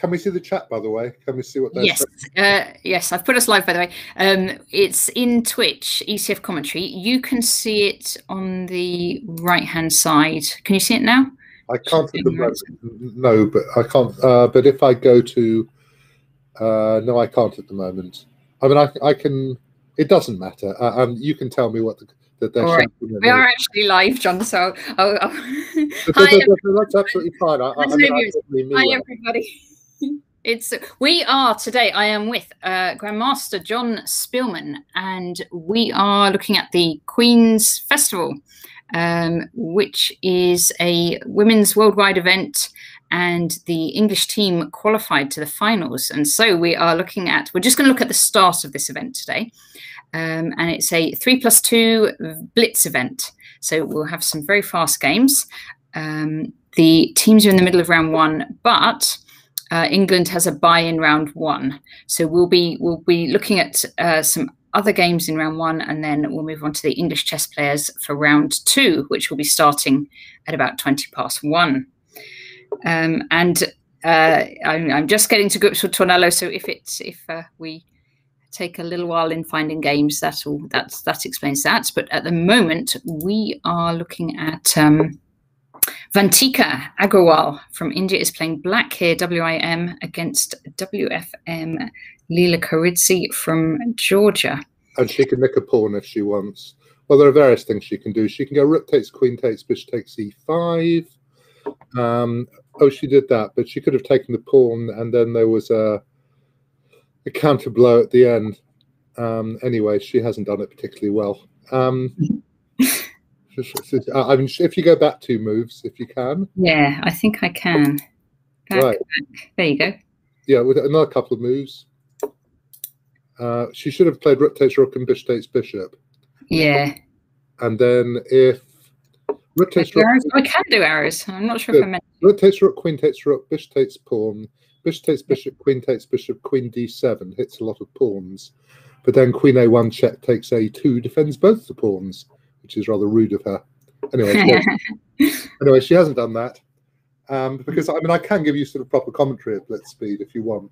can we see the chat, by the way? Can we see what they're Yes, uh, yes, I've put us live, by the way. Um, it's in Twitch, ECF commentary. You can see it on the right hand side. Can you see it now? I can't at the moment. No, but I can't. Uh, but if I go to, uh, no, I can't at the moment. I mean, I, I can. It doesn't matter. Uh, um, you can tell me what the, that they're All right. We are actually live, Jon. So, oh, oh. Hi, that- that- that's absolutely fine. I, I, mean, I viewers. certainly knew Hi everybody. It's we are today. I am with uh, Grandmaster Jon Speelman, and we are looking at the Queen's Festival, um, which is a women's worldwide event, and the English team qualified to the finals. And so we are looking at. We're just going to look at the start of this event today, um, and it's a three plus two blitz event. So we'll have some very fast games. Um, the teams are in the middle of round one, but uh, England has a buy in round one, so we'll be we'll be looking at uh, some other games in round one, and then we'll move on to the English chess players for round two, which will be starting at about twenty past one. Um, and uh, I'm, I'm just getting to grips with Tornelo, so if it's if uh, we take a little while in finding games, that'll that's that explains that. But at the moment, we are looking at. Um, Vantika Agrawal from India is playing black here, WIM, against WFM Leela Karidzi from Georgia. and she can nick a pawn if she wants. Well, there are various things she can do. She can go rook takes, queen takes, bishop takes e5. Um, oh, she did that, but she could have taken the pawn, and then there was a, a counter blow at the end. Um, anyway, she hasn't done it particularly well. Um, I mean, if you go back two moves, if you can, Yeah, I think I can. Back, right? back. There you go. Yeah, with another couple of moves. Uh, she should have played rook takes rook and bishop takes bishop. Yeah. And then if rook takes rook, Arrows? I can do arrows. I'm not sure if I meant. rook takes rook, queen takes rook, bishop takes pawn, bishop takes bishop, queen takes bishop, queen d7 hits a lot of pawns. But then queen a1 check takes a2 defends both the pawns, which is rather rude of her. Anyway, anyway, she hasn't done that. Um, because I mean, I can give you sort of proper commentary at blitz speed if you want.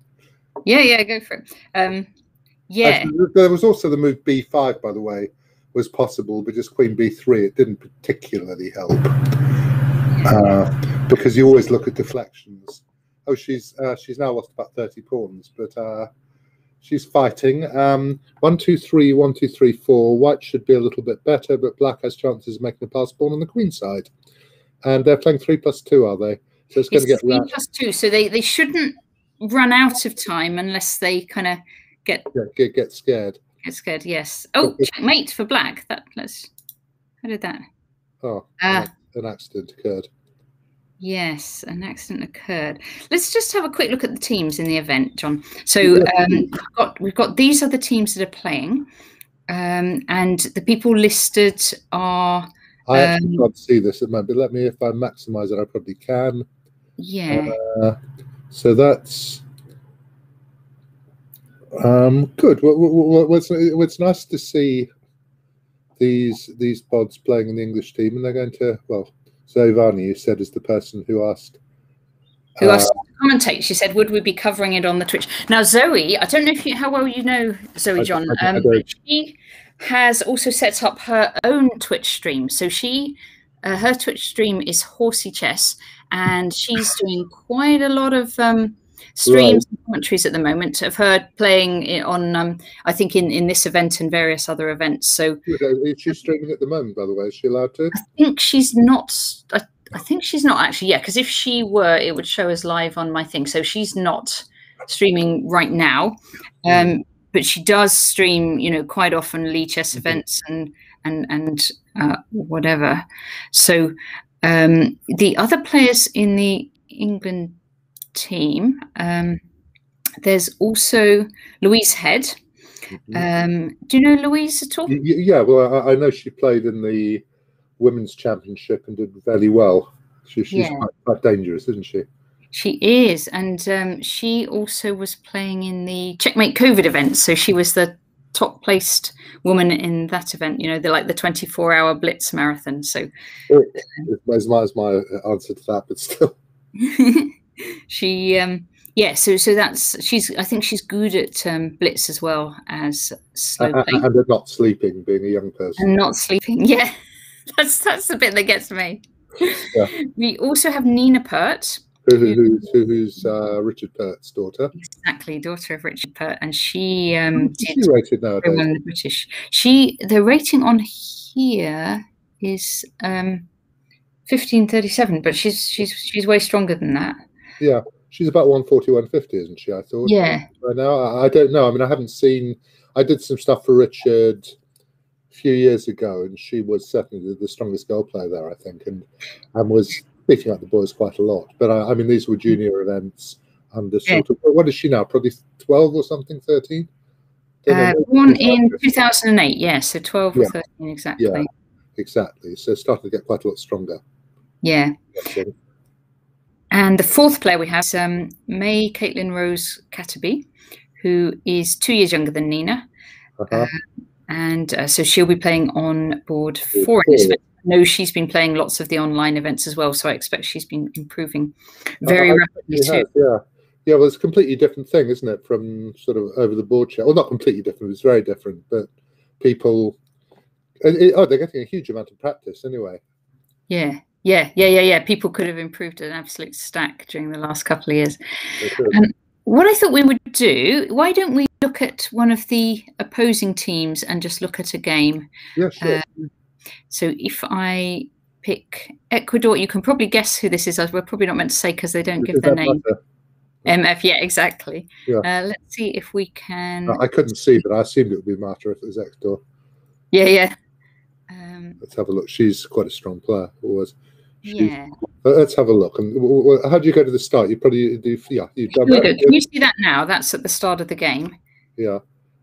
yeah, yeah, go for it. Um, yeah. Actually, there was also the move b5, by the way, was possible, but just queen b3, it didn't particularly help uh, because you always look at deflections. Oh, she's uh, she's now lost about 30 pawns, but uh, she's fighting. Um, one, two, three, one, two, three, four. White should be a little bit better, but black has chances of making a pass pawn on the queen side. And they're playing three plus two, are they? So it's going to get three plus two, so they, they shouldn't run out of time unless they kind of get get, get get scared. get scared. Yes. Oh, checkmate for black. That let's. How did that? Oh, Ah. an accident occurred. Yes, an accident occurred. Let's just have a quick look at the teams in the event, Jon. So um, we've got we've got these are the teams that are playing, um, and the people listed are I actually Um, can't see this at the moment, but let me, if I maximize it, I probably can. yeah. Uh, so that's um, good. Well, it's, it's nice to see these these pods playing in the English team, and they're going to well. Zoe Varney, you said, is the person who asked. Who uh, asked to commentate? She said, "Would we be covering it on the Twitch?" Now, Zoe, I don't know if you how well you know Zoe Jon. I- I um, don't. she has also set up her own Twitch stream. So she, uh, her Twitch stream is Horsey Chess, and she's doing quite a lot of um, streams and commentaries at the moment of her playing on, um, I think, in in this event and various other events. So Is she streaming at the moment, by the way? Is she allowed to? I think she's not. I, I think she's not actually. Yeah, because if she were, it would show us live on my thing. So she's not streaming right now, um, but she does stream. You know, quite often Lichess events and and and uh, whatever. So um, the other players in the England team. Um, there's also Louise Head. Um, do you know Louise at all? Yeah, well, I, I know she played in the women's championship and did very well. She, she's Yeah. quite, quite dangerous, isn't she? She is, and um, she also was playing in the Checkmate COVID event. So she was the top placed woman in that event. You know, the like the twenty four hour Blitz marathon. So Is my, is my answer to that, but still. she, um, Yeah, so so that's she's. I think she's good at um, blitz as well as slow Uh, play and not sleeping, being a young person. and not sleeping. Yeah, that's that's the bit that gets me. Yeah. We also have Nina Pert, Who, who, who's, who, who's uh, Richard Pert's daughter? exactly daughter of Richard Pert, and she um, did she rated nowadays? the British. She the rating on here is um, fifteen thirty seven, but she's she's she's way stronger than that. Yeah, she's about 140, 150, isn't she? I thought. Yeah, Right now, I, I don't know. I mean, I haven't seen. I did some stuff for Richard a few years ago, and she was certainly the, strongest goal player there, I think, and and was beating up the boys quite a lot. But I, I mean, these were junior events under Yeah. sort of. What is she now? Probably 12 or something, 13. Uh, born in two thousand and eight. Yeah, so twelve or thirteen exactly. Yeah. Exactly. So starting to get quite a lot stronger. yeah. So, And the fourth player we have is um, Mae Katelyn Rose Catabay, who is two years younger than Nina. uh-huh. And uh, so she'll be playing on board four in this four. event. I know she's been playing lots of the online events as well, so I expect she's been improving very I rapidly too. has, yeah. Yeah, well, it's a completely different thing, isn't it, from sort of over the board chat? Well, not completely different, it's very different, but people, and it, oh, they're getting a huge amount of practice anyway. Yeah, yeah, yeah, yeah, yeah. People could have improved an absolute stack during the last couple of years. Um, What I thought we would do, why don't we look at one of the opposing teams and just look at a game? yeah, sure. Um, so if I pick Ecuador, you can probably guess who this is. We're probably not meant to say because they don't give their name. matter? MF, yeah, exactly. Yeah. Uh, let's see if we can. I couldn't see, but I assumed it would be Marta if it was Ecuador. Yeah, yeah. Um, Let's have a look. She's quite a strong player, always. Yeah. But let's have a look. And how do you go to the start? You probably do, yeah, you've done that. Can you see that now? That's at the start of the game. Yeah,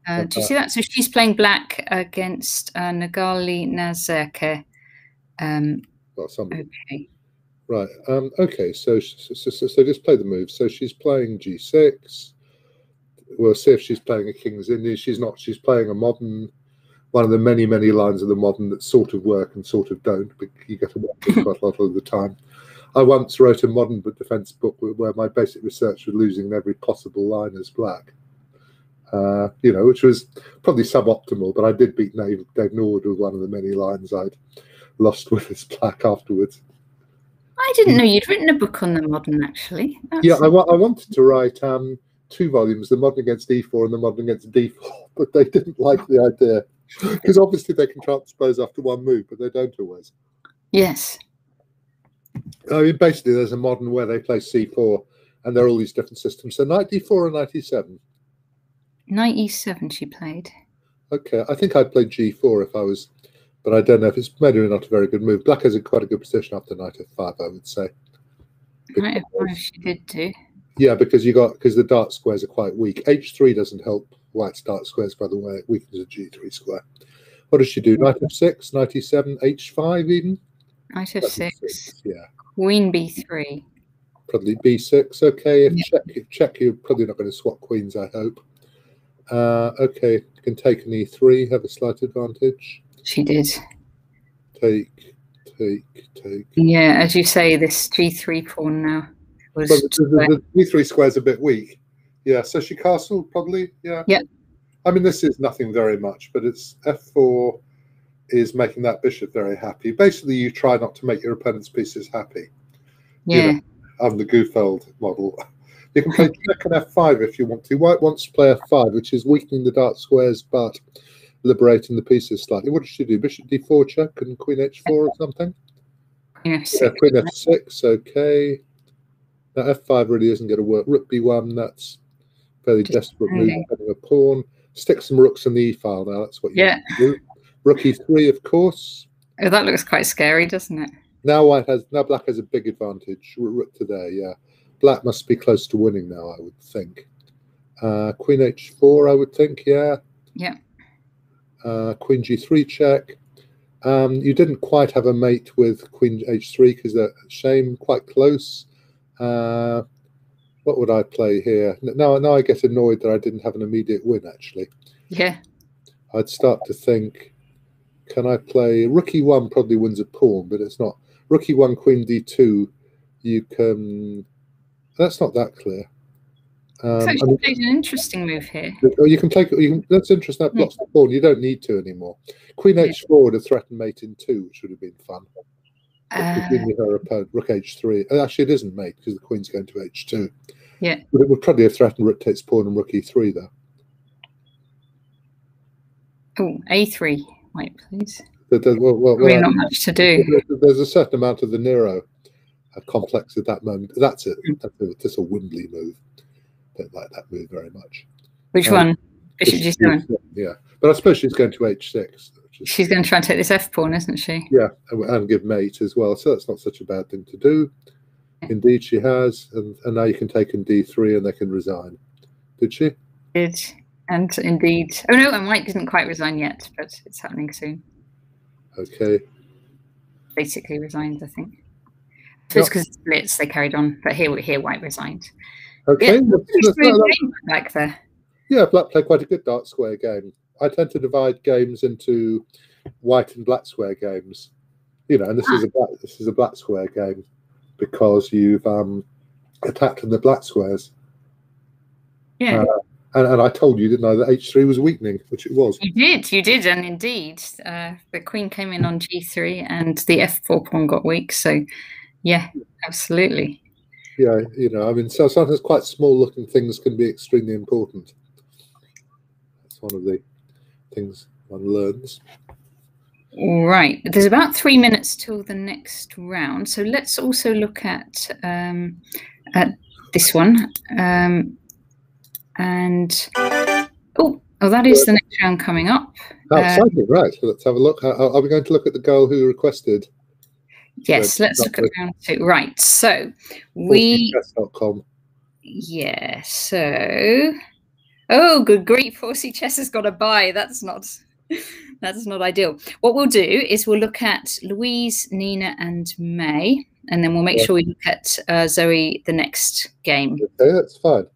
Uh, do you see that? So she's playing black against uh, Nagali Nazarke. Um, well, okay. Right. Um, okay. So, so, so, so so just play the move. So she's playing G6. We'll see if she's playing a King's Indian. She's not. She's playing a modern, one of the many, many lines of the modern that sort of work and sort of don't. But you get watch quite a lot of the time. I once wrote a modern but defence book where- my basic research was losing every possible line as black. Uh, you know, which was probably suboptimal, but I did beat Dave, Dave Norwood with one of the many lines I'd lost with his black afterwards. I didn't know you'd written a book on the modern, actually. That's- Yeah, I, I wanted to write um, two volumes, the modern against D4 and the modern against D4, but they didn't like the idea because obviously they can transpose after one move, but they don't always. Yes. I mean, basically, there's a modern where they play C4, and there are all these different systems. So knight D4 and knight E7. Knight e7 she played. Okay, I think I'd play G4 if I was, but I don't know if it's maybe not a very good move. Black has a quite a good position after knight F5, I would say. Knight f5 she did do. Yeah, because you got because the dark squares are quite weak. H3 doesn't help white's dark squares, by the way. Weakens a G3 square. What does she do? Knight f6, knight e7, h5 even? Knight Knight f6. f6, Yeah, Queen b3. probably b6. Okay, if Yeah. check, if check, you're probably not going to swap queens, I hope. Uh, okay, you can take an e3, have a slight advantage. She did. Take, take, take. Yeah, as you say, this g3 pawn now was. Well, the, the, the e3 square's a bit weak. Yeah, so she castled probably. Yeah. Yeah. I mean, this is nothing very much, but it's f4 is making that bishop very happy. Basically, you try not to make your opponent's pieces happy. yeah. know, I'm the Gufeld model. You can play check and f5 if you want to. White wants to play f5, which is weakening the dark squares but liberating the pieces slightly. What does she do? Bishop d4 check and queen h4 or something? Yes. Yeah, queen f6, okay. Now f5 really isn't going to work. Rook b1, that's fairly desperate move, having a pawn. Stick some rooks in the e file now, that's what you Yeah. do. Rook e3, of course. Oh, that looks quite scary, doesn't it? Now white has now black has a big advantage. Rook to there, yeah. Black must be close to winning now, I would think. Uh, queen h4, I would think, yeah. Yeah. Uh, queen g3 check. Um, you didn't quite have a mate with queen h3 because they're shame quite close. Uh, what would I play here? Now, now I get annoyed that I didn't have an immediate win. Actually, Yeah. I'd start to think, can I play rook e1? Probably wins a pawn, but it's not rook e1 queen d2. You can. That's not that clear. Um, so actually played an interesting move here. You can take. You can, that's interesting. That hmm. blocks the pawn. You don't need to anymore. Queen h4 would have threatened mate in two, which would have been fun. Uh, her opponent, rook h3. Uh, actually, it isn't mate because the queen's going to h2. Yeah. But it would probably have threatened rook takes pawn and rook e3 though. Oh, a3. Wait, please. But there's, well, well, really not much to do. There's a certain amount of the Nero complex at that moment. That's it. Mm. That's a, that's a Wimbley move. Don't like that move very much. Which um, one? Bishop g7. Yeah, but I suppose she's going to h6. She's going to try and take this f pawn, isn't she? Yeah, and give mate as well. So that's not such a bad thing to do. Indeed, she has, and, and now you can take in d3 and they can resign. Did she? Did, and indeed. Oh no, and White didn't quite resign yet, but it's happening soon. Okay. Basically resigned, I think. Just because yep. splits, they carried on, but here, here, White resigned. Okay. Yeah, game back there. Yeah, Black played quite a good dark square game. I tend to divide games into white and black square games. You know, and this ah. is a black, this is a black square game because you've um, attacked in the black squares. Yeah. Uh, and, and, I told you, didn't I, that h3 was weakening, which it was. You did, you did, and indeed, uh, the queen came in on g3, and the f4 pawn got weak. So, yeah, absolutely. Yeah, you know, I mean, so sometimes quite small-looking things can be extremely important. That's one of the things one learns. Right. There's about three minutes till the next round. So let's also look at um, at this one. Um, and oh, oh, that is the next round coming up. Exciting! Um, right. So let's have a look. Are we going to look at the girl who requested? Yes, let's look at round two. Right. So we. Yeah. So. Oh, good grief! Horsey Chess has got a buy. That's not. That's not ideal. What we'll do is we'll look at Louise, Nina, and Mae, and then we'll make yeah. sure we look at uh, Zoe the next game. Okay, that's fine.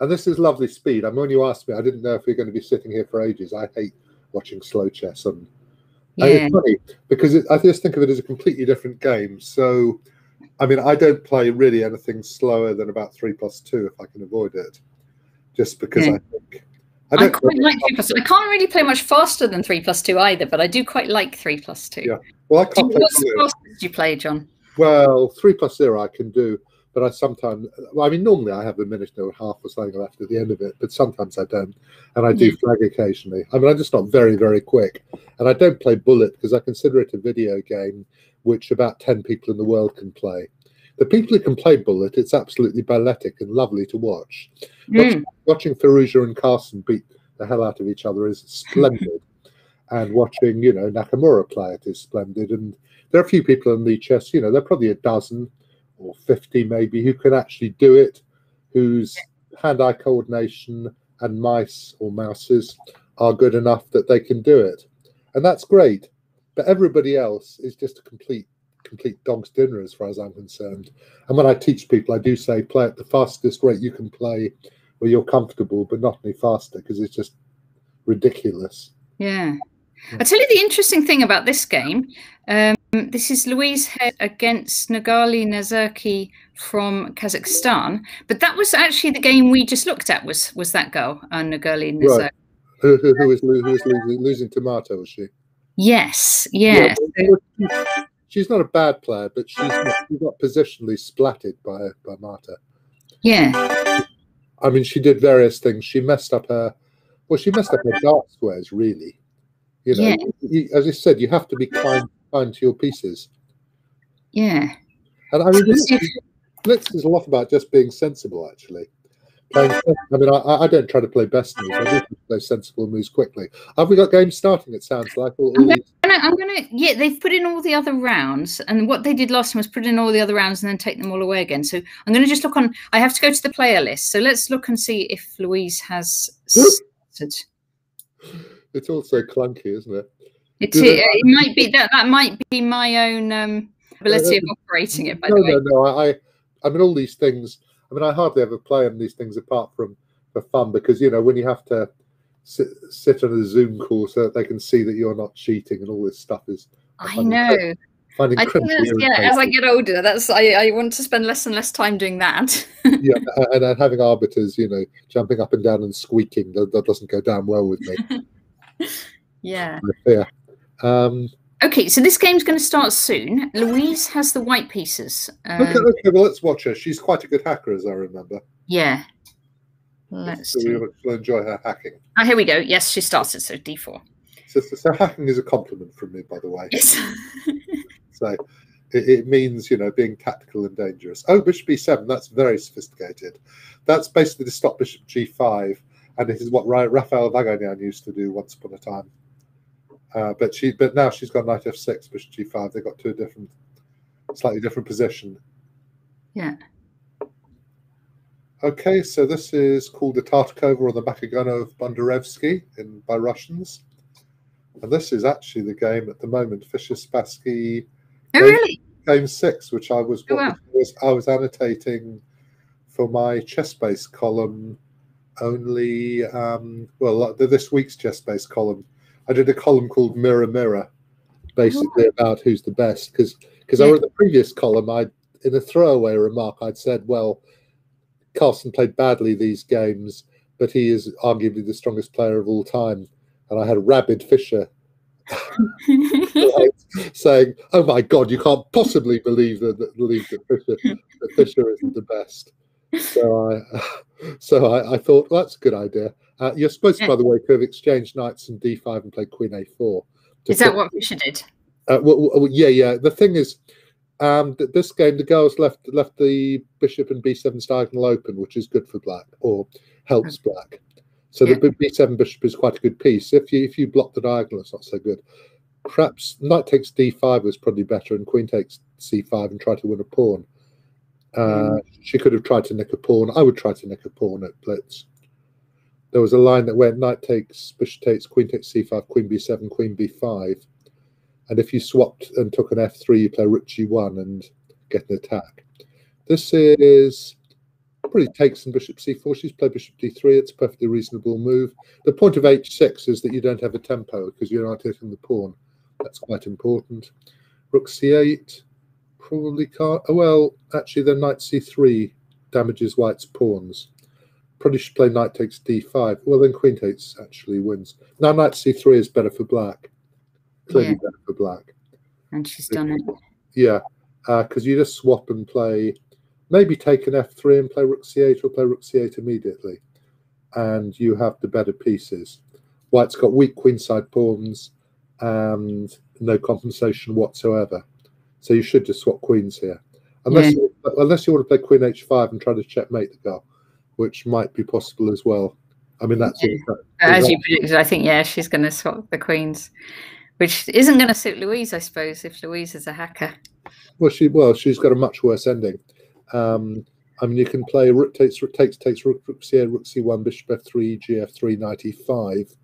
And this is lovely speed. I mean, when you asked me, I didn't know if we are going to be sitting here for ages. I hate watching slow chess, and, yeah. and it's funny because it, I just think of it as a completely different game. So, I mean, I don't play really anything slower than about three plus two if I can avoid it, just because yeah. I think I, I quite like three plus two. I can't really play much faster than three plus two either, but I do quite like three plus two. Yeah. Well, I can't. What's the fastest you play, Jon? Well, three plus zero I can do, but I sometimes. Well, I mean, normally I have a minute or half or something left at the end of it, but sometimes I don't, and I do yeah. flag occasionally. I mean, I'm just not very very quick, and I don't play bullet because I consider it a video game which about ten people in the world can play. The people who can play bullet, it's absolutely balletic and lovely to watch. Mm. Watching, watching Firouzja and Carlsen beat the hell out of each other is splendid. and watching, you know, Nakamura play it is splendid. And there are a few people in the chess, you know, there are probably a dozen or 50 maybe who can actually do it, whose hand eye coordination and mice or mouses are good enough that they can do it. And that's great. But everybody else is just a complete complete dog's dinner as far as I'm concerned. And when I teach people, I do say play at the fastest rate you can play where you're comfortable, but not any faster because it's just ridiculous. Yeah. I tell you the interesting thing about this game. Um, this is Louise Head against Nagali Nazirki from Kazakhstan, but that was actually the game we just looked at. Was was that girl, uh, Nagali Nazirki? Right. Who, who, who is, who is losing, losing tomato? Is she? Yes. Yes. yeah she's not a bad player, but she's not, she got positionally splatted by by Marta. Yeah. I mean, she did various things. She messed up her, well, she messed up her dark squares, really. You know, yeah. you, as I said, you have to be kind, kind to your pieces. Yeah. And I mean, Blitz is a lot about just being sensible, actually. I mean, I, I, don't try to play best moves. I do play sensible moves quickly. Have we got games starting? It sounds like. All, all I'm gonna, yeah, they've put in all the other rounds, and what they did last time was put in all the other rounds and then take them all away again. So I'm gonna just look on. I have to go to the player list, so let's look and see if Louise has started. It's also clunky, isn't it? It, it, it might be that that might be my own um, ability uh, of operating it. By no, the way, no, no. I, I mean, all these things. I mean, I hardly ever play on these things apart from for fun because you know when you have to sit, sit on a Zoom call so that they can see that you're not cheating and all this stuff is. I know. finding I think that's, yeah, as I get older, that's I, I want to spend less and less time doing that. yeah, and, and having arbiters, you know, jumping up and down and squeaking, that, that doesn't go down well with me. yeah. Fear. Um, Okay, so this game's going to start soon. Louise has the white pieces. Um, okay, okay, well, let's watch her. She's quite a good hacker, as I remember. Yeah. Let's so see. we'll, we'll enjoy her hacking. Oh, here we go. Yes, she started. So D4. So, so, so hacking is a compliment from me, by the way. Yes. So it, it means, you know, being tactical and dangerous. Oh, bishop b7, that's very sophisticated. That's basically to stop bishop g5, and this is what Ra- Rafael Vaganian used to do once upon a time. Uh, but she, but now she's got knight f6, bishop g5. They've got two different, slightly different position. yeah. Okay, so this is called the Tartakower or the Makogonov of Bondarevsky in by Russians. And this is actually the game at the moment, Fischer Spassky Oh, Game- really? game six, which I was, Oh, wow. was I was annotating for my ChessBase column only um, well this week's ChessBase column. I did a column called Mirror Mirror, basically oh. about who's the best because because I wrote the previous column I in a throwaway remark I'd said well Carlsen played badly these games but he is arguably the strongest player of all time and I had Rabid Fischer saying, "Oh my God, you can't possibly believe that, that believe that Fischer, that Fischer isn't the best." So I, so I, I thought well, that's a good idea. Uh, you're supposed, to, by the way, to have exchanged knights and d5 and played queen a4. to Is that what Fischer did? Uh, well, well, yeah, yeah. The thing is, um, th- this game the girls left left the bishop and b7 diagonal open, which is good for black or helps black. So Yeah. the b- b7 bishop is quite a good piece. If you if you block the diagonal, it's not so good. Perhaps knight takes d5 was probably better, and queen takes c5 and try to win a pawn. Uh, She could have tried to nick a pawn. I would try to nick a pawn at blitz. There was a line that went knight takes, bishop takes, queen takes c5, queen b7, queen b5. And if you swapped and took an f3, you play rook g1 and get an attack. This is probably takes and bishop c4. She's played bishop d3. It's a perfectly reasonable move. The point of h6 is that you don't have a tempo because you're not hitting the pawn. That's quite important. Rook c8 probably can't. Oh, well, actually, the knight c3 damages white's pawns. Probably should play knight takes d5. Well, then queen takes actually wins. Now knight c3 is better for black. Clearly Yeah. better for black. And she's done it. Yeah, uh, because you just swap and play, maybe take an f3 and play rook c8 or play rook c8 immediately, and you have the better pieces. White's got weak queenside pawns and no compensation whatsoever, so you should just swap queens here, unless you, unless you want to play queen h5 and try to checkmate the girl, which might be possible as well. I mean that's Yeah. as you predicted, I think yeah, she's going to swap the queens, which isn't going to suit Louise, I suppose, if Louise is a hacker. Well, she well, she's got a much worse ending. Um, I mean, you can play rook takes rook takes takes rook rook c8 rook c1 bishop f3 gf3 knight e5,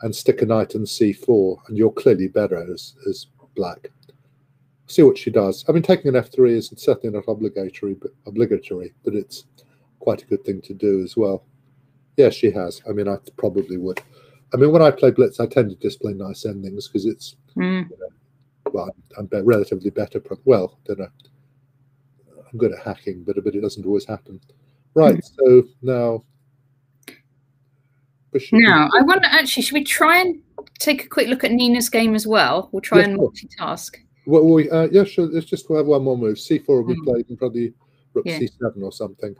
and stick a knight in c4, and you're clearly better as as black. See what she does. I mean, taking an f3 is certainly not obligatory, but obligatory, but it's quite a good thing to do as well. Yeah, she has. I mean, I probably would. I mean, when I play blitz, I tend to display nice endings because it's Mm. well, I'm, I'm relatively better. Pro- well, don't know. I'm good at hacking, but but it doesn't always happen. Right. So now, Now, I wonder actually, should we try and take a quick look at Nina's game as well? We'll try Yeah, and multitask. Well, we, uh, yeah, sure. Let's just have one more move. C4 will be Mm. played and probably Rook Yeah. C7 or something.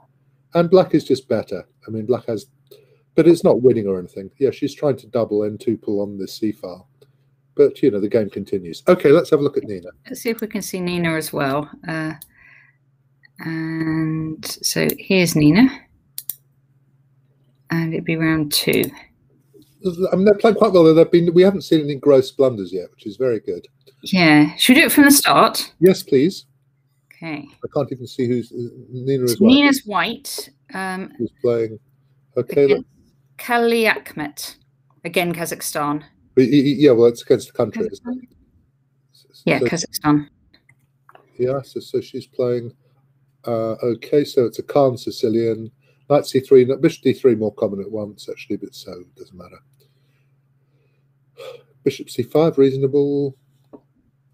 And Black is just better. I mean, Black has, but it's not winning or anything. Yeah, she's trying to double N2 pull on this C file. But, you know, the game continues. Okay, let's have a look at Nina. Let's see if we can see Nina as well. Uh, and so here's Nina. And it'd be round two. I mean, they're playing quite well. They've been, we haven't seen any gross blunders yet, which is very good. Yeah. Should we do it from the start? Yes, please. Okay. I can't even see who's Nina as So well. Nina's white. Um, Who's playing? Okay, Kali Akhmet. Again, Kazakhstan. but y- y- yeah. Well, it's against the country. Isn't it? Yeah, So, Kazakhstan. yeah. So, so she's playing. Uh, okay, so it's a Kan Sicilian. Knight c3, Bishop d3 more common at once actually, but so it doesn't matter. Bishop c5 reasonable.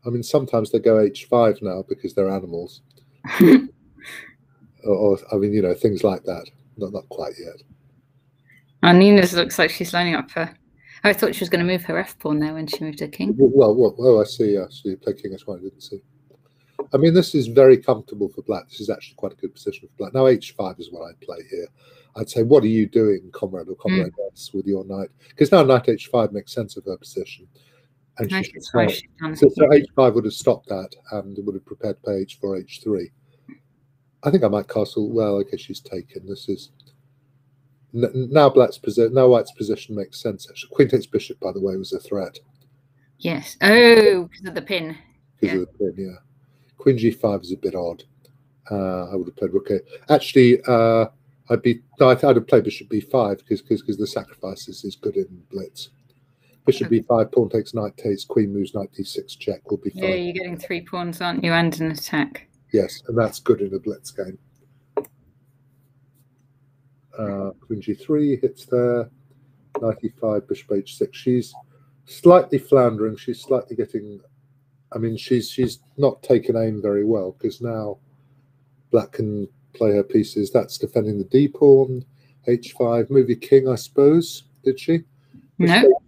I mean, sometimes they go h5 now because they're animals, or, or I mean, you know, things like that. Not not quite yet. And Nina's looks like she's lining up for. Oh, I thought she was going to move her f pawn there when she moved her king. Well, well, well I see. Yeah, she played king s1. I didn't see. I mean, this is very comfortable for black. This is actually quite a good position for black. Now, h5 is what I'd play here. I'd say, what are you doing, comrade or comrade mm. S, with your knight? Because now knight h5 makes sense of her position. And she so, so, h5 would have stopped that and would have prepared page for h3. I think I might castle. Well, okay, she's taken. This is now black's position. Now white's position makes sense. Actually, queen takes bishop, by the way, was a threat. Yes. Oh, because of the pin. Because yeah. of the pin, yeah. Queen g5 is a bit odd. Uh, I would have played rook. Actually, uh, I'd be. No, I'd have played bishop b5 because because the sacrifices is good in blitz. Bishop okay. b5, pawn takes, knight takes, queen moves, knight d6 check will be fine. Yeah, you're getting three pawns, aren't you, and an attack. Yes, and that's good in a blitz game. Uh, queen g3 hits there, knight e5, bishop h6. She's slightly floundering. She's slightly getting. I mean, she's she's not taken aim very well because now black can play her pieces. That's defending the d pawn, h5, movie king, I suppose. Did she? No.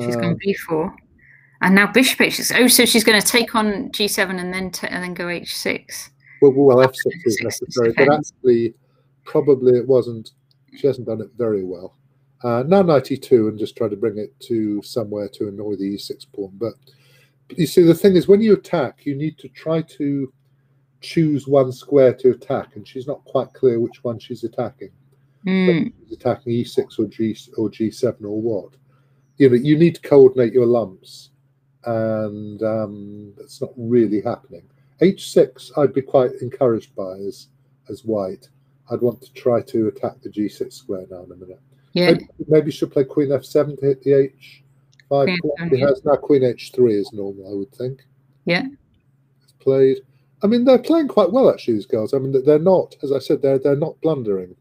She's gone b4, and now bishop h6. Oh, so she's going to take on g7 and then and then go h6. Well, well, f6 is necessary, but actually, probably it wasn't. She hasn't done it very well. Uh, now 92 and just try to bring it to somewhere to annoy the e6 pawn. But, but you see, the thing is, when you attack, you need to try to choose one square to attack, and she's not quite clear which one she's attacking. Mm. She's attacking e6 or g or g7 or what you know you need to coordinate your lumps and um, that's not really happening. H6 i'd be quite encouraged by as as white. I'd want to try to attack the g6 square now in a minute. Yeah. Maybe, maybe should play queen f7 to hit the h5 yeah, it has now queen h3 is normal i would think. Yeah. It's played. I mean they're playing quite well actually these girls. I mean they're not as i said they're they're not blundering.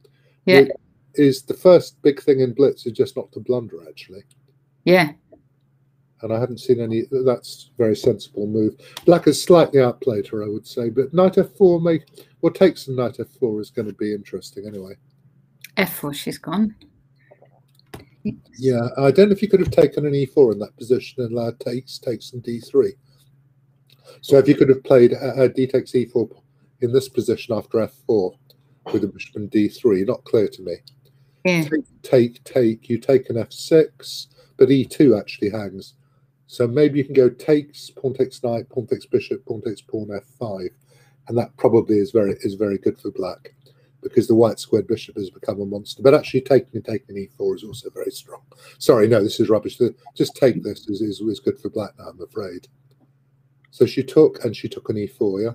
Yeah. It is the first big thing in blitz is just not to blunder actually yeah. And I haven't seen any. That's very sensible move. Black has slightly outplayed her, I would say, but knight f4 make what takes some knight f4 is going to be interesting anyway. F4, she's gone. Yeah, I don't know if you could have taken an e4 in that position and allowed takes, takes, and d3. So if you could have played a, a d takes e4 in this position after f4 with a bishop and d3, not clear to me. Yeah. Take, take, take. You take an f6 but e2 actually hangs. So maybe you can go takes, pawn takes knight, pawn takes bishop, pawn takes pawn f5, and that probably is very is very good for black because the white squared bishop has become a monster. But actually taking and taking e4 is also very strong. Sorry, no, this is rubbish. Just take this is, is, is good for black now, I'm afraid. So she took and she took an e4, yeah?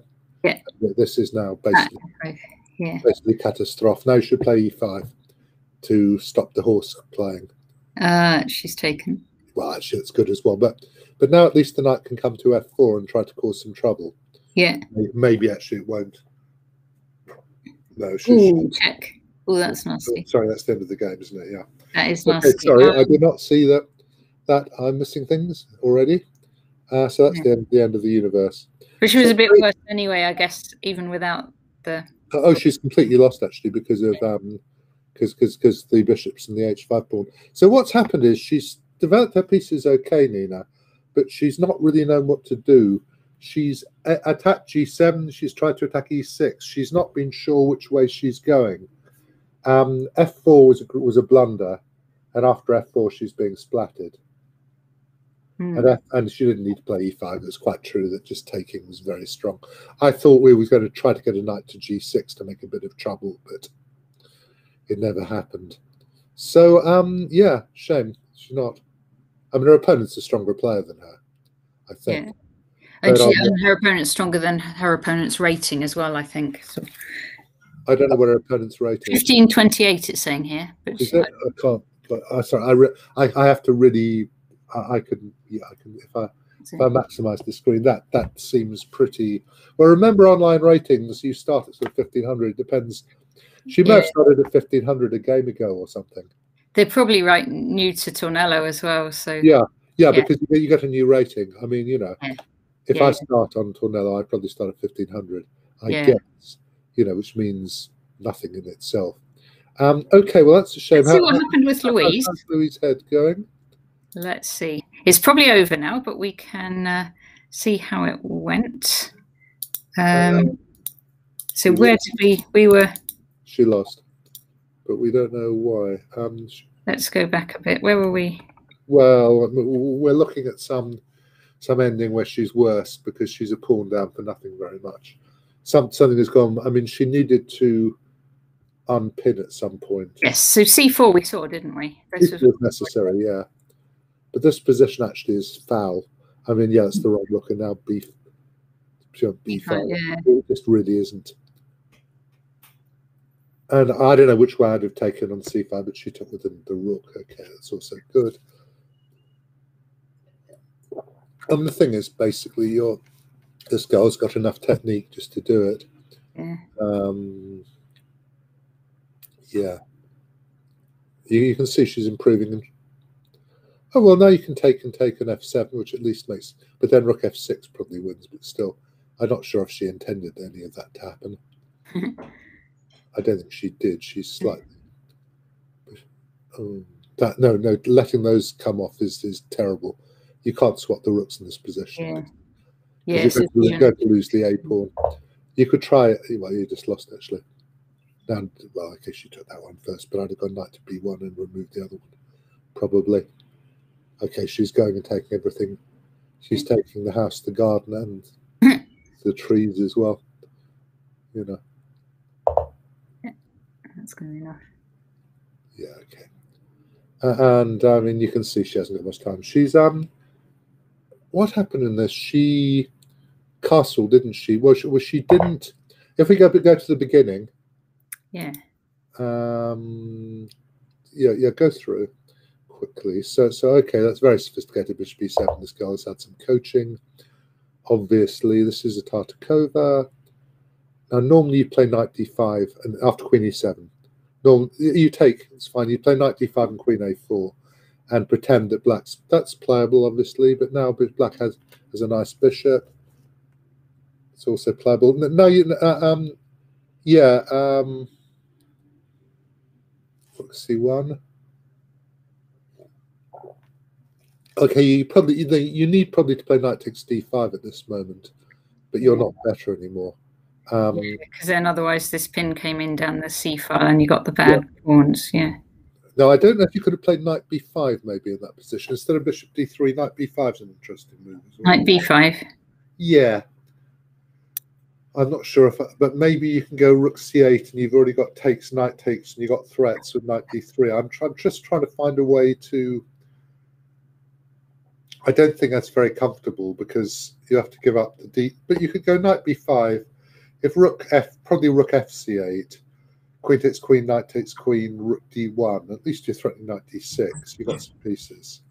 Yeah. This is now basically, yeah. basically catastrophe. Now she should play e5 to stop the horse playing. Uh, she's taken. Well, actually, it's good as well. But but now at least the knight can come to f4 and try to cause some trouble. Yeah. Maybe actually it won't. No, she, Ooh, check. Oh, that's nasty. Sorry, that's the end of the game, isn't it? Yeah. That is nasty. Okay, sorry, um, I did not see that. That I'm missing things already. Uh, so that's yeah. the, end, the end of the universe. Which was so, a bit worse anyway, I guess, even without the. Oh, she's completely lost actually because of um, because because because the bishops and the h5 pawn. So what's happened is she's developed her pieces okay, Nina, but she's not really known what to do. She's attacked g7. She's tried to attack e6. She's not been sure which way she's going. Um, f4 was a, was a blunder, and after f4 she's being splatted. Mm. And, F, and she didn't need to play e5. It's quite true that just taking was very strong. I thought we were going to try to get a knight to g6 to make a bit of trouble, but it never happened. So, um, yeah, shame. She's not. I mean, her opponent's a stronger player than her, I think. Yeah. And, she, um, and her opponent's stronger than her opponent's rating as well, I think. So. I don't know what her opponent's rating 1528, it's saying here. But is it? I can't. But, uh, sorry, I, re, I, I have to really. I, I can. Yeah, I can. If I if I maximise the screen, that that seems pretty. Well, remember online ratings. You start at sort of fifteen hundred. It depends she may yeah. have started at fifteen hundred a game ago or something. They're probably right new to Tornelo as well. So yeah, yeah, yeah. because you get a new rating. I mean, you know, yeah. If. I start on Tornelo, I probably start at fifteen hundred. I Yeah. guess, you know, which means nothing in itself. Um, okay, well that's a shame. Let's see what how- happened with how's- Louise. How's Louise head going? Let's see. It's probably over now, but we can uh, see how it went. Um, so where did we? We were. She lost, but we don't know why. Um, sh- Let's go back a bit. Where were we? well, we're looking at some some ending where she's worse because she's a pawn down for nothing very much. Some something has gone. I mean, she needed to unpin at some point. Yes. So C4 we saw, didn't we? This was necessary, yeah. But this position actually is foul. I mean, yeah, it's the wrong look, and now B, B five. yeah. It just really isn't. And I don't know which way I'd have taken on c5, but she took with the, the rook. Okay, that's also good. And the thing is, basically, you're this girl's got enough technique just to do it. Yeah. Um, yeah. You, you can see she's improving. And, oh, well, now you can take and take an f7, which at least makes. But then rook f6 probably wins, but still, I'm not sure if she intended any of that to happen. I don't think she did. She's slightly. Um, that no, no, letting those come off is is terrible. You can't swap the rooks in this position. Yeah. Yes. You're going, to, going to lose the A pawn. You could try it. Well, you just lost actually. And well, I guess you took that one first, but I'd have gone knight to B1 and removed the other one, probably. Okay, she's going and taking everything. She's taking the house, the garden, and the trees as well. You know, That's good enough. yeah, okay. Uh, and I mean, you can see she hasn't got much time. She's um, what happened in this? She castle, didn't she? Well, she, well, she didn't. If we go go to the beginning, Yeah. um, yeah, yeah, go through quickly. So, so okay, that's very sophisticated. Bishop b7. This girl has had some coaching. Obviously, this is a Tartakower. Now, normally you play knight d5 and after queen e7. You take it's fine. You play knight d5 and queen a4, and pretend that black's that's playable, obviously. But now black has has a nice bishop. It's also playable. No, you uh, um, yeah um. Rook c1. Okay, you probably you need probably to play knight takes d5 at this moment, but you're not better anymore. Um, Because then otherwise this pin came in down the C file and you got the bad pawns. Yeah. Now I don't know if you could have played knight b5 maybe in that position instead of bishop d3. Knight b5 is an interesting move as well. Knight B5. Yeah, I'm not sure if, I, but maybe you can go rook c8 and you've already got takes, knight takes, and you've got threats with knight d3. I'm, try, I'm just trying to find a way to. I don't think that's very comfortable because you have to give up the d. But you could go knight b5. If rook f, probably rook f c8, queen takes queen, knight takes queen, rook d1. At least you're threatening knight d6. You've got some pieces.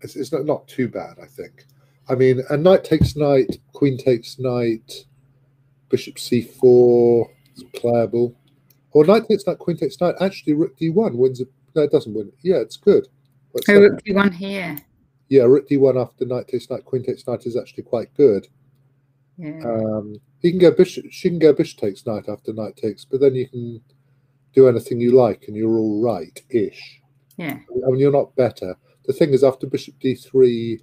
It's, it's not, not too bad, I think. I mean, a knight takes knight, queen takes knight, bishop c4 is playable. Or knight takes knight, queen takes knight. Actually, rook d1 wins. A, no, it doesn't win. Yeah, it's good. What's Oh, rook D1 here. Yeah, rook d1 after knight takes knight, queen takes knight is actually quite good. Yeah. Um, he can go bishop. She can go bishop takes knight after knight takes, but then you can do anything you like, and you're all right ish. yeah. I mean, you're not better. The thing is, after bishop d3,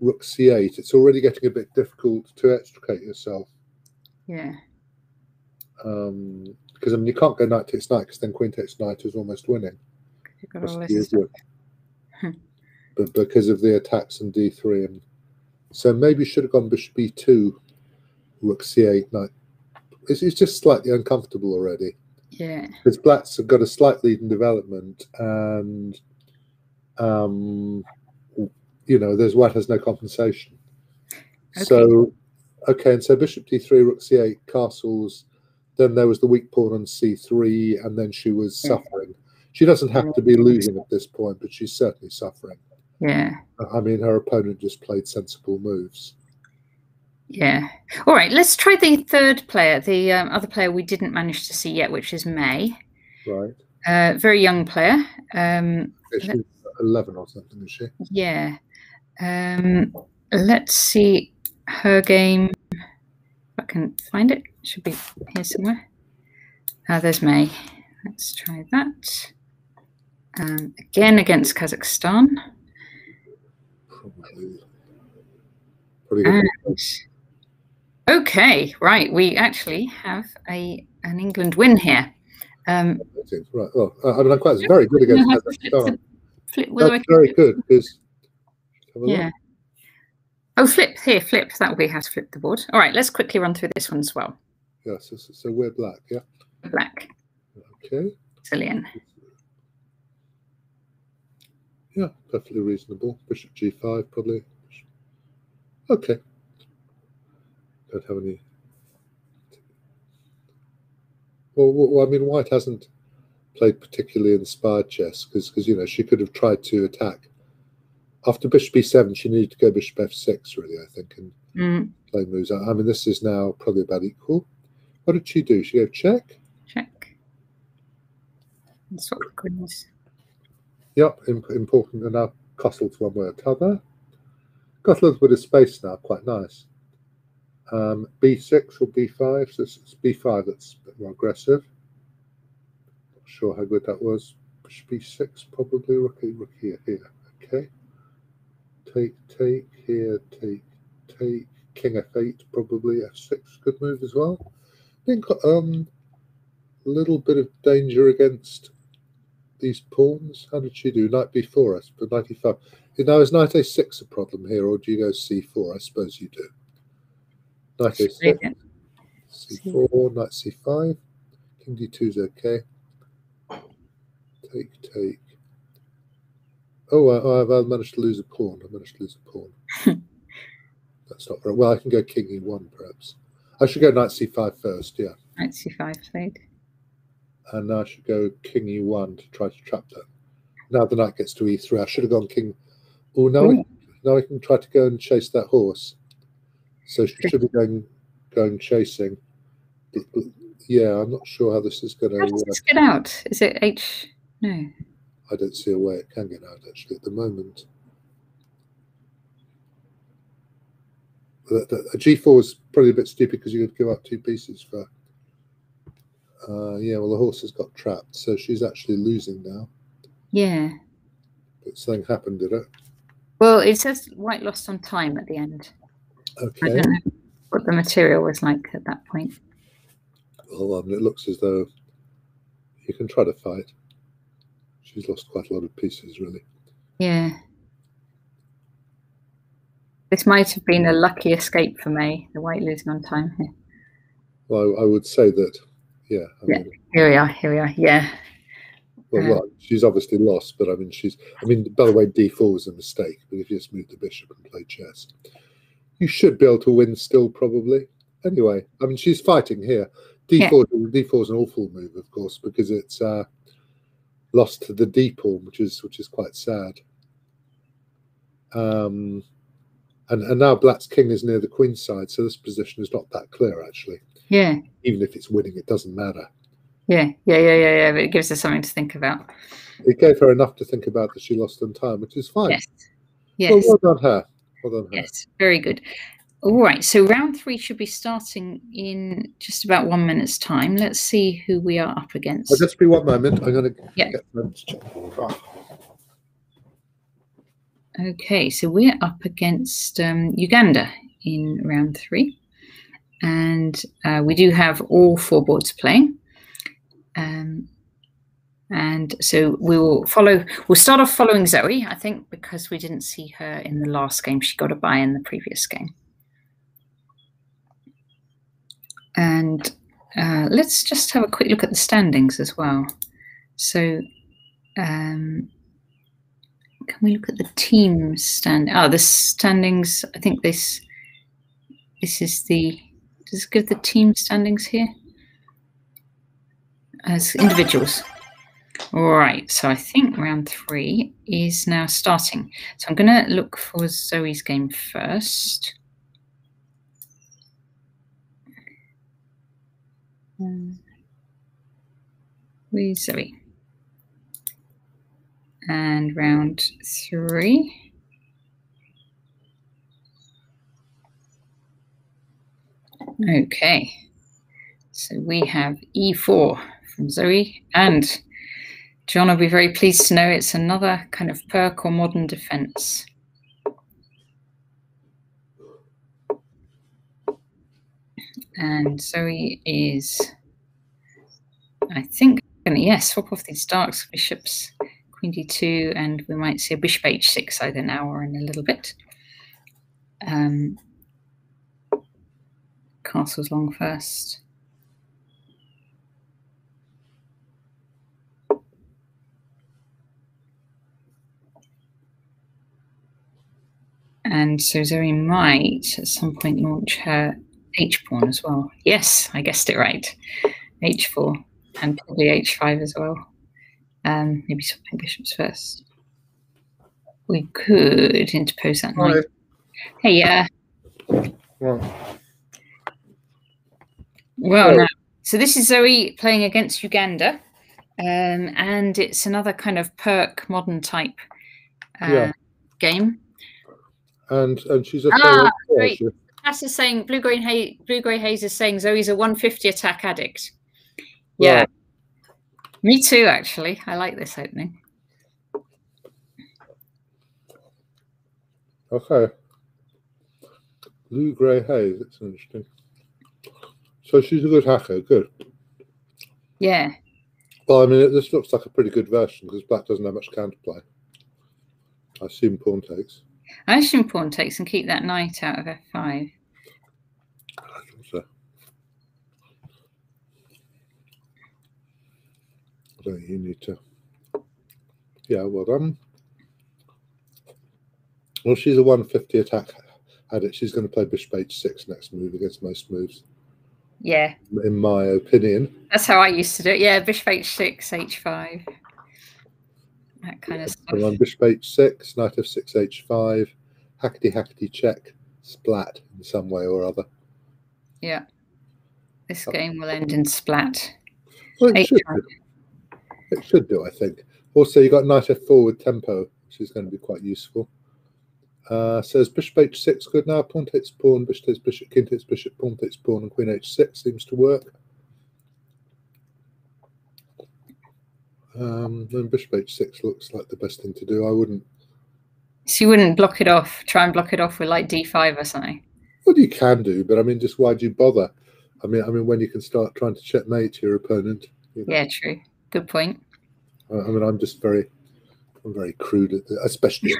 rook c8, it's already getting a bit difficult to extricate yourself. Yeah. Um, because I mean, you can't go knight takes knight, because then queen takes knight is almost winning. You've got all the this. issue. But because of the attacks on d3, and so maybe you should have gone bishop e2, rook c8, knight. It's, it's just slightly uncomfortable already. Yeah. because blacks have got a slight lead in development and um you know there's white has no compensation Okay. so okay and so bishop d3 rook c8 castles then there was the weak pawn on c3 and then she was Yeah. suffering she doesn't have to be losing at this point but she's certainly suffering Yeah. i mean her opponent just played sensible moves Yeah. All right. Let's try the third player, the um, other player we didn't manage to see yet, which is Mae. right Uh, very young player. Um, she's 11 or something is she yeah. Um, let's see her game. If I can find it, it should be here somewhere. Ah, there's Mae. Let's try that. Um, again against Kazakhstan. Probably. Probably okay, right. We actually have a an England win here. Um, right. Well, I mean, I'm quite very good against I have to flip Kazakhstan. flip- That's very good because. Have a look. Yeah. Oh, flip here, flip. That will be how to flip the board. All right, let's quickly run through this one as well. Yeah. So, so, we're black. Yeah. Black, Okay. Cillian. Yeah, perfectly reasonable. Bishop g5, probably. Okay. Don't have any. Well, well, I mean, White hasn't played particularly inspired chess because, because you know, she could have tried to attack. After bishop b7, she needed to go bishop f6, really, I think, and Mm, play moves. I mean, this is now probably about equal. What did she do? She gave check. check. And swap the queens. Yep, im- important. And now castles one way or t'other. Got a little bit of space now, quite nice. Um, B6 or B5, so it's B5 that's a bit more aggressive. Not sure how good that was. Bishop B6 probably, rook, here, here. Okay. Take, take, here, take, take. King F8 probably, F6, good move as well. I think um, a little bit of danger against these pawns. How did she do? Knight b4, I suppose, 95. Now, is knight a6 a problem here, or do you go c4? I suppose you do. Knight a6, c4, knight c5. King d2 is okay. Take, take. Oh, I, I've, I've managed to lose a pawn. I managed to lose a pawn. That's not very well. I can go king e1, perhaps. I should go knight c5 first, yeah. Knight c5 played. and now I should go king e1 to try to trap that. Now the knight gets to e3. I should have gone king. Oh, now I, now I can try to go and chase that horse. So she should be going going chasing. But- but, yeah, I'm not sure how this is going to How does work. this get out? Is it H? No. I don't see a way it can get out actually at the moment. A g4 is probably a bit stupid because you could give up two pieces for. Uh, yeah, well, the horse has got trapped, so she's actually losing now. Yeah. But something happened, did it? Well, it says white lost on time at the end. I don't know what the material was like at that point. Well, um, it looks as though you can try to fight. She's lost quite a lot of pieces, really. Yeah. This might have been a lucky escape for me, the white losing on time here. Well, I, I would say that, yeah. I Yeah. mean, Here we are, here we are. Yeah. well, Uh, well, she's obviously lost, but I mean, she's. I mean, by the way, d4 was a mistake. But if you just move the bishop and play chess, you should be able to win still, probably. Anyway, I mean, she's fighting here. D4, d4 is an awful move, of course, because it's uh, lost to the d pawn, which is which is quite sad. Um, and and now Black's king is near the queen's side, so this position is not that clear actually. Yeah. Even if it's winning, it doesn't matter. Yeah. Yeah. Yeah. Yeah. Yeah. But it gives us something to think about. It gave her enough to think about that she lost on time, which is fine. Yes. Well, Yes. well done her. Well done. Yes. Very good. All right. So round three should be starting in just about one minute's time. Let's see who we are up against. Well, just be one moment. I'm going to Yeah. get them to check. Oh, Okay, so we're up against um, Uganda in round three, and uh, we do have all four boards playing. Um, and so we will follow. We'll start off following Zoe, I think, because we didn't see her in the last game. She got a bye in the previous game. And uh, let's just have a quick look at the standings as well. So. Um, can we look at the team stand? Oh, the standings. I think this this is the. Does it give the team standings here as individuals? All right. So I think round three is now starting. So I'm going to look for Zoe's game first. Um, Where's Zoe? and round three. Okay. So we have e4 from Zoe, and Jon will be very pleased to know it's another kind of Pirc or modern defense. And Zoe is, I think, to, yes, swap off these darks, bishops, queen d2, and we might see a bishop h6 either now or in a little bit. Um, castles long first. And so Zoe might at some point launch her H pawn as well. Yes, I guessed it right. H4 and probably H5 as well. Um, maybe swapping bishops first. We could interpose that knight. Hey, yeah. Well, well now, so this is Zoe playing against Uganda, um, and it's another kind of Pirc modern type uh, yeah. game. And and she's a ah, great. Cass is saying blue grey hay, blue grey haze is saying Zoe's a 150 attack addict. Yeah, right. me too. Actually, I like this opening. Okay. Blue grey haze. That's interesting. So she's a good hacker. Good. Yeah. Well, I mean, this looks like a pretty good version because black doesn't have much counterplay. I assume pawn takes. I assume pawn takes and keep that knight out of f5. I think so. I don't think you need to. Yeah, well done. Well, she's a 150 attack addict. She's going to play bishop h6 next move against most moves. Yeah. In my opinion. That's how I used to do it. Yeah, bishop h6, h5. That kind of stuff. on bishop h6, knight f6, h5, hackety hackety check, splat in some way or other. Yeah. This oh. game will end in splat. Well, it, should do. it should do, I think. Also, you got knight f4 with tempo, which is going to be quite useful. Uh, says bishop h6 good now. Pawn takes pawn, bishop takes bishop, king takes bishop, pawn takes pawn, and queen h6 seems to work. Um, then bishop h6 looks like the best thing to do. I wouldn't. So you wouldn't block it off. Try and block it off with like d5 or something. Well, you can do, but I mean, just why do you bother? I mean, I mean, when you can start trying to checkmate your opponent. You know. Yeah, true. Good point. I mean, I'm just very, I'm very crude at the, especially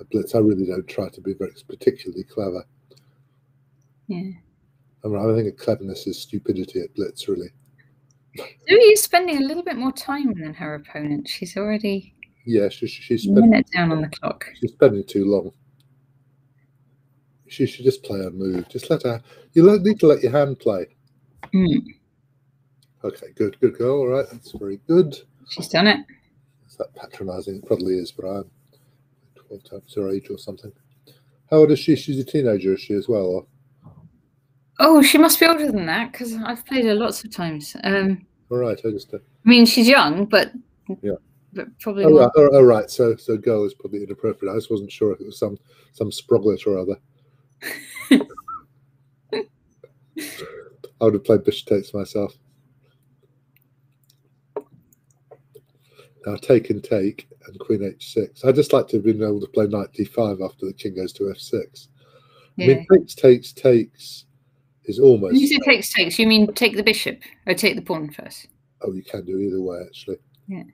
at Blitz. I really don't try to be very particularly clever. Yeah. I mean, I think cleverness is stupidity at Blitz, really. Zoe is spending a little bit more time than her opponent. She's already yeah, she, she's spending minute down on the clock. She's spending too long. She should just play her move. Just let her. You need to let your hand play. Mm. Okay, good, good girl. All right, that's very good. She's done it. Is that patronising? It probably is, but I'm 12 times her age or something. How old is she? She's a teenager, is she as well? Or? Oh, she must be older than that because I've played her lots of times. Um, all right, I just. Uh, I mean, she's young, but yeah, but probably. Oh, right, oh, so so girl is probably inappropriate. I just wasn't sure if it was some some sproglet or other. I would have played bishop takes myself. Now take and take and queen h6. I just like to have been able to play knight d5 after the king goes to f6. Yeah. I mean, takes, takes, takes is almost. When you say takes takes, you mean take the bishop or take the pawn first? Oh, you can do either way actually. Yeah.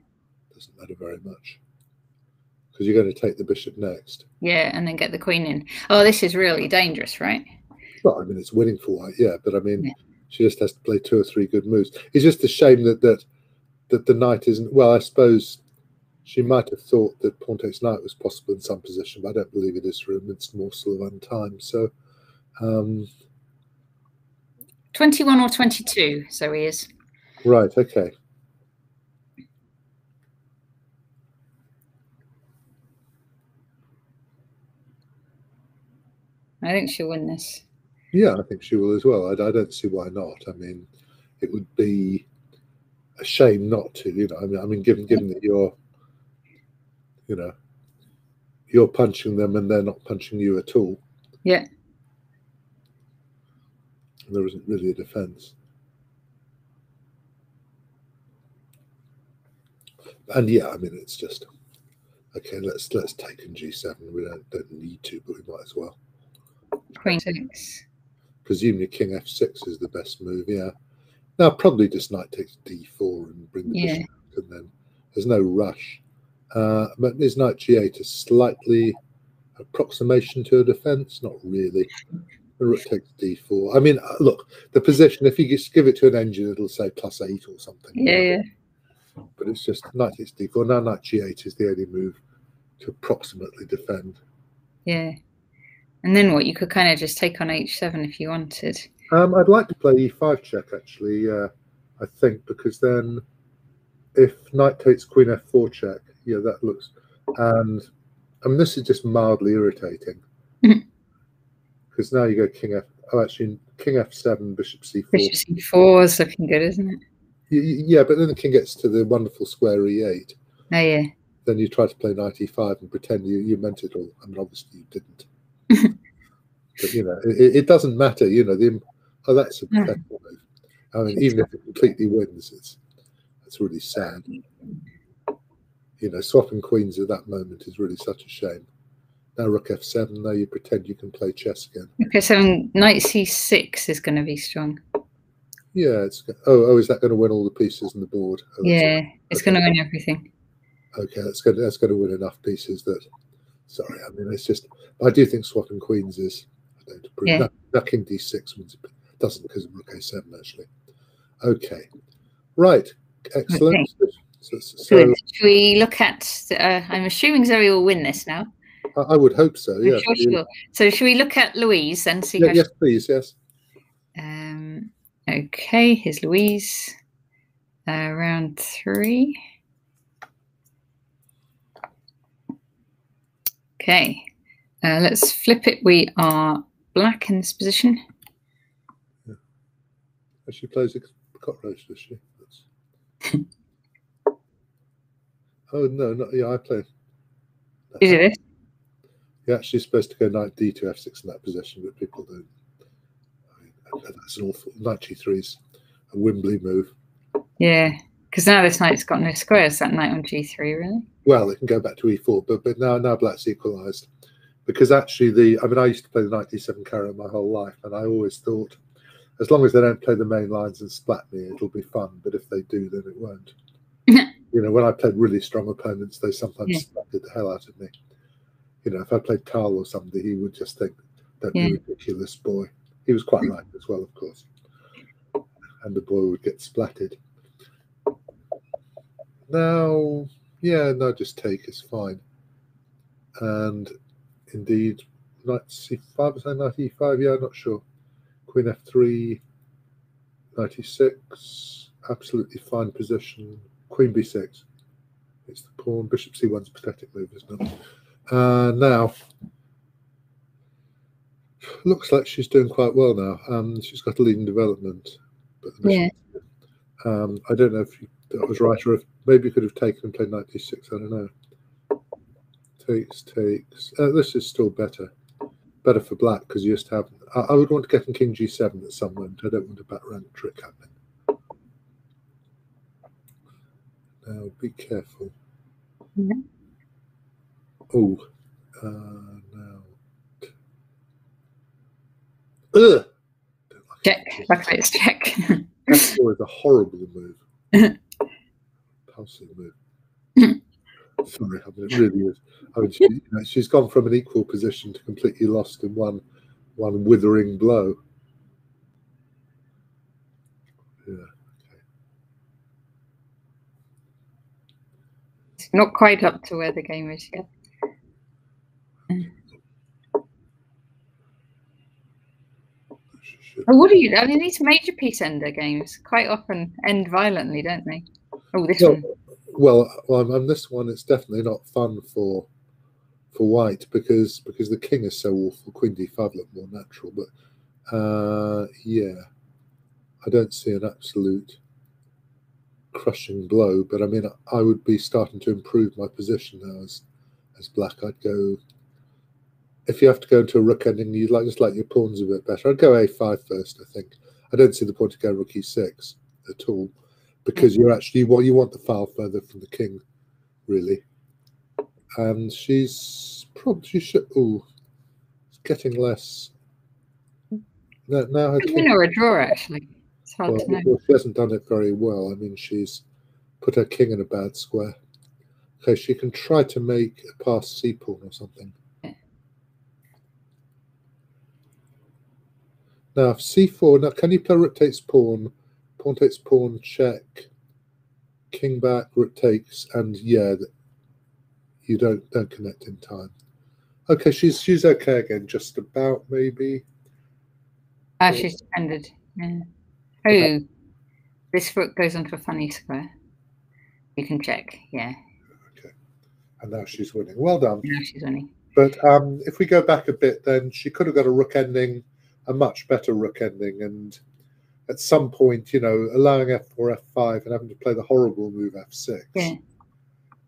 Doesn't matter very much because you're going to take the bishop next. Yeah, and then get the queen in. Oh, this is really dangerous, right? Well, I mean, it's winning for white, yeah, but I mean, yeah. she just has to play two or three good moves. It's just a shame that that that the knight isn't. Well, I suppose she might have thought that pawn takes knight was possible in some position, but I don't believe it is for a minced morsel of untime. So. Um, 21 or 22, so he is. Right, okay. I think she'll win this. Yeah, I think she will as well. I, I, don't see why not. I mean, it would be a shame not to. You know, I mean, I mean, given given that you're, you know, you're punching them and they're not punching you at all. Yeah. There isn't really a defense. And yeah, I mean, it's just okay. Let's let's take in G7. We don't don't need to, but we might as well. Queen six. Presumably, King F6 is the best move. Yeah. Now probably just Knight takes D4 and bring the Yeah. bishop, and then there's no rush. Uh, but is Knight G8 a slightly approximation to a defense? Not really. The rook takes D4. I mean, uh, look, the position. If you just give it to an engine, it'll say plus eight or something. Yeah, yeah. But it's just Knight takes D4. Now Knight G8 is the only move to approximately defend. Yeah. And then what? You could kind of just take on h7 if you wanted. Um, I'd like to play e5 check actually. Uh, I think because then, if knight takes queen f4 check, yeah, that looks. And I mean, this is just mildly irritating. because now you go king f. Oh, actually, king f7, bishop c4. Bishop c4 is looking good, isn't it? Yeah, but then the king gets to the wonderful square e8. Oh, yeah. Then you try to play knight e5 and pretend you, you meant it all. I mean, obviously you didn't. but you know, it, it doesn't matter. You know, the oh, that's a Yeah. move. I mean, even if it completely wins, it's it's really sad. You know, swapping queens at that moment is really such a shame. Now rook f7. Now you pretend you can play chess again. Okay, so knight c6 is going to be strong. Yeah, it's oh oh, is that going to win all the pieces on the board? Oh, Yeah, it's going to win everything. okay, that's going to, that's going to win enough pieces that. Sorry, I mean it's just. I do think swapping queens is. I don't approve. Yeah. No, no, king d6 wins. Doesn't because of rook a7 actually. Okay, right, excellent. So, so Good. Should we look at? Uh, I'm assuming Zoe will win this now. I, would hope so. Yeah. sure she will. So should we look at Louise and see Yeah, how? yes, please. Yes. Um, okay, here's Louise. Uh, round three. Okay, uh, let's flip it. We are black in this position. Yeah. She plays a cockroach, does she? That's... oh no, not yeah. I play. Is it this? You're actually supposed to go knight d to f6 in that position, but people don't. I mean, that's an awful knight g3's a Wembley move. Yeah, because now this knight's got no squares. That knight on g3, really. Well, it can go back to e4, but but now now black's equalised because actually the I mean I used to play the knight d7 Caro my whole life, and I always thought as long as they don't play the main lines and splat me, it'll be fun. But if they do, then it won't. you know, when I played really strong opponents, they sometimes Yeah. splatted the hell out of me. You know, if I played Carl or somebody, he would just think, "Don't Yeah. ridiculous, boy." He was quite right as well, of course. And the boy would get splatted. Now, yeah, no, just take is fine. And indeed, knight c5, is that knight e5? Yeah, I'm not sure. Queen f3, knight e6, absolutely fine position. Queen b6. It's the pawn. Bishop c1's a pathetic move, isn't it? Uh, now, looks like she's doing quite well now. Um, she's got a leading development. But Yeah. um, I don't know if you, that was right or if maybe you could have taken and played knight d6. I don't know. Takes, takes. Uh, this is still better. Better for black because you just have. I, I would want to get in king g7 at some point. I don't want a back rank trick happening. Now be careful. Yeah. Oh, uh, now. Ugh! Check. Luckily, it's check. F4 is a horrible move. Pulsing move. Sorry, I mean, it really is. I mean, she, you know, she's gone from an equal position to completely lost in one one withering blow. Yeah. It's not quite up to where the game is yet. Oh, what are you? I mean, these major piece ender games quite often end violently, don't they? Oh, this Well, one. well, well, on this one, it's definitely not fun for for white because because the king is so awful. Queen d5 look more natural, but uh, yeah, I don't see an absolute crushing blow. But I mean, I would be starting to improve my position now as as black. I'd go if you have to go into a rook ending, you'd like just like your pawns a bit better. I'd go a5 first, I think. I don't see the point of going rook e6 at all because you're actually what you want the file further from the king, really. And she's probably she should. Oh, it's getting less. Now, now her A king, or a draw, actually. It's hard well, to know. well, she hasn't done it very well. I mean, she's put her king in a bad square. Okay, she can try to make a pass c pawn or something. Now, if c4, now can you play rook takes pawn, pawn takes pawn, check, king back, rook takes, and yeah, you don't don't connect in time. Okay, she's she's okay again, just about maybe. Ah, she's defended. Yeah. Oh, this rook goes onto a funny square. You can check. Yeah. Okay. And now she's winning. Well done. Now she's winning. But um, if we go back a bit, then she could have got a rook ending, a much better rook ending, and at some point, you know, allowing f4, f5, and having to play the horrible move f6 Yeah.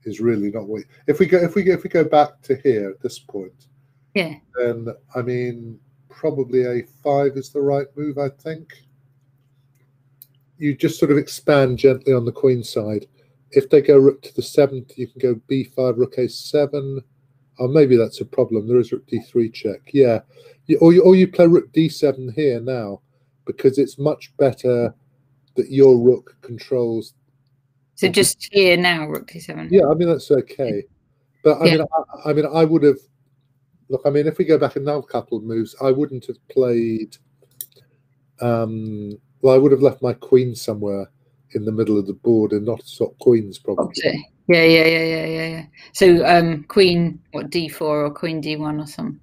is really not what. If we go, if we go, if we go back to here at this point, Yeah. then I mean, probably a5 is the right move. I think. You just sort of expand gently on the queen side. If they go rook to the seventh, you can go b5, rook a7. Oh, maybe that's a problem. There is rook d3 check. Yeah, or you or you play rook d7 here now because it's much better that your rook controls. So just here now, rook d7. Yeah, I mean that's okay, but I Yeah. mean, I, I mean, I would have. Look, I mean, if we go back another couple of moves, I wouldn't have played. Um, well, I would have left my queen somewhere in the middle of the board and not swap queens probably. Opposite. Yeah, yeah, yeah, yeah, yeah, yeah. So um, queen, what d4 or queen d1 or something.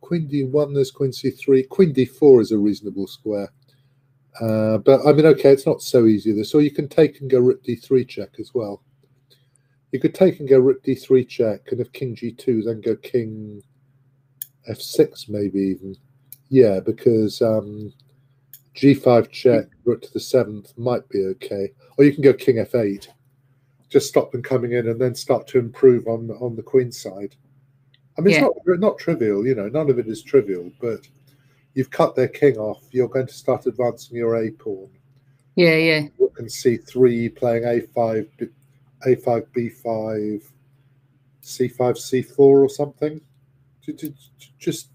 Queen d1, there's queen c3. Queen d4 is a reasonable square. Uh, but I mean, okay, it's not so easy this. Or you can take and go rook d3 check as well. You could take and go rook d3 check, and if king g2, then go king f6, maybe even. Yeah, because um, g5 check, rook to the seventh might be okay. Or you can go king f8. Just stop them coming in and then start to improve on on the queen side. I mean, Yeah. it's not not trivial, you know. None of it is trivial, but you've cut their king off. You're going to start advancing your a pawn. Yeah, yeah. Rook and c3, playing a5, b- a5, b5, c5, c4, or something. Ju- ju- ju- Just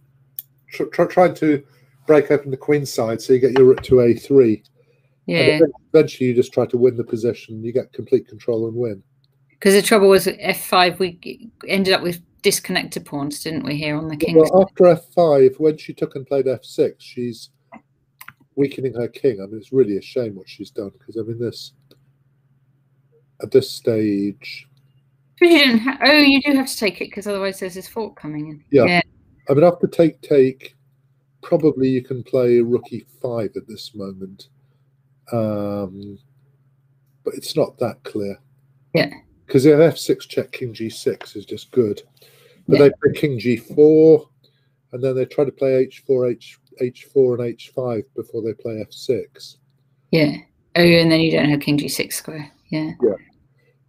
tr- tr- trying to break open the queen side so you get your rook to a3. Yeah. Eventually, you just try to win the position. You get complete control and win. Because the trouble was f5, we ended up with disconnected pawns, didn't we, here on the king's Well, after f5, when she took and played f6, she's weakening her king. I mean, it's really a shame what she's done because I mean, this at this stage, But you didn't ha- oh, you do have to take it because otherwise there's this fork coming in. Yeah. yeah. I mean, after take take, probably you can play rook e5 at this moment, um, but it's not that clear. Yeah. because if f6 check king g6 is just good, but Yeah. they play king g4, and then they try to play h4, h h4 and h5 before they play f6. Yeah. Oh, and then you don't have king g6 square. Yeah. Yeah.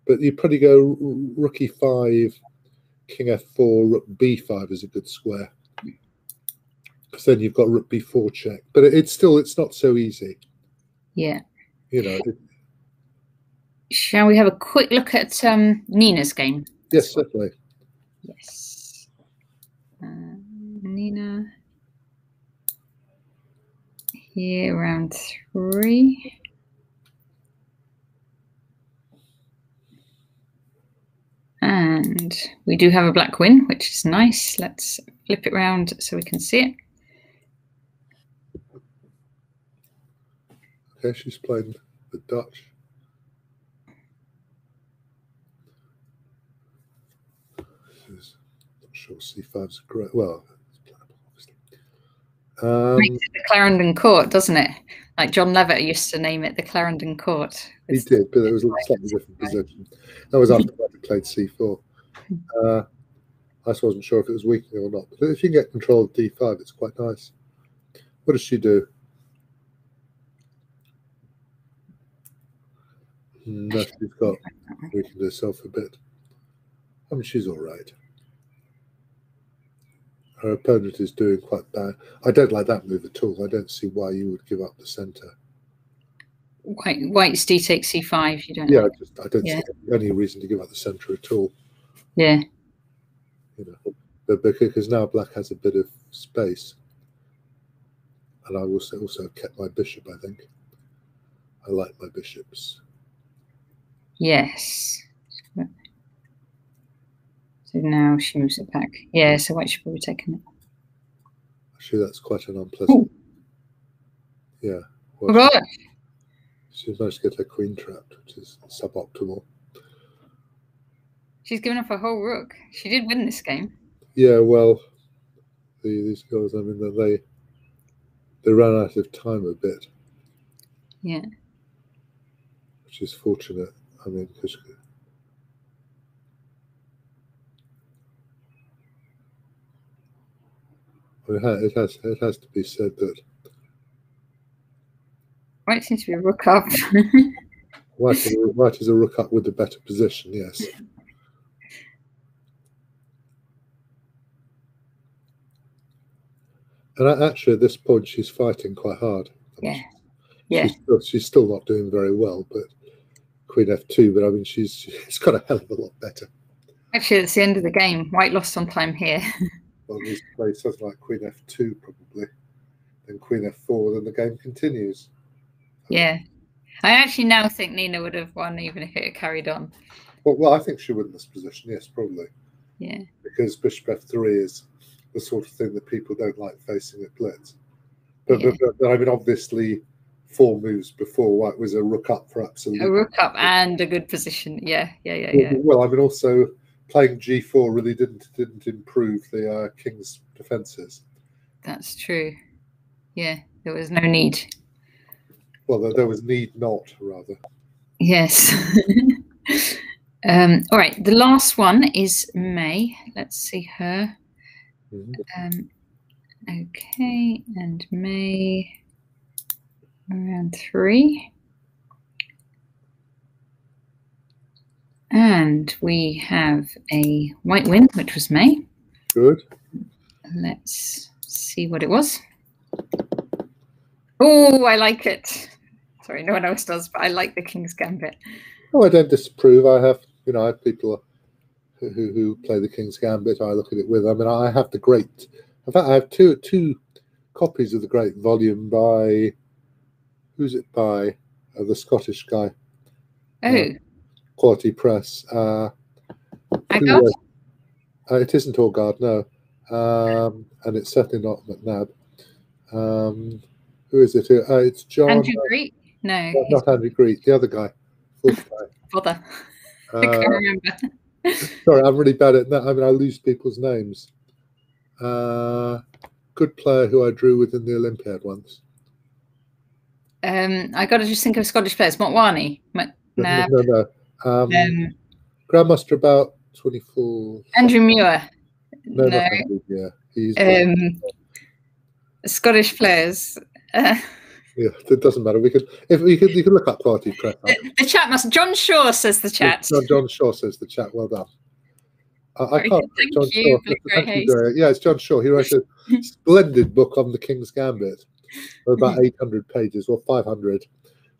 But you probably go rook e5, king f4, rook b5 is a good square. Because then you've got rook b4 check. But it, it's still it's not so easy. Yeah. You know. Shall we have a quick look at um, Nina's game? yes, certainly. Yes. Uh, Nina. Here, round three. And we do have a black win, which is nice. Let's flip it round so we can see it. Okay, she's playing the Dutch. She's not sure C5 is great. Well, it's playable, obviously. Um, the Clarendon Court, doesn't it? Like Jon Levitt used to name it the Clarendon Court. he did, but it was a slightly different position. That was after I played C4. Uh, I just wasn't sure if it was weakening or not. But if you can get control of D5, it's quite nice. What does she do? No, she's got weakened herself a bit. I mean, she's all right. her opponent is doing quite bad. I don't like that move at all. I don't see why you would give up the centre. White, white's d takes c5. You don't. Yeah, I, just, I don't Yeah. see any reason to give up the centre at all. Yeah. You know, but because now black has a bit of space, and I also also kept my bishop. I think I like my bishops. Yes. So now she moves it back. Yeah. So white should we probably taken it. Actually, that's quite an unpleasant. Ooh. Yeah. Well, Right. She's managed to get her queen trapped, which is suboptimal. She's given up her whole rook. She did win this game. Yeah, well, the, these girls, I mean, they they ran out of time a bit, Yeah. which is fortunate. I mean, it, it has it has to be said that White seems to be a rook up. white is, a- white is a rook up with a better position. Yes. And actually, at this point, she's fighting quite hard. yeah. Yeah. Still, she's still not doing very well, but Queen F2. But I mean, she's she's got a hell of a lot better. Actually, it's the end of the game. White lost on time here. Well, needs to play something like Queen F2 probably, then Queen F4, then the game continues. yeah. I actually now think Nina would have won even if it had carried on. Well, well, I think she would in this position. Yes, probably Yeah. because Bishop F3 is the sort of thing that people don't like facing at Blitz. But, Yeah. but, but, but I mean, obviously, four moves before White was a rook up for absolute. A rook up and a good position. Yeah. Yeah. Yeah. Yeah. Well, I mean, also playing G4 really didn't didn't improve the uh, King's defences. That's true. Yeah. There was no need. Well, there, there was need not rather. Yes. um, all right. The last one is Mae. Let's see her. Mhm. Um, okay. And Mae around three. And we have a white win, which was Mae. Good. Let's see what it was. Oh, I like it. Sorry, no one else does, but I like the King's Gambit. Oh, I don't disapprove. I have, you know, I have people who, who who play the King's Gambit. I look at it with. I mean, I have the great. In fact, I have two two copies of the great volume by. Who's it by? Uh, the Scottish guy, Oh, Quality Press. Uh, I who got uh, it isn't Aagaard, no, um, and it's certainly not McNab. Um, who is it? Uh, it's John. Andrew Greet. No, uh, not Andrew Greet, the other guy. Bother. I Uh, can't remember. Sorry, I'm really bad at that. I mean, I lose people's names. Uh, good player who I drew within the Olympiad once. Um, I got to just think of Scottish players. Motwani. No, McNab. no, no. Um, Um, Grandmaster about 24. Andrew Muir. No, No. Andrew, yeah. He's, Um, Scottish players. Uh, yeah, it doesn't matter. We could, if we could, you can look up party prep. the, the chat must. John Shaw says the chat. John, John Shaw says the chat. Well done. I, I can't. thank John you, Shaw. Thank you, Yeah, it's John Shaw. He wrote a splendid book on the King's Gambit, about Mm-hmm. 800 pages or 500,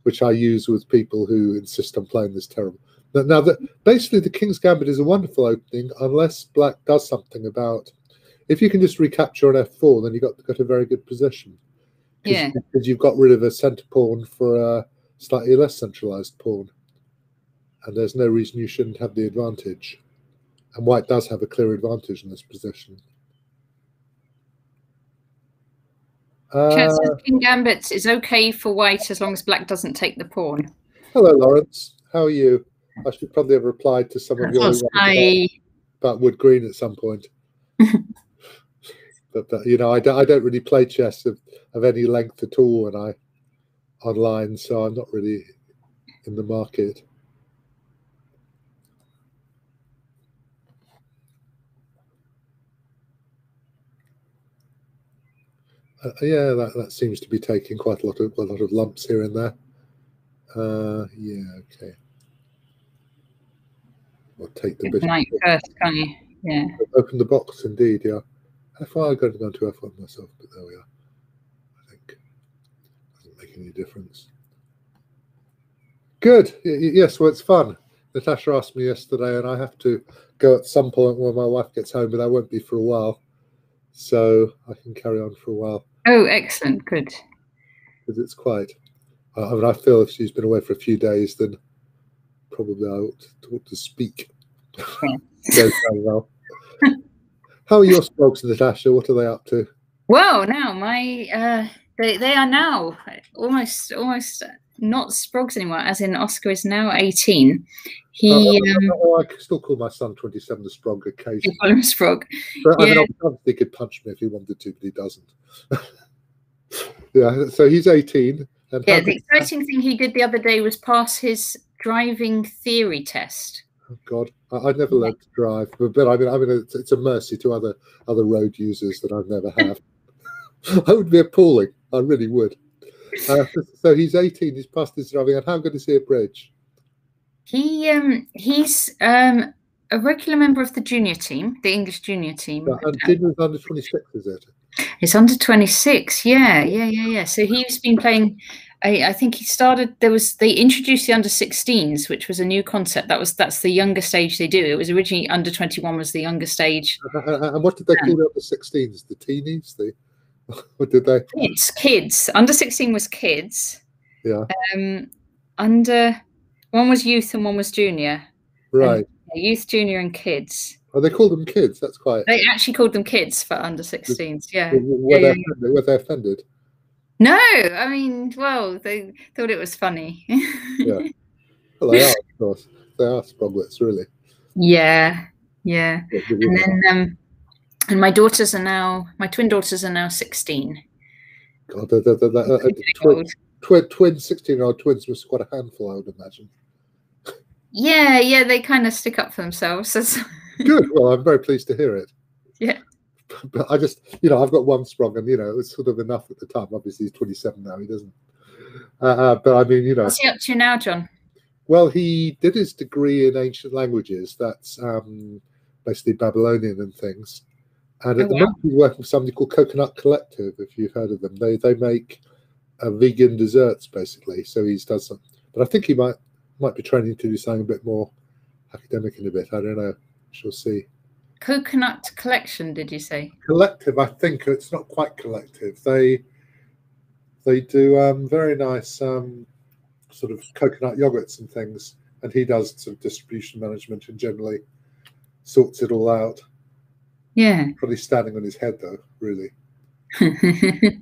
which I use with people who insist on playing this terrible. Now, now the, basically, the King's Gambit is a wonderful opening unless Black does something about. If you can just recapture an f4, then you got got a very good position. Cause, Yeah. because you've got rid of a centre pawn for a slightly less centralised pawn, and there's no reason you shouldn't have the advantage. And White does have a clear advantage in this position. Chat Uh, King Gambit is okay for white as long as black doesn't take the pawn. hello, Lawrence. How are you? I should probably have replied to some of your I about Wood Green at some point. but, but you know, I don't, I don't really play chess of, of any length at all when I online, so I'm not really in the market. Uh, yeah, that, that seems to be taking quite a lot of a lot of lumps here and there. Uh, yeah, okay. I'll take the Good bishop. knight first, can't you? Yeah. Open the box, indeed. Yeah. F1, I'm going to go into F1 myself, but there we are. I think doesn't make any difference. Good. Yes, well, it's fun. Natasha asked me yesterday, and I have to go at some point when my wife gets home, but that won't be for a while. So I can carry on for a while. Oh, excellent. Good. Because it's quite, I mean, I feel if she's been away for a few days, then probably I ought to, ought to speak. Yeah. well. How are your Sprogs, Natasha? What are they up to? Well, now my uh, they they are now almost almost not Sprogs anymore. As in, Oscar is now eighteen. He. Oh, um, oh, I still call my son twenty-seven the Sprog occasionally. call him Sprog. But, yeah. I mean, he could punch me if he wanted to, but he doesn't. yeah, so he's eighteen. yeah, the exciting thing he did the other day was pass his driving theory test. Oh God, I, would never learned to drive, but, but I mean, I mean, it's, it's, a mercy to other other road users that I've never have. I would be appalling. I really would. Uh, so he's 18. He's past his driving, and how good is he at bridge? He um he's um a regular member of the junior team, the English junior team. Uh, and junior under 26, is it? It's under 26. Yeah, yeah, yeah, yeah. So he's been playing I, I, think he started. There was they introduced the under 16s, which was a new concept. That was that's the youngest age they do. It was originally under 21 was the youngest age. And what did they call the under 16s? The teenies? The what did they? Kids, kids. Under 16 was kids. Yeah. Um, under one was youth and one was junior. Right. And, youth, junior, and kids. Oh, they called them kids. That's quite. They actually called them kids for under 16s. Yeah. Were, yeah, they, yeah. were they offended? No, I mean, well, they thought it was funny. yeah. Well, they are, of course. They are sproglets, really. Yeah, yeah. And then, um, and my daughters are now, my twin daughters are now 16. God, the, the, the, twin, twin, twin 16 year old twins was quite a handful, I would imagine. Yeah, yeah, they kind of stick up for themselves. Good. Well, I'm very pleased to hear it. Yeah but I just, you know, I've got one sprog, and you know, it was sort of enough at the time. Obviously, he's 27 now. He doesn't. Uh, uh, but I mean, you know. What's he up to now, Jon? Well, he did his degree in ancient languages. That's um, basically Babylonian and things. And at oh, the wow. moment, he's working with somebody called Coconut Collective. If you've heard of them, they they make uh, vegan desserts basically. So he's done some, but I think he might might be training to do something a bit more academic in a bit. I don't know. Shall see. Coconut Collection, did you say? Collective, I think it's not quite collective. They they do um, very nice um, sort of coconut yogurts and things, and he does some distribution management and generally sorts it all out. Yeah, probably standing on his head though, really.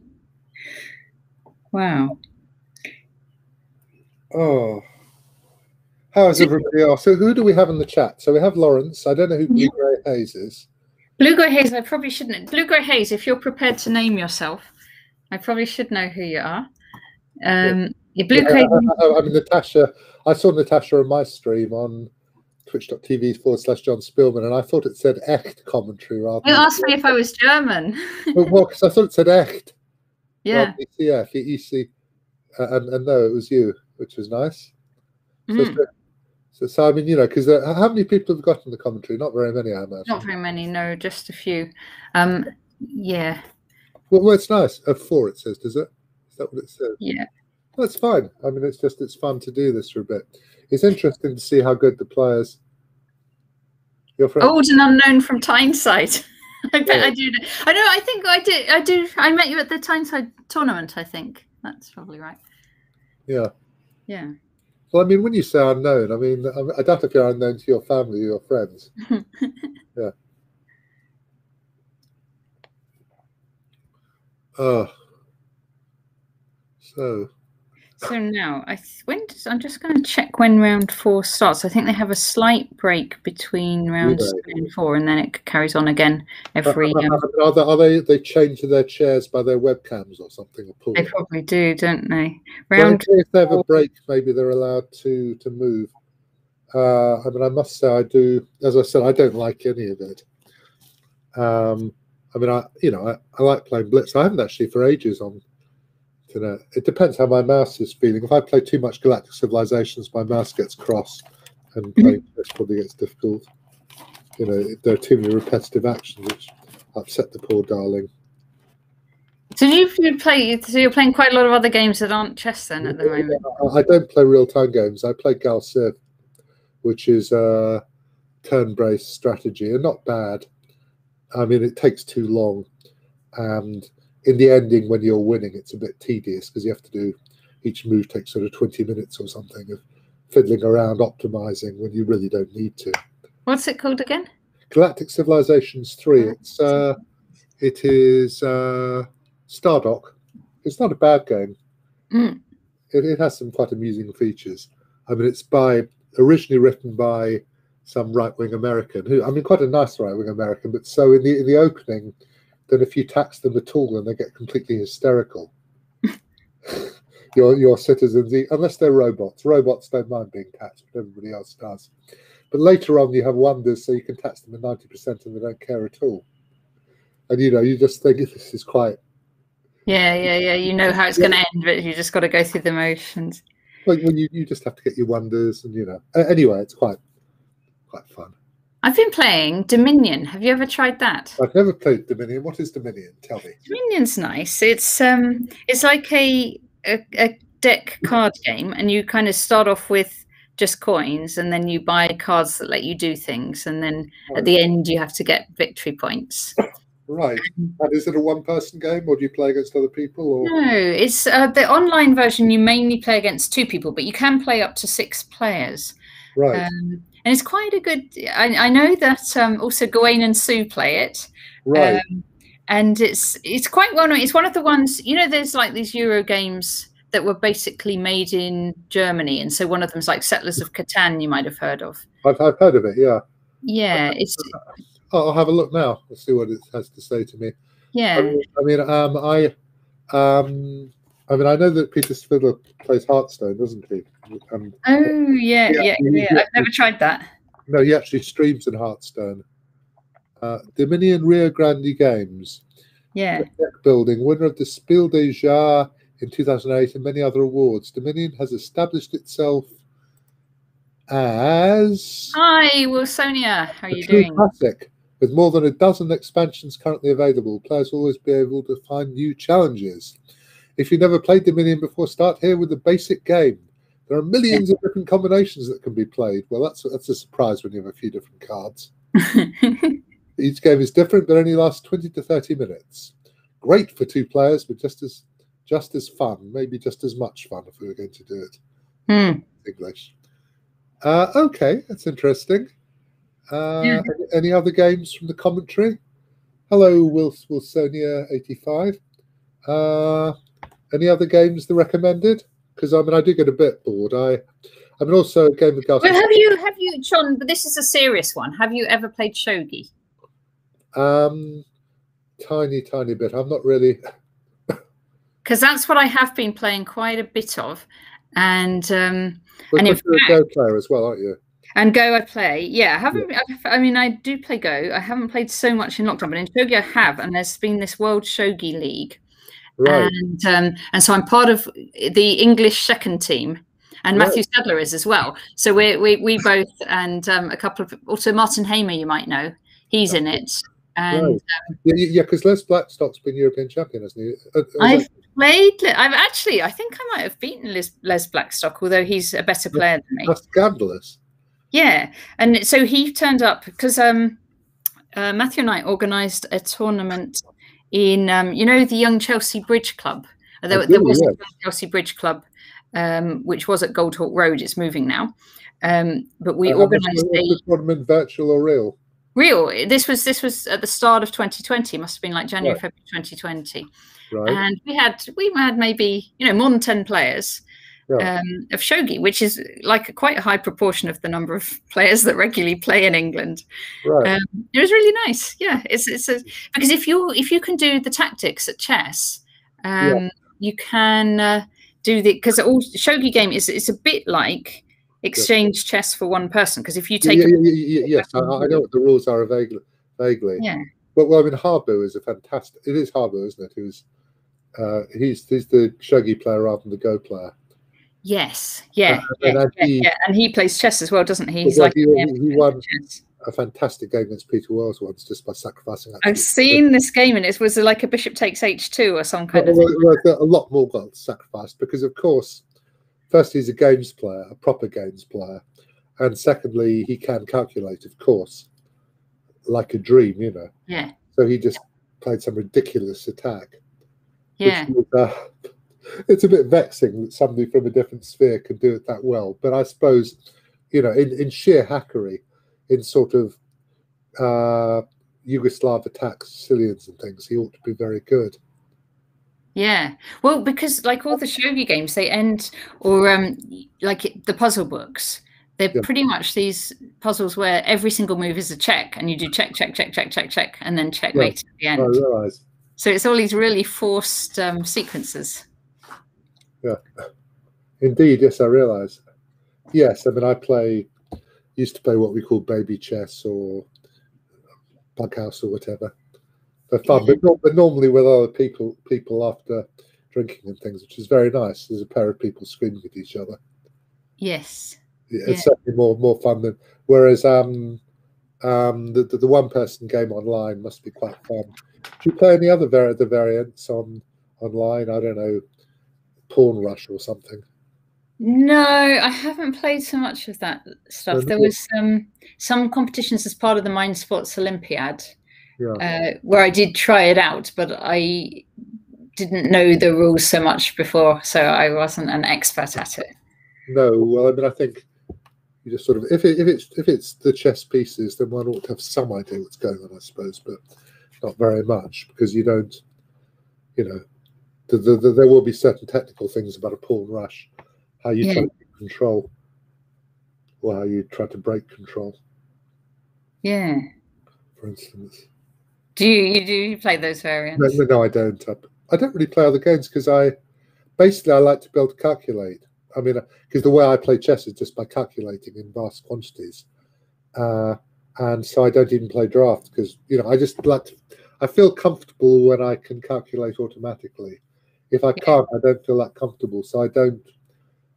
wow. Oh, how is everybody else? So who do we have in the chat? So we have Lawrence. I don't know who Blue Grey Haze is. Blue Grey Haze, I probably shouldn't. Blue Grey Haze, if you're prepared to name yourself, I probably should know who you are. Um, yeah. Blue Grey. I, I, I mean, Natasha. I saw Natasha on my stream on twitch.tv forward slash Jon Speelman, and I thought it said echt commentary rather. You asked me if I was German. well, because I thought it said echt. Yeah. EC, uh, and, and no, it was you, which was nice. So mm. So, so I mean, you know, because how many people have got in the commentary? Not very many, I imagine. Not very many, no, just a few. Um, yeah. Well, well it's nice. A four, it says, does it? Is that what it says? Yeah. That's fine. I mean, it's just it's fun to do this for a bit. It's interesting to see how good the players. Your friend. Old and unknown from Tyneside. I bet yeah. I do. I know. I think I did. I do. I met you at the Tyneside tournament. I think that's probably right. Yeah. Yeah. Well, I mean, when you say unknown, I mean, I doubt if you're unknown to your family or your friends. yeah. Oh. So. So now, I when does, I'm just going to check when round four starts. I think they have a slight break between rounds three and four, and then it carries on again every. Um, are, they, are they they to their chairs by their webcams or something? Or they probably do, don't they? Round. Well, if they have a break, maybe they're allowed to to move. Uh, I mean, I must say, I do. As I said, I don't like any of it. Um, I mean, I you know, I, I like playing Blitz. I haven't actually for ages on you know, it depends how my mouse is feeling. If I play too much Galactic Civilizations, my mouse gets cross, and mm-hmm. playing this probably gets difficult. You know, there are too many repetitive actions, which upset the poor darling. So you, you play? So you're playing quite a lot of other games that aren't chess then at the moment. I don't play real time games. I play Gal Civ, which is a turn-based strategy, and not bad. I mean, it takes too long, and in the ending, when you're winning, it's a bit tedious because you have to do each move takes sort of 20 minutes or something of fiddling around optimizing when you really don't need to. What's it called again? Galactic Civilizations 3. It's uh, it is uh, Stardock. It's not a bad game. Mm. It, it has some quite amusing features. I mean, it's by originally written by some right-wing American who, I mean, quite a nice right-wing American. But so in the in the opening, then if you tax them at all, then they get completely hysterical. your your citizens, unless they're robots, robots don't mind being taxed, but everybody else does. But later on, you have wonders, so you can tax them at ninety percent, and they don't care at all. And you know, you just think this is quite. Yeah, yeah, yeah. You know how it's yeah. going to end, but you just got to go through the motions. Like when you, you just have to get your wonders, and you know. Anyway, it's quite quite fun. I've been playing Dominion. Have you ever tried that? I've never played Dominion. What is Dominion? Tell me. Dominion's nice. It's um, it's like a a, a deck card game, and you kind of start off with just coins, and then you buy cards that let you do things, and then at the end you have to get victory points. Right. And is it a one-person game, or do you play against other people? Or? No, it's uh, the online version. You mainly play against two people, but you can play up to six players. Right. Um, and it's quite a good. I, I know that um, also Gawain and Sue play it. Right. Um, and it's it's quite well known. It's one of the ones you know. There's like these Euro games that were basically made in Germany, and so one of them's like Settlers of Catan. You might have heard of. I've, I've heard of it. Yeah. Yeah, it's. I'll have a look now. Let's see what it has to say to me. Yeah. I mean, I mean, um, I, um, I mean, I know that Peter Svidler plays Hearthstone, doesn't he? Um, oh yeah, yeah, yeah, yeah. I've never tried that. No, he actually streams in Hearthstone. Uh, Dominion Rio Grande Games. Yeah. Deck building, winner of the Spiel des Jahres in 2008 and many other awards. Dominion has established itself as. Hi, Wilsonia. How are you doing? Classic. With more than a dozen expansions currently available, players will always be able to find new challenges. If you've never played Dominion before, start here with the basic game. There are millions of different combinations that can be played. Well, that's that's a surprise when you have a few different cards. Each game is different, but only lasts 20 to 30 minutes. Great for two players, but just as just as fun, maybe just as much fun if we were going to do it. Hmm. English. Uh, okay, that's interesting. Uh, yeah. any, any, other games from the commentary? Hello, Will Wilsonia85. Uh, any other games that recommended? Because I mean, I do get a bit bored. I, I mean, also a game of Well, have you, have you, Jon? But this is a serious one. Have you ever played shogi? Um, tiny, tiny bit. I'm not really. Because that's what I have been playing quite a bit of, and um, and in you're a Go player as well, aren't you? And Go, I play. Yeah, I haven't. Yeah. I mean, I do play Go. I haven't played so much in lockdown, but in shogi I have, and there's been this World Shogi League, right. and um, and so I'm part of the English second team and right. Matthew Sadler is as well. So we we we both and um, a couple of also Martin Hamer you might know he's in it. And right. um, yeah, because Les Blackstock's been European champion, hasn't he? Uh, I've played. I've actually, I think I might have beaten Les, Les Blackstock, although he's a better player than me. That's scandalous. Yeah, and so he turned up because um, uh, Matthew and I organised a tournament in, um, you know, the Young Chelsea Bridge Club. There, there was a Chelsea Bridge Club, um, which was at Goldhawk Road. It's moving now, um, but we uh, organised a tournament, virtual or real real this was this was at the start of 2020 it must have been like january right. february 2020 right. and we had we had maybe you know more than 10 players yeah. um, of shogi which is like a quite a high proportion of the number of players that regularly play in england. Right. um, it was really nice. Yeah it's it's a, because if you if you can do the tactics at chess um, yeah. you can uh, do the because all shogi game is it's a bit like exchange chess for one person because if you take yeah, yeah, yeah, yes I, I, know what the rules are vaguely vaguely. Yeah. But well i mean Habu is a fantastic it is Habu isn't it? Who's uh he's he's the shogi player rather than the go player yes yeah, uh, yeah, and, yeah, he, yeah, and he plays chess as well doesn't he he's like he, he, won a fantastic game against Peter Wells once just by sacrificing. I've seen this game and it was like a bishop takes h2 or some kind well, of. Well, well, a lot more got sacrificed because, of course, first he's a games player, a proper games player, and secondly he can calculate, of course, like a dream, you know. Yeah. So he just played some ridiculous attack. Yeah. Was, uh, it's a bit vexing that somebody from a different sphere could do it that well, but I suppose, you know, in, in sheer hackery in sort of uh, Yugoslav attacks, Sicilians and things, he ought to be very good. Yeah, well, because like all the shogi games, they end or um, like the puzzle books. They're yeah. pretty much these puzzles where every single move is a check, and you do check, check, check, check, check, check, and then checkmate yeah. at the end. I realise. So it's all these really forced um, sequences. Yeah, indeed. Yes, I realise. Yes, I mean I play used to play what we call baby chess or bughouse or whatever for fun, but, but normally with other people people after drinking and things, which is very nice. There's a pair of people screaming at each other. Yes. Yeah, it's yeah. certainly more more fun than whereas um um the, the, the one person game online must be quite fun. Do you play any other var- the variants on online? I don't know, Pawn Rush or something. No, I haven't played so much of that stuff. There was um, some competitions as part of the Mind Sports Olympiad yeah. uh, where I did try it out, but I didn't know the rules so much before, so I wasn't an expert at it. No, well, I mean, I think you just sort of if it, if it's if it's the chess pieces, then one ought to have some idea what's going on, I suppose, but not very much because you don't, you know, the, the, the, there will be certain technical things about a pawn rush how you yeah. try to control or how you try to break control. Yeah. For instance. Do you, you do you play those variants? No, no, no I don't. I, I don't really play other games because I basically I like to be able to calculate. I mean, because the way I play chess is just by calculating in vast quantities, uh, and so I don't even play draft because you know I just like to, I feel comfortable when I can calculate automatically. If I can't, I don't feel that comfortable, so I don't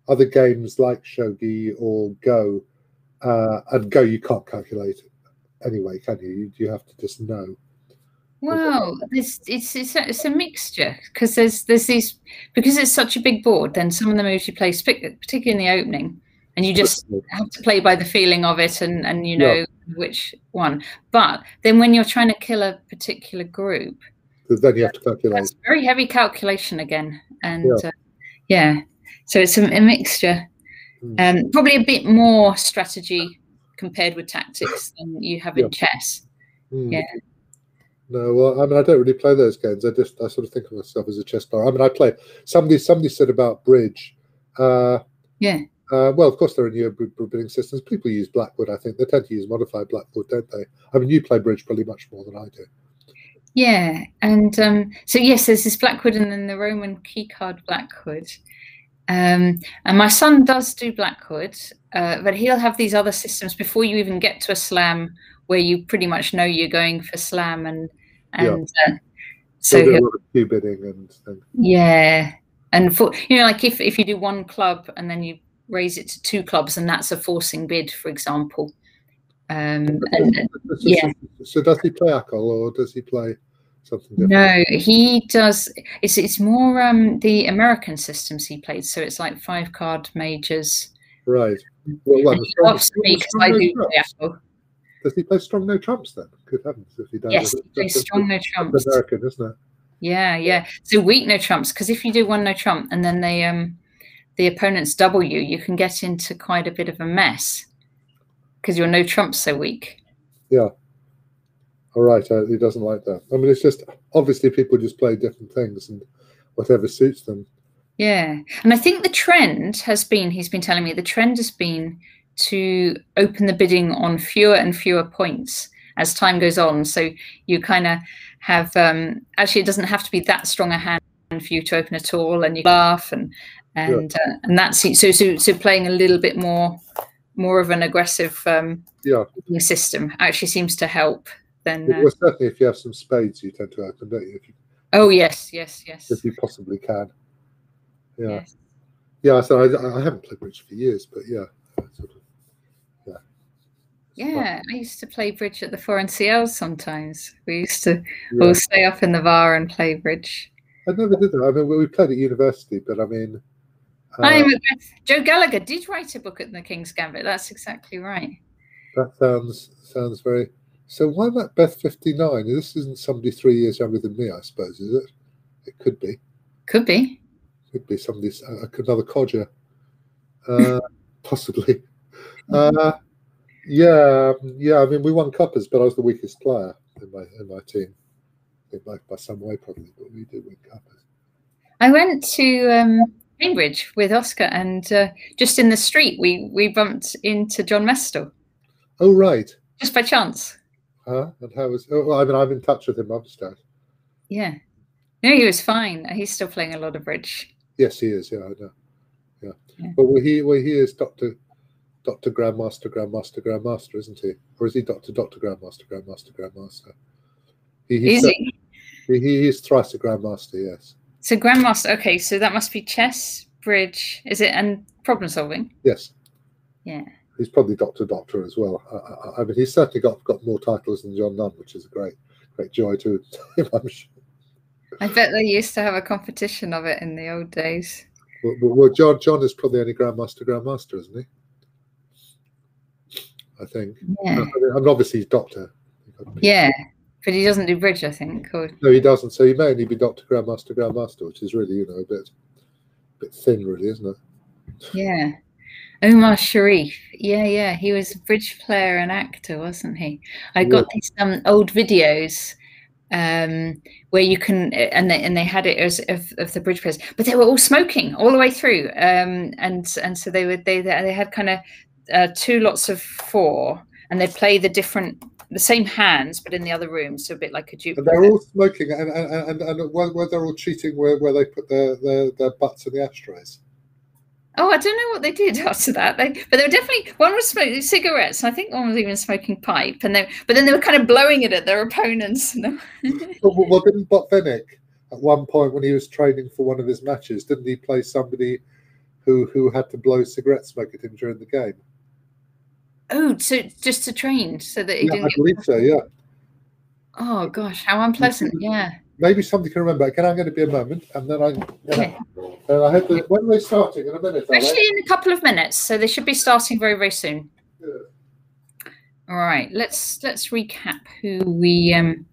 other games like shogi or go uh, and go you can't calculate it anyway can you? You, you have to just know. Well it's it's it's a, it's a mixture because there's there's these because it's such a big board then some of the moves you play particularly in the opening and you just have to play by the feeling of it and and you know yeah. which one. But then when you're trying to kill a particular group then you have to calculate that's very heavy calculation again and yeah, uh, yeah so it's a, a mixture. Hmm. Um, probably a bit more strategy compared with tactics than you have in yeah. chess. Mm. Yeah. No, well, I mean, I don't really play those games. I just, I sort of think of myself as a chess player. I mean, I play. Somebody, somebody said about bridge. Uh, yeah. Uh, well, of course, there are newer bidding systems. People use Blackwood. I think they tend to use modified Blackwood, don't they? I mean, you play bridge probably much more than I do. Yeah, and um, so yes, there's this Blackwood, and then the Roman keycard Blackwood. Um, and my son does do Blackwood, uh, but he'll have these other systems before you even get to a slam where you pretty much know you're going for slam and and yeah. uh, so of cue bidding and, and, yeah and for you know like if if you do one club and then you raise it to two clubs and that's a forcing bid for example um and, so, yeah so does he play Acol or does he play something different? No, he does. It's it's more um the American systems he played. So it's like five card majors. Right. Well, well he loves me because I do play Does he play strong no trumps then? Good heavens, if he does. Yes, he plays strong no trumps. American, isn't it? Yeah, yeah. So weak no trumps because if you do one no trump and then they um the opponents double you, you can get into quite a bit of a mess because your no trumps so weak. Yeah all right, uh, he doesn't like that. I mean, it's just obviously people just play different things and whatever suits them. Yeah. And I think the trend has been, he's been telling me, the trend has been to open the bidding on fewer and fewer points as time goes on. So you kind of have, um, actually, it doesn't have to be that strong a hand for you to open at all and you laugh and, and, yeah. uh, and that's so, so, so playing a little bit more, more of an aggressive um, yeah. system actually seems to help then uh, well, certainly if you have some spades, you tend to open, don't you? you oh yes, yes, yes. If you possibly can. Yeah, yes. yeah. So I, I haven't played bridge for years, but yeah, sort of, yeah. Yeah, I used to play bridge at the Foreign CL sometimes. We used to yeah. all stay up in the bar and play bridge. I never did that. I mean, we played at university, but I mean, uh, Joe Gallagher did write a book at the King's Gambit. That's exactly right. That sounds sounds very. So why Macbeth fifty nine? This isn't somebody three years younger than me, I suppose, is it? It could be. Could be. Could be somebody uh, another codger, uh, possibly. Uh, yeah, yeah. I mean, we won cuppers, but I was the weakest player in my in my team. By, by some way, probably, but we did win cuppers. I went to um, Cambridge with Oscar, and uh, just in the street, we we bumped into John Mestel. Oh right. Just by chance. Huh? And how was? Oh, well, I mean, I'm in touch with him upstairs. Yeah. No, he was fine. He's still playing a lot of bridge. Yes, he is. Yeah, I know. Yeah, yeah. but well, he well, he is Doctor Doctor Grandmaster Grandmaster Grandmaster, isn't he? Or is he Doctor Doctor Grandmaster Grandmaster Grandmaster? He, is he? he? He is thrice a Grandmaster. Yes. So Grandmaster. Okay, so that must be chess, bridge. Is it and problem solving? Yes. Yeah. He's probably Doctor Doctor as well. I, I, I, mean, he's certainly got got more titles than John Nunn, which is a great great joy to him. I'm sure. I bet they used to have a competition of it in the old days. Well, well John John is probably only Grandmaster Grandmaster, isn't he? I think. Yeah. I mean, obviously he's Doctor. Yeah. But he doesn't do bridge, I think. Or... No, he doesn't. So he may only be Doctor Grandmaster Grandmaster, which is really, you know, a bit, a bit thin, really, isn't it? Yeah. Omar Sharif. Yeah, yeah. He was a bridge player and actor, wasn't he? I got yeah. these um, old videos um, where you can, and they, and they had it as of, of the bridge players, but they were all smoking all the way through. Um, and and so they would they they had kind of uh, two lots of four, and they'd play the different the same hands, but in the other room, so a bit like a duplicate. they're all smoking, and and, and, and where, they're all cheating, where, where they put their, their, their butts in the ashtrays. Oh, I don't know what they did after that. They, but they were definitely one was smoking cigarettes, I think one was even smoking pipe. And they, but then they were kind of blowing it at their opponents. well, well, didn't Botvinnik at one point when he was training for one of his matches, didn't he play somebody who who had to blow cigarette smoke at him during the game? Oh, so just to train so that he yeah, didn't. I believe so. Yeah. Oh gosh, how unpleasant! Yeah. Maybe somebody can remember. Can I'm going to be a moment, and then I. Okay. And I hope that when are they starting in a minute? Actually, in a couple of minutes, so they should be starting very very soon. All right, let's let's recap who we um,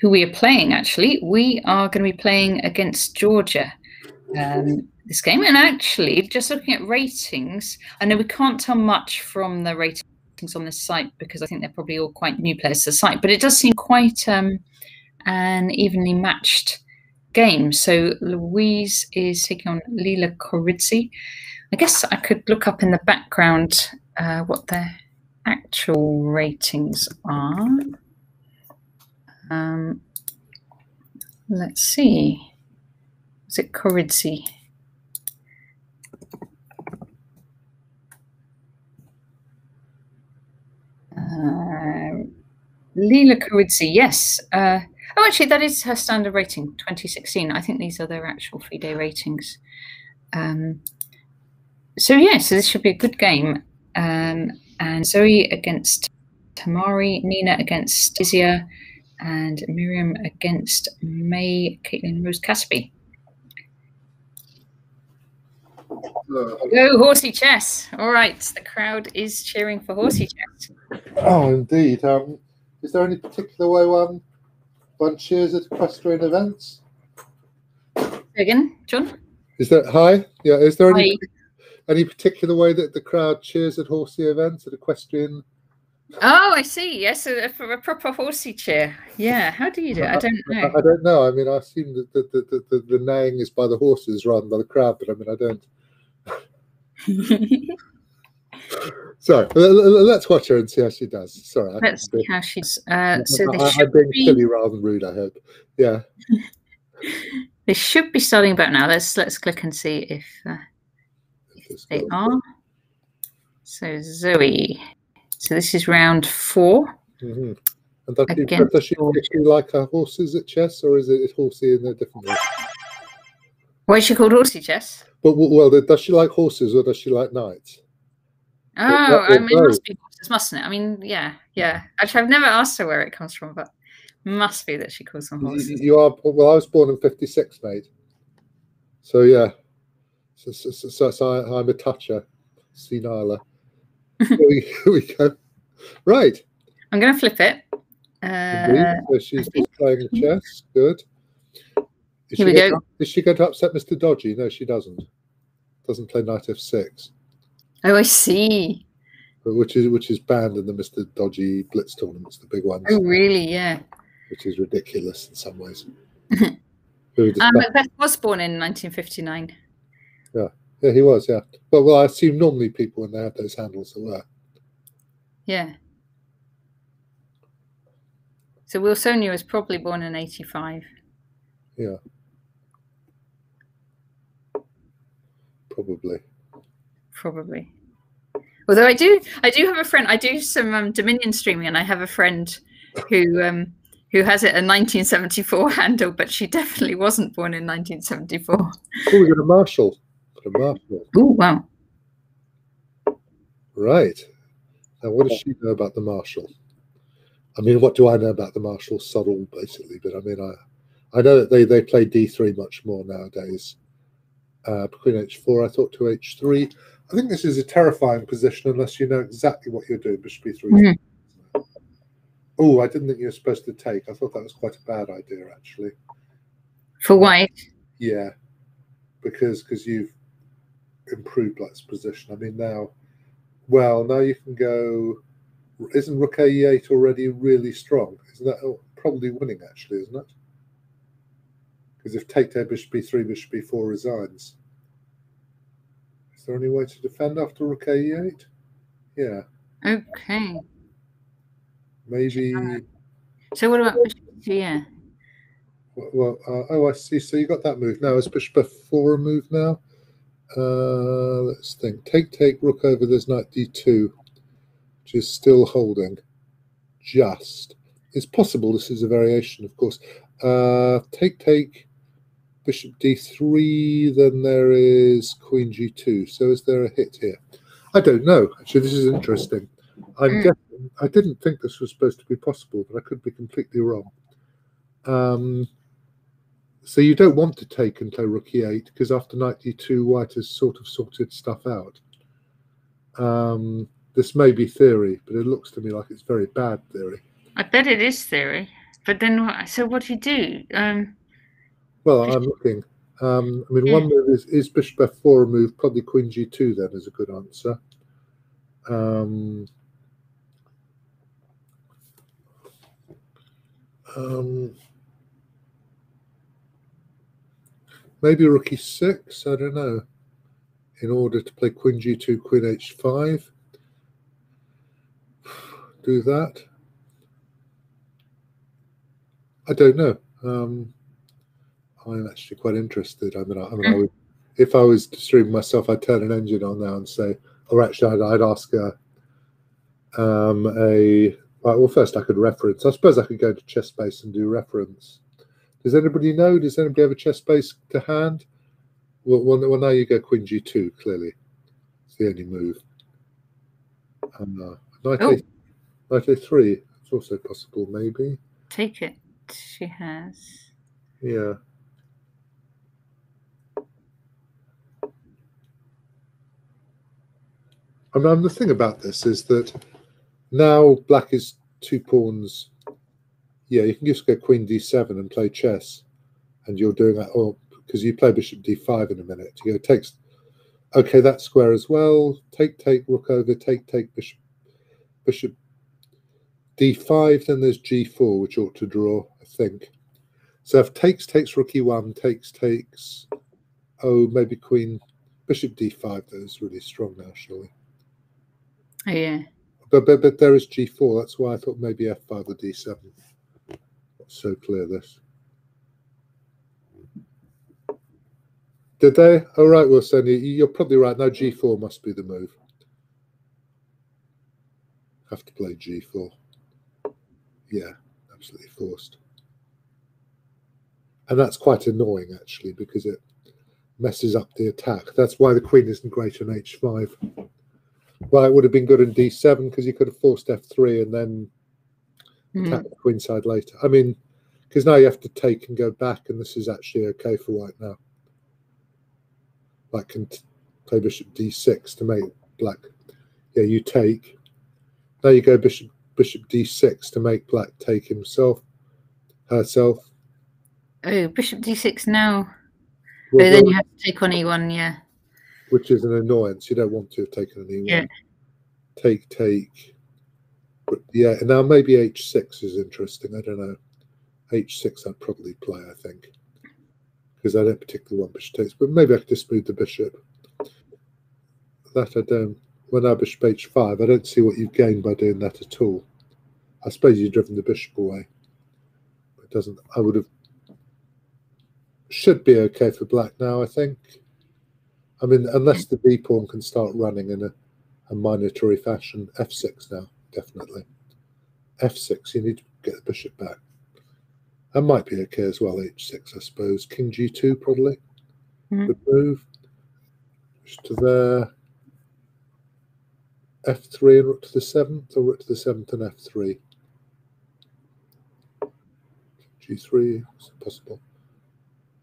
who we are playing. Actually, we are going to be playing against Georgia. Um, this game, and actually, just looking at ratings, I know we can't tell much from the on this site because I think they're probably all quite new players to the site, but it does seem quite um, an evenly matched game. So Louise is taking on Lila Koridze. I guess I could look up in the background uh, what their actual ratings are. Um, let's see. Is it Koridze? Uh, Lila Koridze, yes. Uh, oh, actually, that is her standard rating, 2016. I think these are their actual FIDE ratings. Um, so, yeah, so this should be a good game. Um, and Zoe against Tamari, Nina against Stizia, and Miriam against Mae, Katelyn Rose Catabay. Go horsey chess. All right, the crowd is cheering for horsey chess. Oh, indeed. Um, is there any particular way one one cheers at equestrian events? Again, Jon. Is that hi? Yeah. Is there any any particular way that the crowd cheers at horsey events at equestrian? Oh, I see. Yes, a, a, proper horsey cheer. Yeah. How do you do it? I don't know. I, I don't know. I mean, I assume that the, the, the, the, the neighing is by the horses rather than by the crowd, but I mean, I don't. Sorry, let's watch her and see how she does. Sorry, let's see how she's. Uh, so I, am being be... silly rather than rude. I hope. Yeah. they should be starting about now. Let's let's click and see if, uh, if they are. So Zoe. So this is round 4 mm-hmm. And does she, does she, does she like her horses at chess, or is it horsey in a different way? Why is she called horsey chess? But well, does she like horses or does she like knights? Oh, I mean, it must be horses mustn't it? I mean, yeah, yeah. Actually, I've never asked her where it comes from, but must be that she calls them horses. You, you are well. I was born in '56, mate. So yeah, so, so, so, so I, am a toucher, senile. here, we, here we go. Right. I'm going to flip it. Uh, so she's playing the chess. Good. Is here we go. is she going to upset Mr. Dodgy? No, she doesn't. Doesn't play knight f6. Oh, I see. Which is which is banned in the Mr. Dodgy Blitz tournaments, the big ones. Oh, really? Yeah. Which is ridiculous in some ways. um, Macbeth was born in 1959. Yeah, yeah, he was. Yeah. Well, well, I assume normally people when they have those handles that were. Yeah. So Wilsonia was probably born in 85. Yeah. Probably. Probably. Although I do, I do have a friend. I do some um, Dominion streaming, and I have a friend who um, who has it a 1974 handle, but she definitely wasn't born in 1974. Oh, got a Marshall. A Marshall. Oh wow! Right. Now, what does she know about the Marshall? I mean, what do I know about the Marshall? Subtle, basically. But I mean, I I know that they they play D3 much more nowadays. Uh, Queen H4, I thought to H3. I think this is a terrifying position unless you know exactly what you're doing. Bishop B3. Mm-hmm. Oh, I didn't think you were supposed to take. I thought that was quite a bad idea, actually. For white. Yeah, because because you've improved Black's position. I mean, now, well, now you can go. Isn't Rook A8 already really strong? Isn't that oh, probably winning actually? Isn't it? Because if take there, Bishop B3, Bishop B4 resigns. Is there any way to defend after rook a8? Yeah. Okay. Maybe. So what about bishop yeah? Well, uh, oh, I see. So you got that move now. Is bishop f4 a move now? Uh, let's think. Take, take, rook over. There's knight d2, which is still holding. Just. It's possible this is a variation, of course. Uh, take, take, bishop d3, then there is queen g2. So is there a hit here? I don't know. Actually, this is interesting. I'm mm. guessing, I didn't think this was supposed to be possible, but I could be completely wrong. Um, so you don't want to take and play rook e8 because after knight d2, white has sort of sorted stuff out. Um, this may be theory, but it looks to me like it's very bad theory. I bet it is theory. But then, so what do you do? Um, well, I'm looking. Um, I mean, one move is, is bishop f4 a move? Probably queen g2 then is a good answer. Um, um, maybe rook e6, I don't know, in order to play queen g2, queen h5. Do that. I don't know. Um, I'm actually quite interested. I mean, I, I mean, I would, if I was to stream myself, I'd turn an engine on now and say, or actually, I'd, I'd ask a, um, a well, first I could reference. I suppose I could go to ChessBase and do reference. Does anybody know? Does anybody have a ChessBase to hand? Well, well, well now you go Queen G2. Clearly, it's the only move. Um, uh, knight, oh. a, knight A3. It's also possible, maybe. Take it. She has. Yeah. I mean, the thing about this is that now black is two pawns. Yeah, you can just go queen d7 and play chess, and you're doing that. Or because you play bishop d5 in a minute, you go takes. Okay, that square as well. Take, take, rook over. Take, take, bishop, bishop d5. Then there's g4, which ought to draw, I think. So if takes, takes, rook e1, takes, takes. Oh, maybe queen, bishop d5. That is really strong now, surely. Yeah. But, but but there is G4. That's why I thought maybe F5 or D7. Not so clear this. Did they? All right, well, Sonny, you're probably right. Now G4 must be the move. Have to play G4. Yeah, absolutely forced. And that's quite annoying, actually, because it messes up the attack. That's why the queen isn't great on H5. Well, it would have been good in d7 because you could have forced f3 and then Mm. attack the queen side later. I mean, because now you have to take and go back, and this is actually okay for white now. Black can t- play bishop d6 to make black. Yeah, you take. Now you go bishop bishop d6 to make black take himself, herself. Oh, bishop d6 now. Well, oh, then you have to take on e1, yeah. Which is an annoyance. You don't want to have taken an e1. Yeah. Take, take. But yeah, and now maybe h6 is interesting. I don't know. h6 I'd probably play, I think. Because I don't particularly want bishop takes, but maybe I could just move the bishop. That I don't. When I bishop h5, I don't see what you've gained by doing that at all. I suppose you've driven the bishop away. It doesn't. I would have. Should be okay for black now, I think. I mean, unless the b pawn can start running in a, a minatory fashion. f6 now, definitely. f6, you need to get the bishop back. That might be okay as well, h6, I suppose. King g2, probably. Mhm. Good move. Push to there. f3 and rook to the 7th, or rook to the 7th and f3. g3, is possible?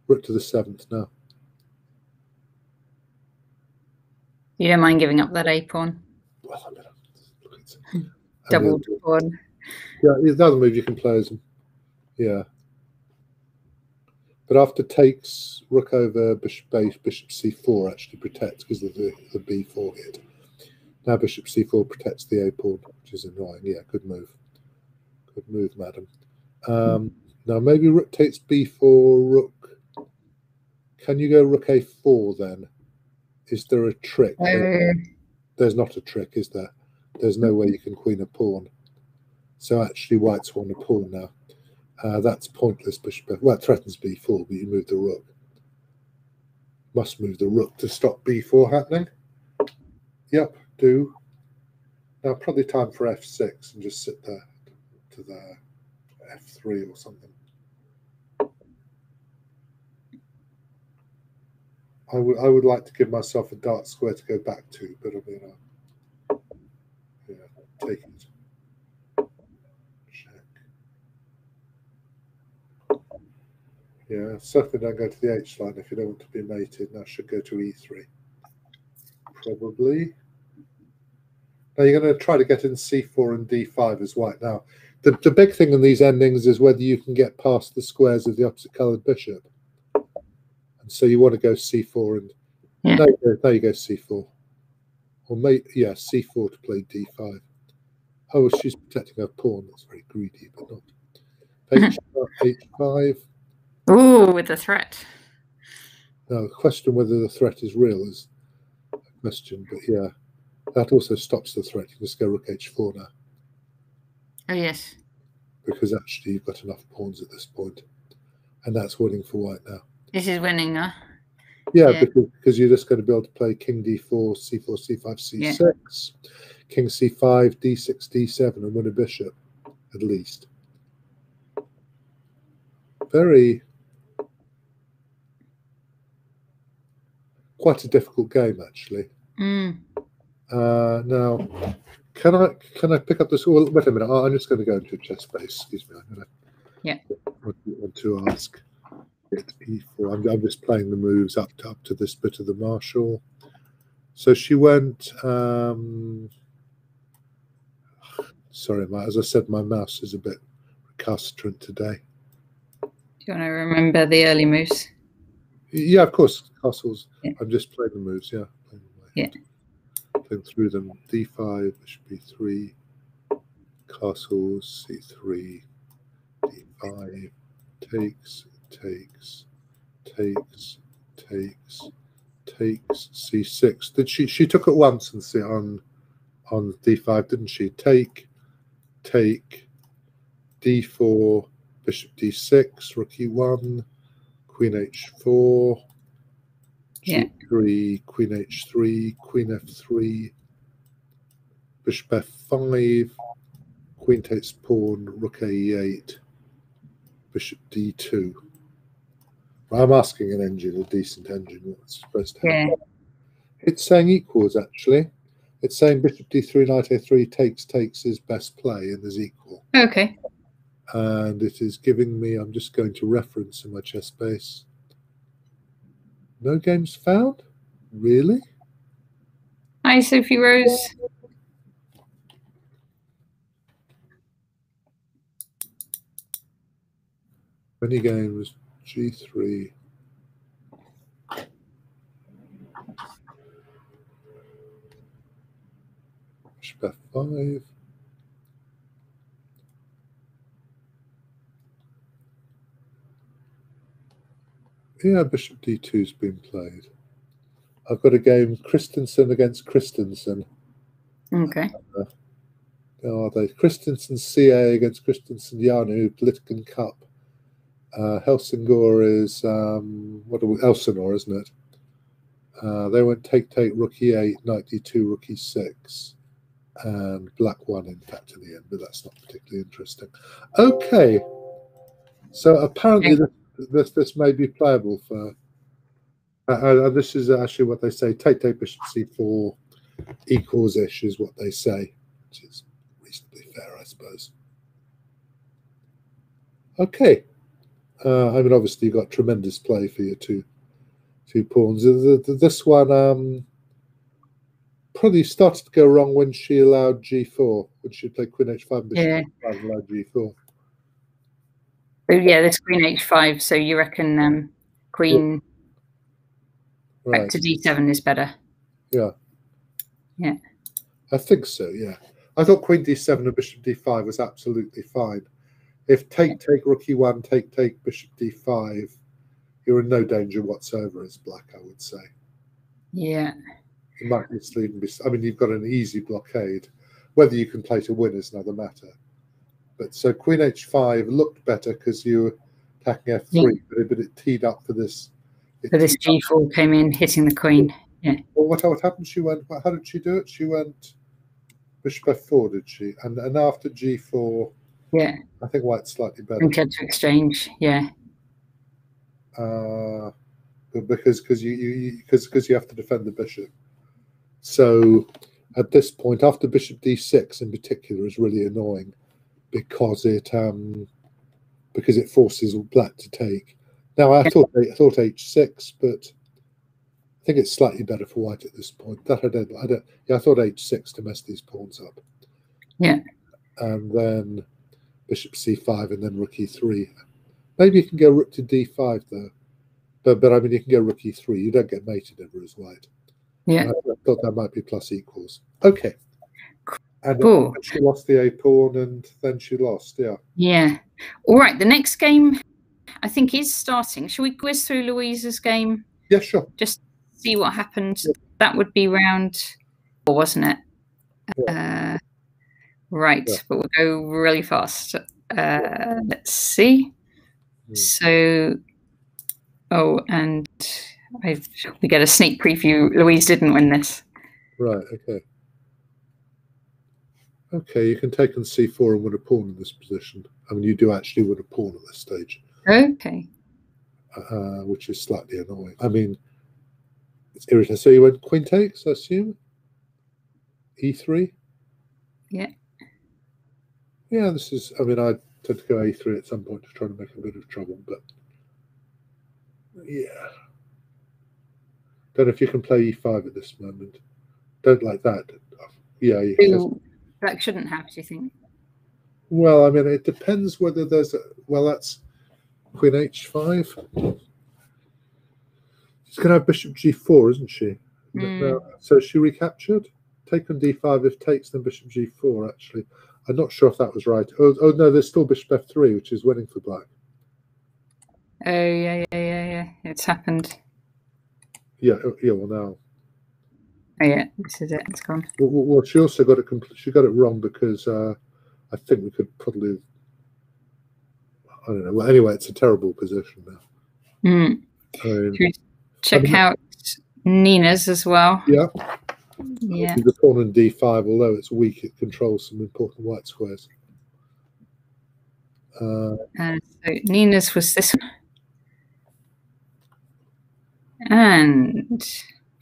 Rook to the 7th now. You don't mind giving up that a pawn. Well, I mean, look at. Double the- pawn. Yeah, the other move you can play is, yeah. But after takes, rook over bishop bishop c4 actually protects because of the, the b4 hit. Now bishop c4 protects the a pawn, which is annoying. Yeah, good move. Good move, madam. Um, now maybe rook takes b4, rook. Can you go rook a4 then? Is there a trick? Oh, There's not a trick, is there? There's no way you can queen a pawn. So actually, white's won a pawn now. Uh, that's pointless. Bishop. Well, it threatens b4, but you move the rook. Must move the rook to stop b4 happening. Yep, do. Now probably time for f6 and just sit there to the f3 or something. I would I would like to give myself a dark square to go back to, but I mean, uh, yeah, take it. Check. Yeah, certainly don't go to the H line if you don't want to be mated. Now should go to E3. Probably. Now you're going to try to get in C4 and D5 as white. Now, the, the big thing in these endings is whether you can get past the squares of the opposite coloured bishop. So you want to go C4 and Yeah. there, you go, there you go C4. Or mate, yeah, C4 to play D5. Oh, she's protecting her pawn. That's very greedy, but not. H, mm-hmm. H5. Ooh, with the threat. Now, the question whether the threat is real is a question, but yeah, that also stops the threat. You can just go rook h4 now Oh, yes. because actually you've got enough pawns at this point, and that's winning for white now. This is winning, huh? Yeah, Yeah. because, because you're just going to be able to play king d4, c4, c5, c6, king c5, d6, d7, and win a bishop at least. Very quite a difficult game actually. Mm. Uh, now, can I can I pick up this? Well, wait a minute. I'm just going to go into a ChessBase. Excuse me. I'm going to. Yeah. Want, want to ask e4. I'm, I'm just playing the moves up to up to this bit of the Marshall. So she went. Um, sorry, my, as I said, my mouse is a bit recalcitrant today. Do you want to remember the early moves? Yeah, of course, castles. Yeah. I'm just playing the moves. Yeah. Yeah. Playing through them. D5, bishop B3, castles, C3, D5, takes, takes, takes, takes, takes, C6. Did she? She took it once and see on on D5, didn't she? Take, take, D4, bishop D6, rook E1, queen H4, Yeah. G3, queen H3, queen F3, bishop F5, queen takes pawn, rook A8, bishop D2. I'm asking an engine, a decent engine, what's supposed to happen. Yeah. It's saying equals actually. It's saying bishop d3, knight a3 takes takes is best play and is equal. Okay. And it is giving me, I'm just going to reference in my ChessBase. No games found? Really? Hi, Sophie Rose. Many games, G3. Bishop F5. Yeah, Bishop D2's been played. I've got a game Christensen against Christensen. Okay. Uh, are they Christensen CA against Christensen Janu Politiken Cup? Uh, Helsingor is um, what are we, Elsinore, isn't it? Uh, they went take take rookie e8, knight d2, rook e6, and black one in fact in the end, but that's not particularly interesting. Okay, so apparently this, this, this may be playable for. Uh, uh, this is actually what they say: take take bishop c4 equals ish is what they say, which is reasonably fair, I suppose. Okay. Uh, I mean, obviously, you got tremendous play for your two two pawns. This one um, probably started to go wrong when she allowed g4, when she played queen h5, bishop Yeah. h5 allowed g4. Oh, yeah, this queen h5. So you reckon um, queen back Right. to d7 is better? Yeah. Yeah. I think so, yeah. I thought queen d7 and bishop d5 was absolutely fine. If take, take, rook e1, take, take, bishop d5, you're in no danger whatsoever as black, I would say. Yeah. You might just even be, I mean, you've got an easy blockade. Whether you can play to win is another matter. But so queen h5 looked better because you were attacking f3, Yeah. but, it, but it teed up for this. So this g4 came in, hitting the queen. Yeah. Well, what, what happened? She went, how did she do it? She went bishop f4, did she? And, and after g4, Yeah. I think white's slightly better. Had to exchange. Yeah. uh, because because you you because because you have to defend the bishop. So at this point, after bishop d6 in particular is really annoying because it um because it forces black to take. Now I thought I thought h6, but I think it's slightly better for white at this point. That I don't I don't yeah I thought h6 to mess these pawns up. Yeah. And then bishop c5 and then rook e3. Maybe you can go rook to d5 though. But but I mean you can go rook e3. You don't get mated ever as white. Yeah. I thought that might be plus equals. Okay. And Cool. she lost the a pawn and then she lost. Yeah. Yeah. All right. The next game, I think, is starting. Shall we whiz through Louise's game? Yeah, sure. Just see what happened. That would be round four, wasn't it? Uh, right. Yeah. But we'll go really fast. Uh, let's see. Hmm. So, oh, and I've, we get a sneak preview. Louise didn't win this. Right, okay. Okay, you can take on c4 and win a pawn in this position. I mean, you do actually win a pawn at this stage, Okay. uh, which is slightly annoying. I mean, it's irritating. So you went queen takes, I assume? e3? Yeah. Yeah, this is, I mean, I tend to go a3 at some point to try to make a bit of trouble, but yeah. Don't know if you can play e5 at this moment. Don't like that. Yeah, you Black shouldn't have, do you think? Well, I mean, it depends whether there's a. Well, that's Queen H5. She's going to have Bishop G4, isn't she? Mm. So is she recaptured? Take on D5. If takes, then Bishop G4, actually. I'm not sure if that was right. Oh, oh no, there's still Bishop F3, which is winning for black. Oh, yeah, yeah, yeah, yeah. It's happened. Yeah, oh, yeah. Well, now, Oh, yeah. This is it. It's gone. well, well, she also got it. Compl- she got it wrong because uh, I think we could probably. I don't know. Well, anyway, it's a terrible position now. Mm. I we check mean- out Nina's as well? yeah. Yeah. The pawn in d5, although it's weak, it controls some important white squares. Uh, Uh, so Nina's was this one. And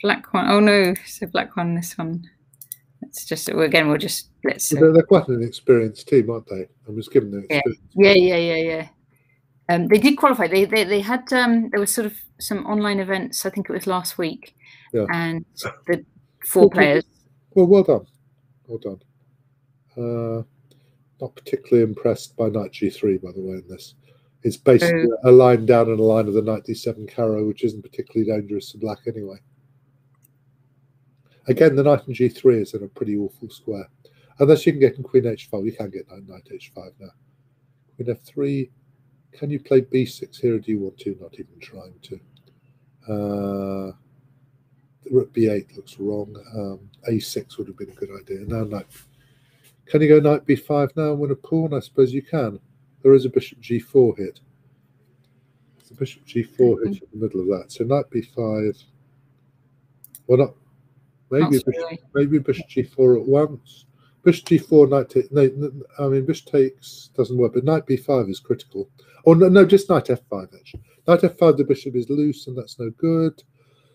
black one. Oh no, so black one, this one. it's just again we'll just let's. They're, they're quite an experienced team, aren't they? I was given the Yeah. experience. Yeah, yeah, yeah, yeah. Um, they did qualify. They they they had um there was sort of some online events. I think it was last week, Yeah. and the four Well, players. Well, well done, well done. Uh, not particularly impressed by knight g3, by the way. In this, it's basically a line down and a line of the knight d7 Caro, which isn't particularly dangerous to black anyway. Again, the knight in g3 is in a pretty awful square. Unless you can get in queen h5, you can get knight, knight h5 now. Queen f3. Can you play b6 here, or do you want to? Not even trying to. Uh, rook b8 looks wrong. Um, a6 would have been a good idea. Now knight. Can you go knight b5 now and win a pawn? I suppose you can. There is a bishop g4 hit. There's a bishop g4 hit in the middle of that. So knight b5. Well, not maybe bishop, really. maybe bishop g4 at once. Bishop g4, knight takes. No, no, I mean bishop takes doesn't work, but knight b5 is critical. Or no, no, just knight f5 actually. Knight f5, the bishop is loose, and that's no good.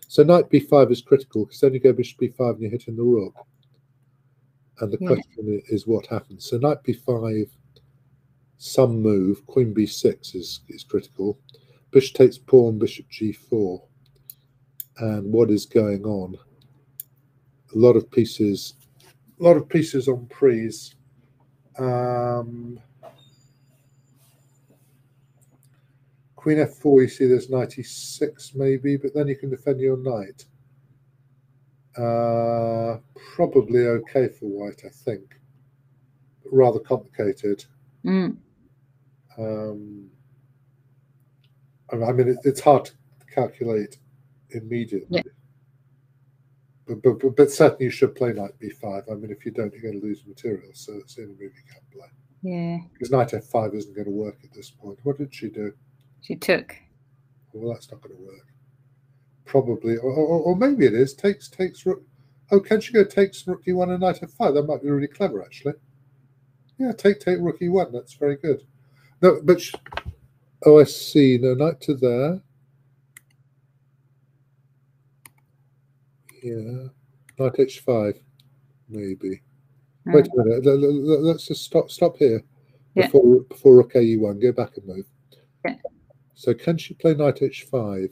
So knight b5 is critical because then you go bishop b5 and you're hitting the rook. And the Yeah. question is what happens. So knight b5, some move. Queen b6 is is critical. Bishop takes pawn, bishop g4. And what is going on? A lot of pieces, a lot of pieces en prise. Um, Queen f4, you see there's 96 maybe, but then you can defend your knight. Uh, probably okay for white, I think. But rather complicated. Mm. Um, I I mean, it, it's hard to calculate immediately. Yeah. But, but, but, but certainly you should play knight b5. I mean, if you don't, you're going to lose material. So it's the only move you can play. Yeah, Because knight f5 isn't going to work at this point. What did she do? She took. Well, that's not going to work. Probably, or, or, or maybe it is. Takes takes rook. Oh, can she go takes rook e1 and knight f5? That might be really clever, actually. Yeah, take take rook e1. That's very good. No, but sh- oh, I see. No, knight to there. Yeah, knight h5, maybe. Hmm. Wait a minute. let- Let's just stop stop here Yeah. before before rook a1. Go back and move. Yeah. So can she play knight h5?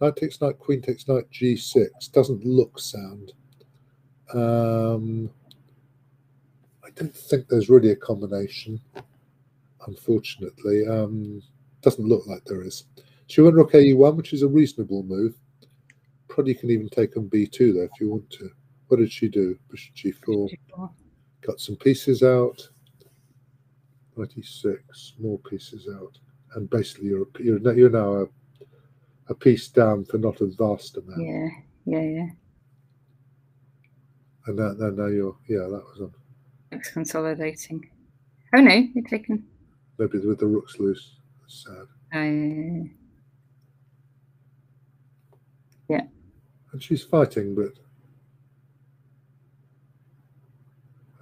Knight takes knight, queen takes knight g6. Doesn't look sound. Um, I don't think there's really a combination, unfortunately. Um, doesn't look like there is. She went rook a1, which is a reasonable move. Probably can even take on b2 there if you want to. What did she do? Bishop g4 got some pieces out. 96, more pieces out. And basically, you're, you're, now- you're now a, a piece down for not a vast amount. Yeah, yeah, yeah. And now, now, now you're, yeah, that was on. It's consolidating. Oh no, you're taking. Maybe with the rooks loose. That's sad. Uh, yeah. And she's fighting, but.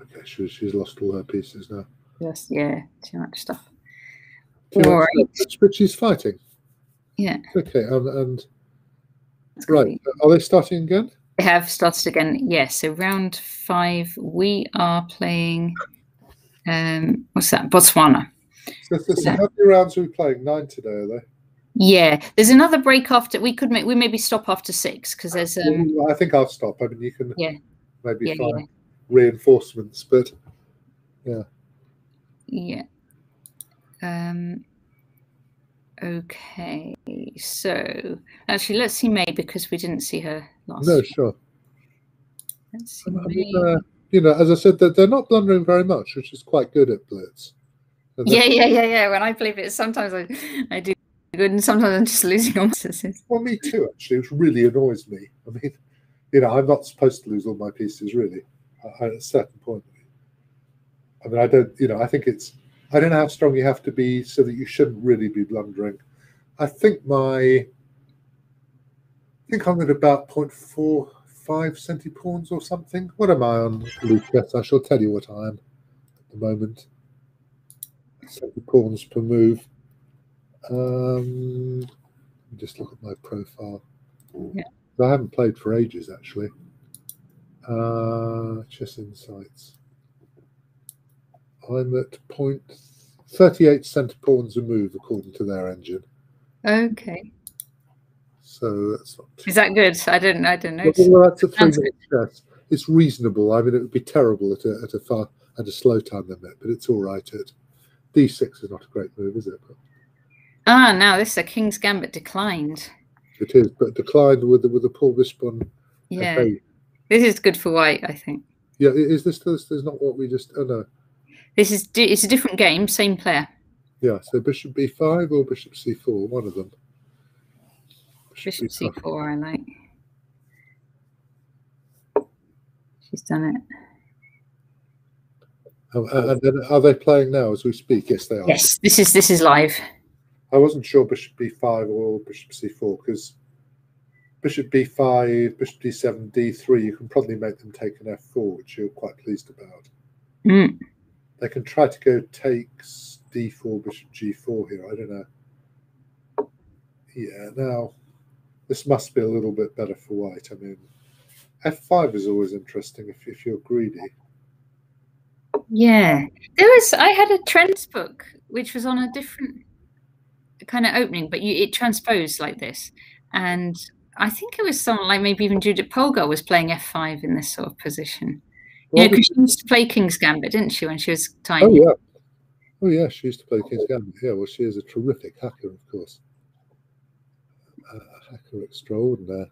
Okay, she, she's lost all her pieces now. Yes, yeah, too much stuff. Yeah, All right. but she's fighting. Yeah. Okay, and, and That's right. Are they starting again? They have started again. Yes. so round five, we are playing. Um, what's that? Botswana. So, so, so Yeah. how many rounds are we playing? Nine today, are they? Yeah, there's another break after. We could make. We maybe stop after six because there's. Um, I think I'll stop. I mean, you can Yeah. maybe Yeah, find yeah. reinforcements, but yeah. Yeah. Um. Okay, so actually, let's see Mae because we didn't see her last. no, sure. Let's see I mean, Mae. uh, you know, as I said, they're, they're not blundering very much, which is quite good at Blitz. Yeah, yeah, yeah, yeah. When I believe it, sometimes I, I do good, and sometimes I'm just losing all my pieces. Well, me too, actually, which really annoys me. I mean, you know, I'm not supposed to lose all my pieces, really, at a certain point. I mean, I don't, you know, I think it's, I don't know how strong you have to be so that you shouldn't really be blundering. I think my, I think I'm at about 0.45 centipawns or something. What am I on, Lichess? I shall tell you what I am at the moment. Centipawns per move. Um, let me just look at my profile. Yeah. I haven't played for ages, actually. Uh, chess insights. I'm at point 38 centipawns a move according to their engine. Okay. So that's not. Is that good? I didn't. I didn't know. Well, that's a three Sounds minute chess. It's reasonable. I mean, it would be terrible at a at a far at a slow time limit, but it's all right. At d6 is not a great move, is it? But Ah, now this is a King's Gambit declined. it is, but declined with the with the Paul Bishop Yeah, FA. this is good for white. I think Yeah, i- is this this is not what we just? Oh no. This is. It's a different game, same player. Yeah, so Bishop B5 or Bishop C4, one of them. Bishop B5. C4. I like. She's done it. Um, and and then are they playing now as we speak? Yes, they are. Yes, this is this is live. I wasn't sure Bishop B5 or Bishop C4 because Bishop B5, Bishop D7, D3, you can probably make them take an F4, which you're quite pleased about. Mm. They can try to go takes D4, Bishop G4 here. I don't know. Yeah, now this must be a little bit better for white. I mean, F5 is always interesting if, if you're greedy. Yeah, there was. I had a trends book which was on a different kind of opening, but you it transposed like this, and I think it was someone like maybe even Judith Polgar was playing F5 in this sort of position. Yeah, because she used to play King's Gambit, didn't she, when she was tiny? Oh yeah. Oh yeah, she used to play King's Gambit. Yeah, well, she is a terrific hacker, of course. A hacker extraordinaire.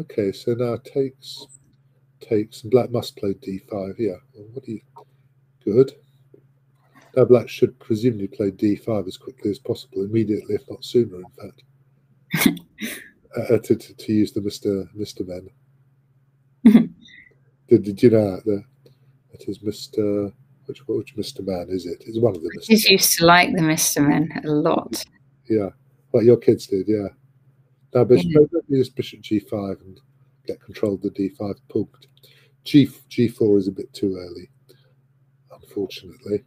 Okay, so now takes, takes, and Black must play D5. Yeah. Well, what do you? Good. Now Black should presumably play D5 as quickly as possible, immediately, if not sooner. In fact, uh, to, to, to use the Mister Mister Men. Did, did you know that? The, that is Mister. Which which Mister Man is it? It's one of the Mister. She's used to like the Mister Men a lot. Yeah. Well, your kids did, yeah. Now, Bishop, Yeah. Bishop G5 and get control of the D5 punked. G G4 is a bit too early, unfortunately.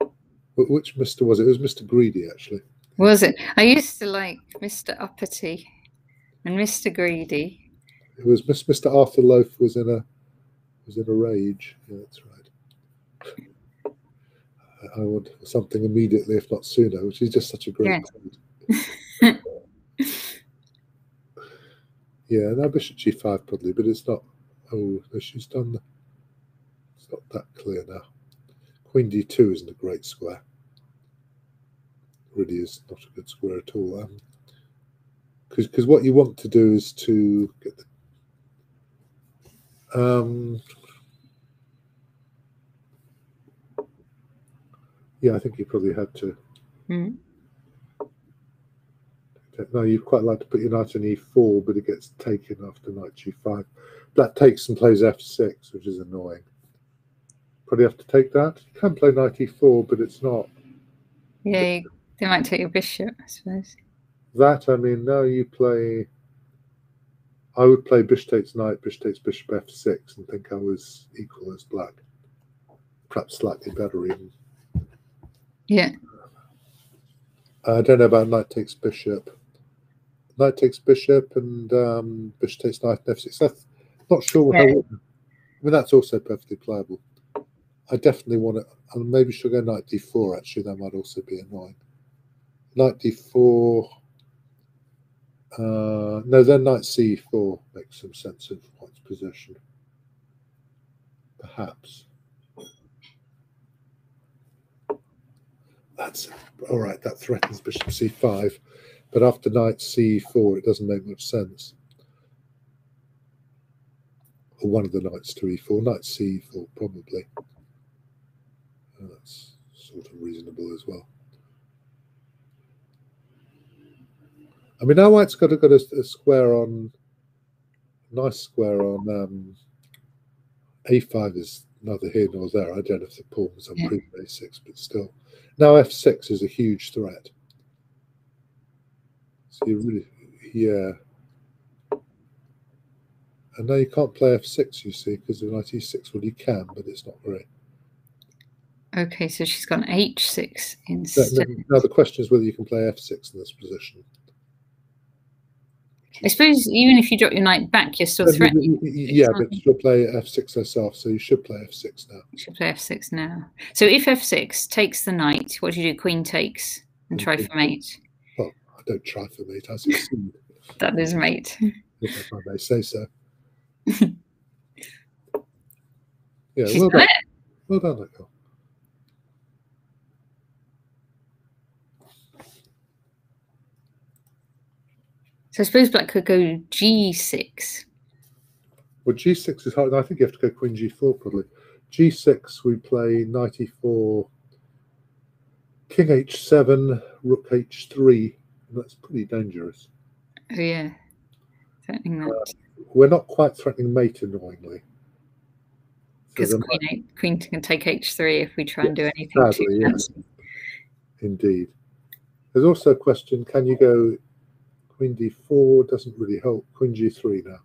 Wh- Which Mister was it? It was Mister Greedy, actually. Was it? I used to like Mister Uppity and Mister Greedy. It was Mr. Arthur Loaf was in a was in a rage. Yeah, that's right. I- I want something immediately, if not sooner, which is just such a great Yeah. Yeah, now Bishop G5 probably, but it's not. Oh, no, she's done. The, it's not that clear now. Queen D2 isn't a great square. Really is not a good square at all. Um, because what you want to do is to get the um, yeah, I think you probably had to. Mm. No, you'd quite like to put your knight on e4, but it gets taken after knight g5. That takes and plays f6, which is annoying. Probably have to take that. You can play knight e4, but it's not Yeah, you, they might take your bishop, I suppose. that. I mean, now you play. I would play bishop takes knight, bishop takes bishop f6, and think I was equal as black. Perhaps slightly better even. Yeah. I don't know about knight takes bishop. Knight takes bishop and um, bishop takes knight and f6. I'm not sure. Yeah. I mean, that's also perfectly playable. I definitely want it. And maybe she'll go knight d4. Actually, that might also be annoying. Knight d4. Uh, no, then knight c4 makes some sense of white's position. Perhaps. That's all right. That threatens bishop c5, but after knight c4, it doesn't make much sense. Or one of the knights to e4, knight c4 probably. That's sort of reasonable as well. I mean, now white's got a, got a, a square on, nice square on um, a5 is neither here nor there. I don't know if the pawn was on Yeah. pre a6, but still. Now f6 is a huge threat. So you really, yeah. And now you can't play f6, you see, because of knight e6. Well, you can, but it's not very. Okay, so she's got H6 Now, instead. now the question is whether you can play f6 in this position. I suppose even if you drop your knight back, you're still threatening. Yeah, but you'll play f6 herself, so you should play f6 now. You should play f6 now. So if f6 takes the knight, what do you do? Queen takes and try for mate. Well, I don't try for mate, I succeed, That is mate. if I may say so. Yeah, She's well done it. Well done, Nicole. So I suppose black could go g6. Well, g6 is hard. I think you have to go queen g4 probably. g6, we play knight e4, king h7, rook h3. And that's pretty dangerous. Oh yeah. Threatening that. Um, we're not quite threatening mate, annoyingly. Because there queen, queen can take h3 if we try and do anything sadly, too yes. fancy. Indeed. There's also a question can you go queen d4? Doesn't really help. Queen g3 now.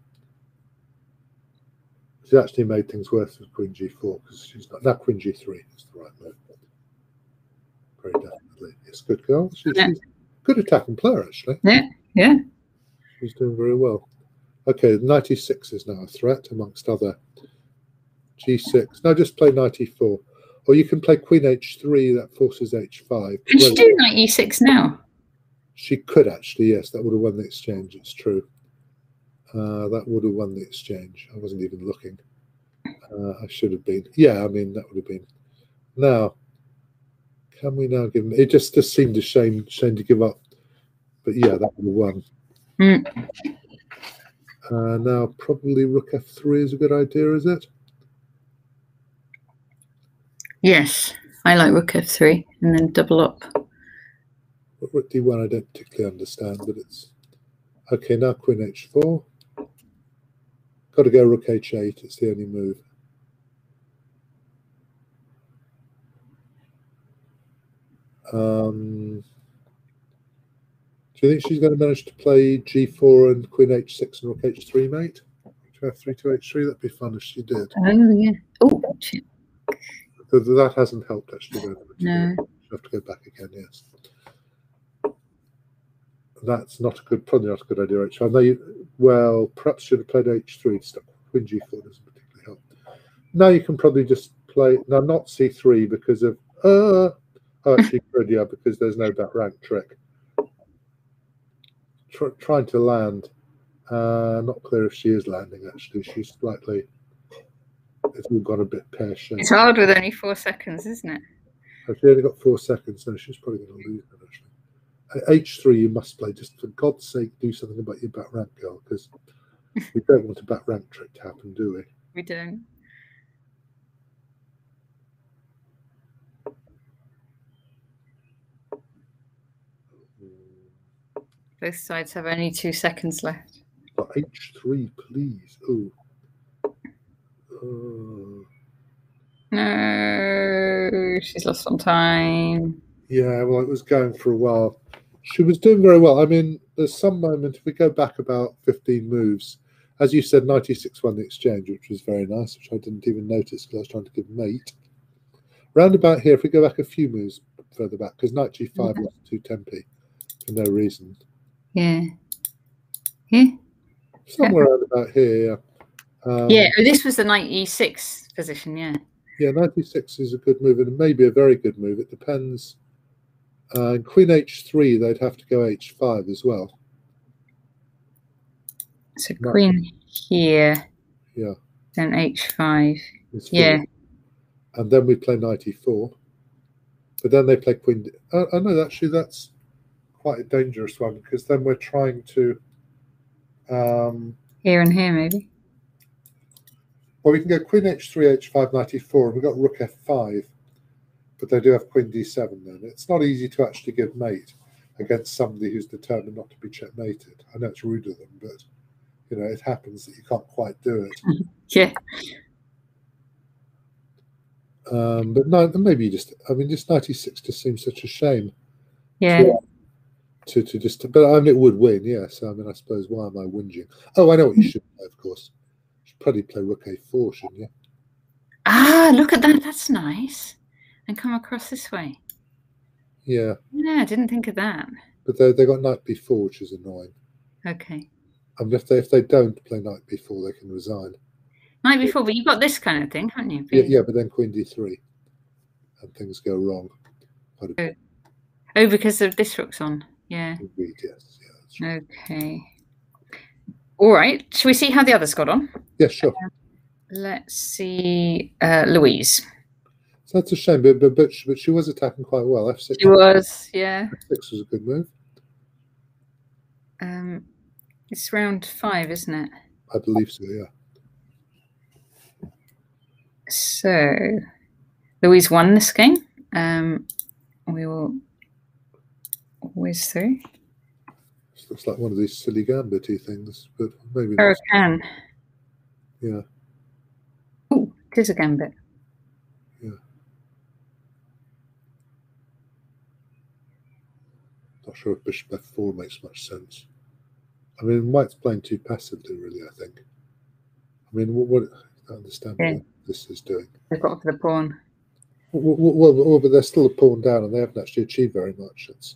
She actually made things worse with queen g4 because she's not. Now queen g3 is the right move. Very definitely. It's a good girl. She, Yeah. She's a good attacking player, actually. Yeah, yeah. She's doing very well. Okay, knight e6 is now a threat amongst other g6. Now just play knight e4. Or you can play queen h3, that forces h5. Can she do knight e6 now? She could actually, yes, that would have won the exchange. It's true. Uh, that would have won the exchange. I wasn't even looking. Uh, I should have been. Yeah, I mean that would have been. Now, can we now give him? It just just seemed a shame shame to give up. But yeah, that would have won. Mm. Uh, now probably rook f3 is a good idea, is it? Yes. I like rook f3 and then double up. Rook d1 I don't particularly understand, but it's okay. Now queen h4. Got to go rook h8. It's the only move. Um, do you think she's going to manage to play g4 and queen h6 and rook h3, mate? To f3 to h3, that'd be fun if she did. Oh yeah. Oh That hasn't helped actually. No. She'll have to go back again, yes. That's not a good, probably not a good idea, actually. I know you, well, perhaps should have played h3 stuff. Queen g4 doesn't particularly help. Now you can probably just play, now not c3 because of, uh, oh, actually, good, yeah, because there's no back rank trick. Tr- trying to land, uh, not clear if she is landing, actually. She's slightly, it's all got a bit pear shaped. It's hard with only four seconds, isn't it? If she only got four seconds, no, she's probably going to lose it, At H3, you must play. Just for God's sake, do something about your back rank, girl, because we don't want a back rank trick to happen, do we? We don't. Both sides have only two seconds left. But H3, please. Oh. Uh, No, she's lost some time. yeah, well, it was going for a while. She was doing very well. I mean, there's some moment, if we go back about 15 moves, as you said, knight e6 won the exchange, which was very nice, which I didn't even notice because I was trying to give mate. Round about here, if we go back a few moves further back, because knight g5 Mhm. lost to tempi for no reason. Yeah. Yeah. Somewhere around about here, yeah. Um, Yeah. Oh, this was the knight e6 position. Yeah. Yeah, knight e6 is a good move and maybe a very good move. It depends. Uh, Queen h3, they'd have to go h5 as well. So Right. queen here. Yeah. Then h5. It's Yeah. And then we play knight e4. But then they play queen. Oh, oh no, actually, that's quite a dangerous one because then we're trying to. Um, Here and here, maybe. well, we can go queen h3, h5, knight e4, and we've got rook f5. But they do have queen d7 then. It's not easy to actually give mate against somebody who's determined not to be checkmated. I know it's rude of them, but you know it happens that you can't quite do it. Yeah. Um, but no, maybe you just. I mean, just knight e6 just seems such a shame. Yeah. to, to just but I mean it would win, yes. I mean I suppose why am I whinging? Oh, I know what you should play, of course. You should probably play Rook A4, shouldn't you? Ah, look at that. That's nice. And come across this way. Yeah. Yeah, I didn't think of that. But they they got Knight B4, which is annoying. Okay. I mean, if they if they don't play knight b4, they can resign. Knight b4, but you've got this kind of thing, haven't you? Yeah, yeah, but then queen d3, and things go wrong. Quite a bit, Oh, because of this rook's on. Yeah. indeed, yes. Yeah, right. Okay. All right. Shall we see how the others got on? yeah, sure. Let's see. Uh, Louise. That's a shame, but but but she, but she was attacking quite well. F6, She was, yeah. F6 was a good move. Um, it's round five, isn't it? I believe so. Yeah. So, Louise won this game. Um, we will whiz through. This looks like one of these silly gambity things, but maybe not. Hurricane. Yeah. Oh, it is a gambit. Not sure if bishop f4 makes much sense. I mean, White's playing too passively, really. I think. I mean, what, what I don't understand Yeah. what this is doing. They've got for the pawn. Well, well, well, but they're still a pawn down, and they haven't actually achieved very much. It's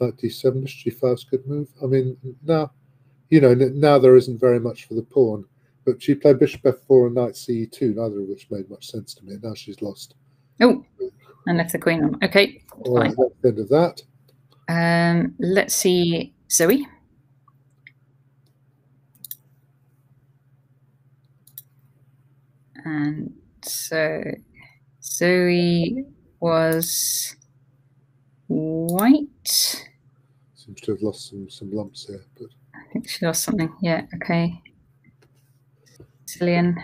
knight d7, bishop g5 is a good move. I mean, now, you know, now there isn't very much for the pawn. But she played bishop f4 and knight ce2, neither of which made much sense to me. Now she's lost. Oh, and left the queen on. Okay, All right, that's the end of that. Um, let's see Zoe. And so Zoe was white. Seems to have lost some some lumps here, but I think she lost something. Yeah, okay. Cillian.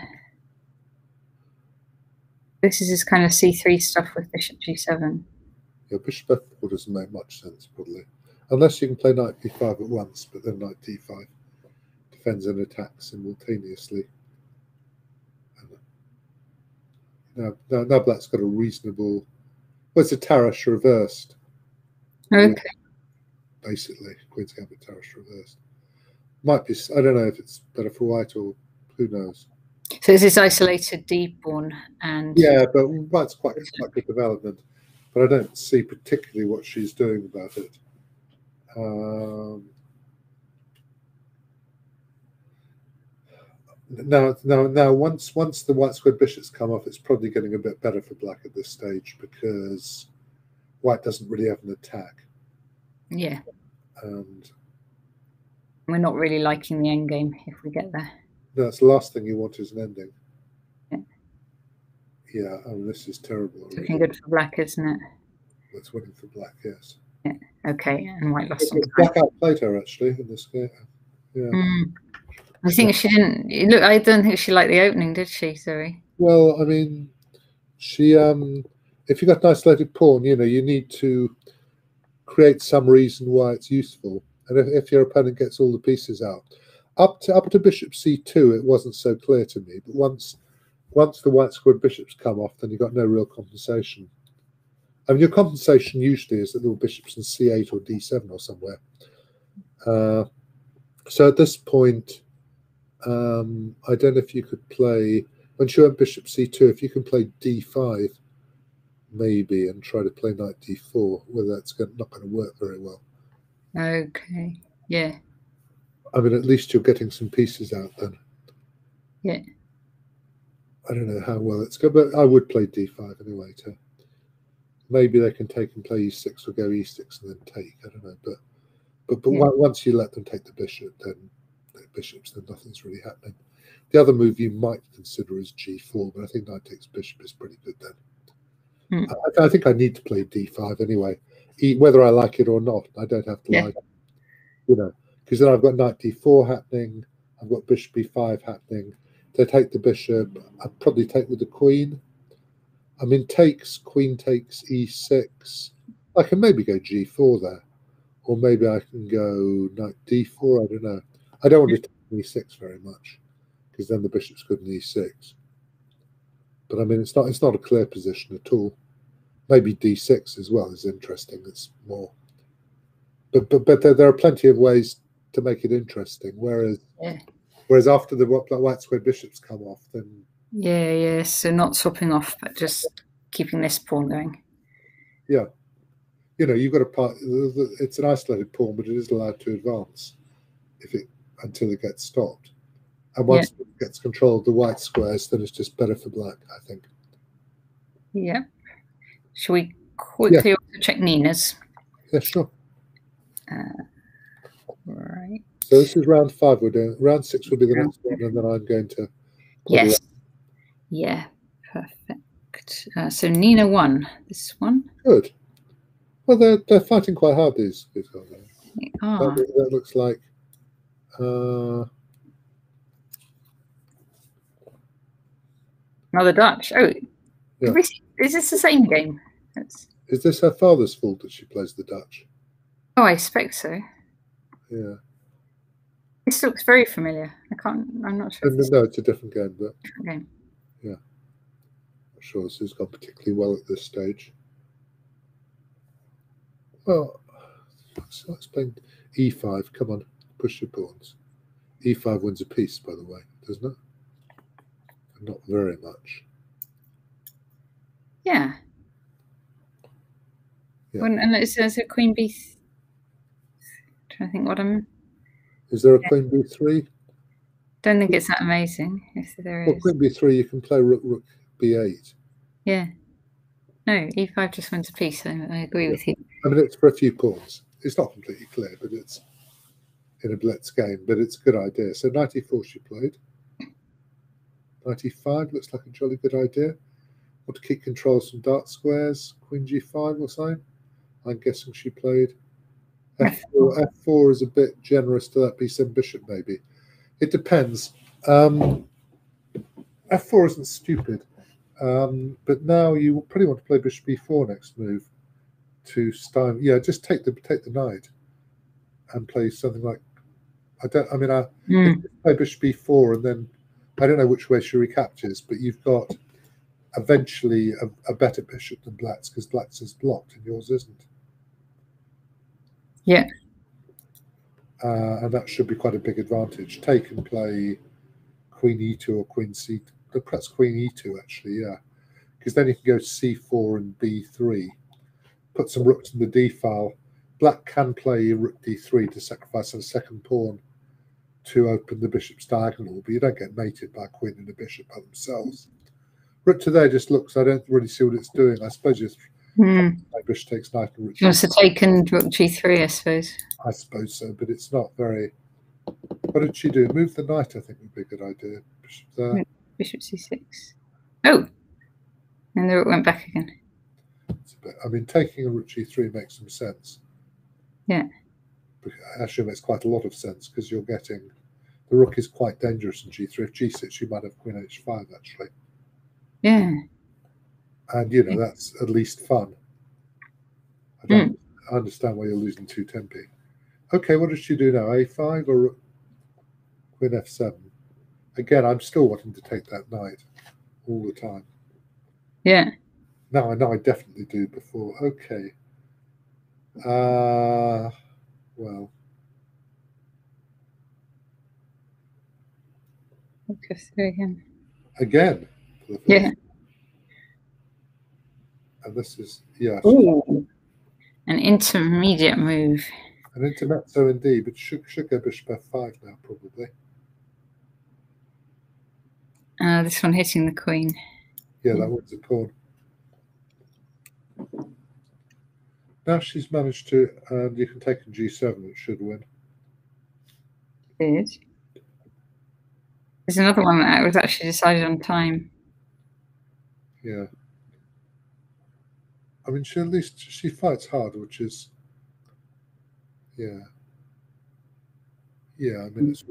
This is his kind of C3 stuff with bishop G7. Yeah, bishop f4 doesn't make much sense probably, unless you can play knight b5 at once, but then knight d5 defends and attacks simultaneously. Uh, Now, now, now black's got a reasonable. Well, it's a Tarrasch reversed, Okay. basically. Queen's Gambit Tarrasch reversed. Might be. I don't know if it's better for white or who knows. So this is isolated d pawn and Yeah, but white's quite quite good development, but I don't see particularly what she's doing about it. Um, now, now, now, once once the white squared bishops come off, it's probably getting a bit better for black at this stage because white doesn't really have an attack, yeah, and we're not really liking the end game if we get there. that's the last thing you want is an ending. Yeah. Yeah, I mean, this is terrible. It's looking good for black, isn't it? It's winning for black, yes. Okay, and white lost on time. Black outplayed her actually in this game. Yeah. Mm. I think she didn't look. I don't think she liked the opening, did she? Sorry. Well, I mean, she um, if you've got an isolated pawn, you know, you need to create some reason why it's useful. And if, if your opponent gets all the pieces out, up to up to bishop c2, it wasn't so clear to me. But once once the white squared bishops come off, then you've got no real compensation. I mean, your compensation usually is that little bishops in c8 or d7 or somewhere. Uh, so at this point, um, I don't know if you could play once you went bishop c2, if you can play d5, maybe, and try to play knight d4, whether that's going, not going to work very well. Okay. Yeah. I mean, at least you're getting some pieces out then. Yeah. I don't know how well it's going, but I would play d5 anyway. To maybe they can take and play e6 or go e6 and then take. I don't know, but but but Yeah. once you let them take the bishop, then the bishops, then nothing's really happening. The other move you might consider is g4, but I think knight takes bishop is pretty good then. Hmm. I, I think I need to play d5 anyway, e- whether I like it or not. I don't have to Yeah. like, it, you know, because then I've got knight d4 happening. I've got bishop b5 happening. They take the bishop. I'd probably take with the queen. I mean, takes queen takes e6. I can maybe go g4 there, or maybe I can go knight d4. I don't know. I don't want to take e6 very much because then the bishop's good in e6. But I mean, it's not it's not a clear position at all. Maybe d6 as well is interesting. It's more, but but but there, there are plenty of ways to make it interesting. Whereas Yeah. Whereas after the white square bishops come off, then Yeah. Yeah. So not swapping off, but just keeping this pawn going. Yeah, you know you've got a part. It's an isolated pawn, but it is allowed to advance if it until it gets stopped. And once it gets control of the white squares, then it's just better for black, I think. Yeah. Shall we quickly also check Nina's? Yeah, sure. Uh, right. So this is round five we're doing. Round six will be the next one, and then I'm going to. Yes. Yeah. Perfect. Uh, so Nina won this one. Good. Well, they're they're fighting quite hard. These these guys. They are. That, that looks like. Uh, Another Dutch. Oh, Yeah. is- is this the same game? That's, is this her father's fault that she plays the Dutch? oh, I expect so. Yeah. This looks very familiar. I can't. I'm not sure. It's no, it's a different game, but different game. I'm sure this has gone particularly well at this stage. Well, let's, let's play e5. Come on, push your pawns. e5 wins a piece, by the way, doesn't it? Not very much. Yeah. Yeah. When, and it says a queen b. trying to think what I'm. Is there a queen b3? Don't think it's that amazing. If there Well, is. queen b3, you can play rook, rook b8. Yeah. No, e5 just wins a piece. I, I agree with you. I mean, it's for a few pawns. It's not completely clear, but it's in a blitz game, but it's a good idea. So 94 she played. 95 looks like a jolly good idea. Want to keep control of some dark squares. Queen g5 or something. I'm guessing she played. F4, F4 is a bit generous to that piece, and bishop maybe. It depends. Um, F4 isn't stupid, um, but now you probably want to play bishop b4 next move to style. Yeah, just take the take the knight and play something like I don't. I mean, I Mm, play bishop b4 and then I don't know which way she recaptures, but you've got eventually a, a better bishop than black's because black's is blocked and yours isn't. Yeah. Uh, and that should be quite a big advantage. Take and play queen e2 or queen c. Perhaps queen e2 actually, yeah, because then you can go c4 and b3. Put some rooks in the d file. Black can play rook d3 to sacrifice a second pawn to open the bishop's diagonal, but you don't get mated by a queen and a bishop by themselves. Rook to there just looks. I don't really see what it's doing. I suppose it's mm. bishop takes knight and rook. She wants to take and rook g3, I suppose. I suppose so, but it's not very. What did she do? Move the knight. I think would be a good idea. Bishop there. Bishop c6. Oh! And the rook went back again. It's a bit, I mean, taking a rook g3 makes some sense. Yeah. Actually, it makes quite a lot of sense because you're getting the rook is quite dangerous in g3. If g6, you might have queen h5 actually, Yeah. And you know that's at least fun. I don't I understand why you're losing two tempi. Okay, what does she do now? a5 or queen f7? Again, I'm still wanting to take that knight all the time. Yeah. No, I know I definitely do before. Okay. Uh well, f3 again. again. for the first- Yeah. And this is yeah, Ooh. An intermediate move. an intermezzo indeed, but should should go bishop f5 now probably. Uh, this one hitting the queen. Yeah, that wins a pawn. Now she's managed to, and you can take a g7, it should win. Good. There's another one that was actually decided on time. Yeah. I mean, she at least she fights hard, which is, yeah, yeah. I mean, it's,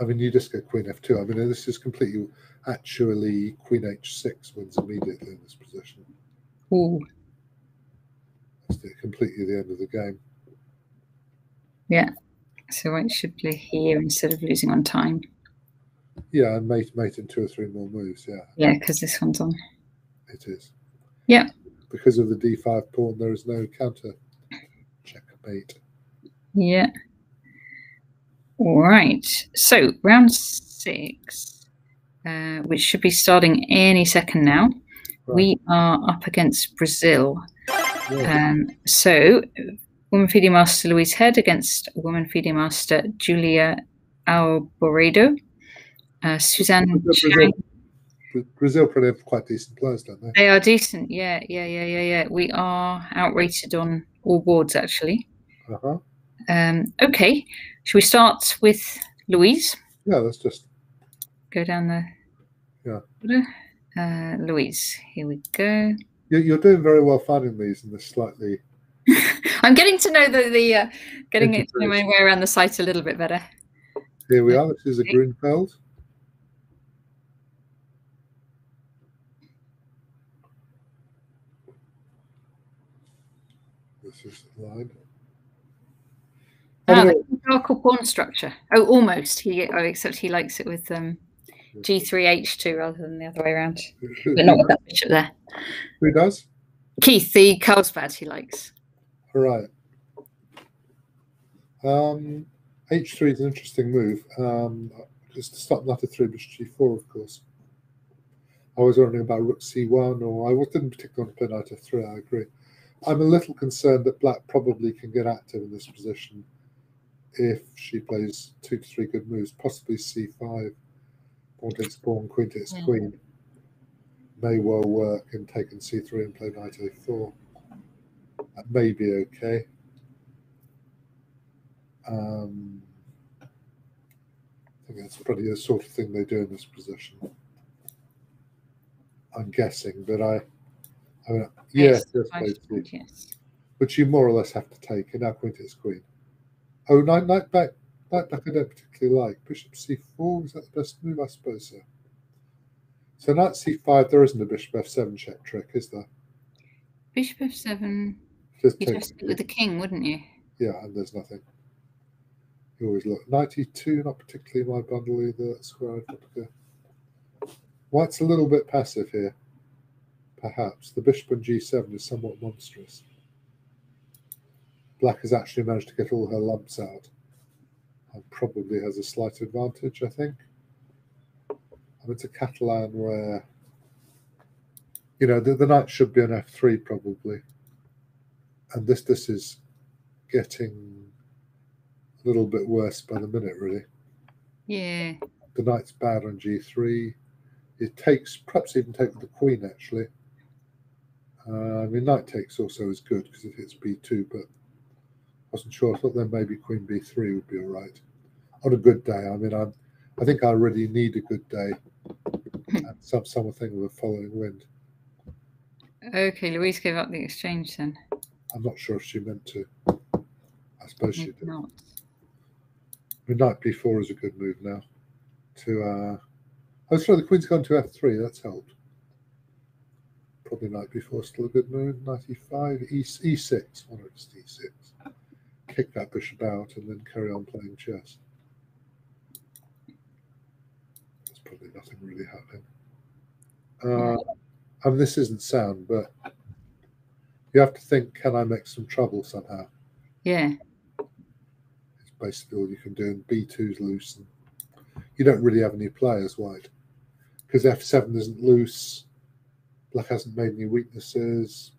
I mean, you just get queen f2. I mean, this is completely actually queen h6 wins immediately in this position. Ooh. That's the, completely the end of the game. Yeah. So white should play here instead of losing on time. Yeah, and mate, mate in two or three more moves. Yeah, Yeah, because this one's on. it is. Yeah. Because of the d5 pawn, there is no counter checkmate. Yeah. All right. So round six, uh, which should be starting any second now. Right. We are up against Brazil. Yeah. Um, so, Woman FIDE Master Louise Head against Woman FIDE Master Julia Alboredo, uh, Suzanne Chang. Brazil probably have quite decent players, don't they? They are decent. Yeah, yeah, yeah, yeah, yeah. We are outrated on all boards, actually. Uh-huh. Um, okay. Should we start with Louise? Yeah, let's just Go down the. Yeah. Uh, Louise, here we go. you're, you're doing very well finding these in this slightly I'm getting to know the, the uh, getting it to know my way around the site a little bit better. here we are. This is a. Grunfeld. This is the line. Ah, Anyway, pawn structure. Oh, almost. He oh, except he likes it with um, G3H2 rather than the other way around. But not with that bishop there. who does? Keith, the Carlsbad he likes. All right. Um, H3 is an interesting move. Um, just to stop knight f3, bishop g4, of course. I was wondering about rook c1, or I didn't particularly want to play knight f3, I agree. I'm a little concerned that black probably can get active in this position if she plays two to three good moves, possibly c5, pawn takes pawn, queen takes Yeah. queen. May well work and taking c3 and play knight a4. That may be okay. Um, I think that's probably the sort of thing they do in this position. I'm guessing, but I, I mean, yes, yes, please, pawn, yes. which you more or less have to take. Now queen takes queen. Oh, knight, knight back, knight back. I don't particularly like bishop c4. Is that the best move? I suppose so. So knight c5. There isn't a bishop f7 check trick, is there? Bishop f7. Just You'd have to with the king, wouldn't you? Yeah, and there's nothing. You always look. 92, not particularly my bundle either. That's where I'd want to go. White's a little bit passive here, perhaps. The bishop on g7 is somewhat monstrous. Black has actually managed to get all her lumps out and probably has a slight advantage, I think. And it's a Catalan where, you know, the, the knight should be on f3 probably. And this this is getting a little bit worse by the minute, really. Yeah. The knight's bad on g3. It takes, perhaps even take the queen, actually. Uh, I mean, knight takes also is good because it hits b2, but I wasn't sure. I thought then maybe queen b3 would be all right. On a good day, I mean, I'm, I think I really need a good day and some something of a following wind. Okay, Louise gave up the exchange then. I'm not sure if she meant to. I suppose she did. not. I mean, knight b4 is a good move now. To uh, oh, sorry, the queen's gone to f3. That's helped. Probably knight b4 still a good move. Knight e5, e, e6. Why not just e6? Kick that bishop out and then carry on playing chess. There's probably nothing really happening. Uh, mean, this isn't sound, but you have to think: Can I make some trouble somehow? Yeah. It's basically all you can do. And B2's loose. And you don't really have any players white, because F7 isn't loose. Black hasn't made any weaknesses.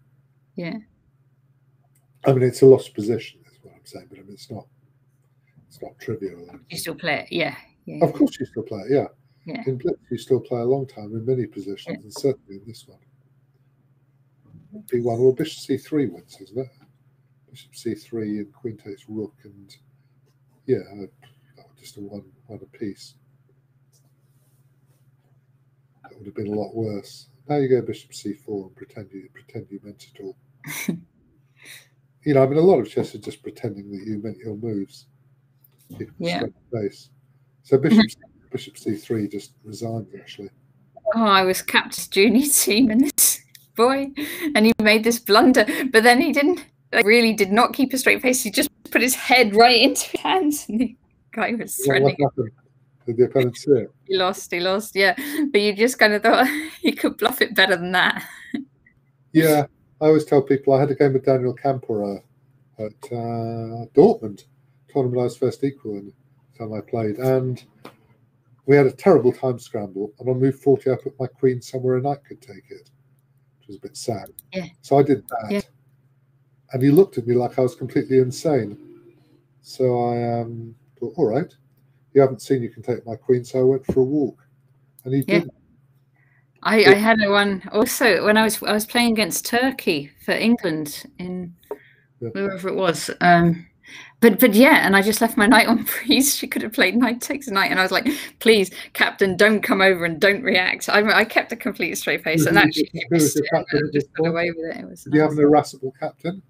Yeah. I mean, it's a lost position, is what I'm saying, but I mean, it's not. It's not trivial. You still play it. Yeah. Yeah. Of course, you still play it. Yeah. Yeah. In Blitz, you still play a long time in many positions, and certainly in this one. B1 well, Bishop C3 wins, isn't it? Bishop C3 and Queen takes Rook, and yeah, uh, just a one one apiece. That would have been a lot worse. Now you go Bishop C4 and pretend you pretend you meant it all. you know, I mean, a lot of chess is just pretending that you meant your moves. You Yeah. face. So Bishop Bishop C3 just resigned actually. Oh, I was Captain's junior team and this boy, and he made this blunder, but then he didn't. Like, really did not keep a straight face. He just put his head right into his hands, and the guy was threatening. happened? Did the opponent see it? He lost. He lost. Yeah, but you just kind of thought he could bluff it better than that. Yeah, I always tell people I had a game with Daniel Campora at uh, Dortmund tournament I was first equal in the time I played, and we had a terrible time scramble. And on move forty, I put my queen somewhere a knight could take it, which was a bit sad. Yeah. So I did that, Yeah. and he looked at me like I was completely insane. So I um, thought, all right, you haven't seen, you can take my queen. So I went for a walk, and he Yeah. did. I, I had a one also when I was I was playing against Turkey for England in Yeah. wherever it was. Um, but but yeah, and I just left my knight on freeze. She could have played knight takes knight, and I was like, "Please, Captain, don't come over and don't react." I, I kept a complete straight face, and actually, she missed it, captain I just got away with it. It was you have an irascible captain?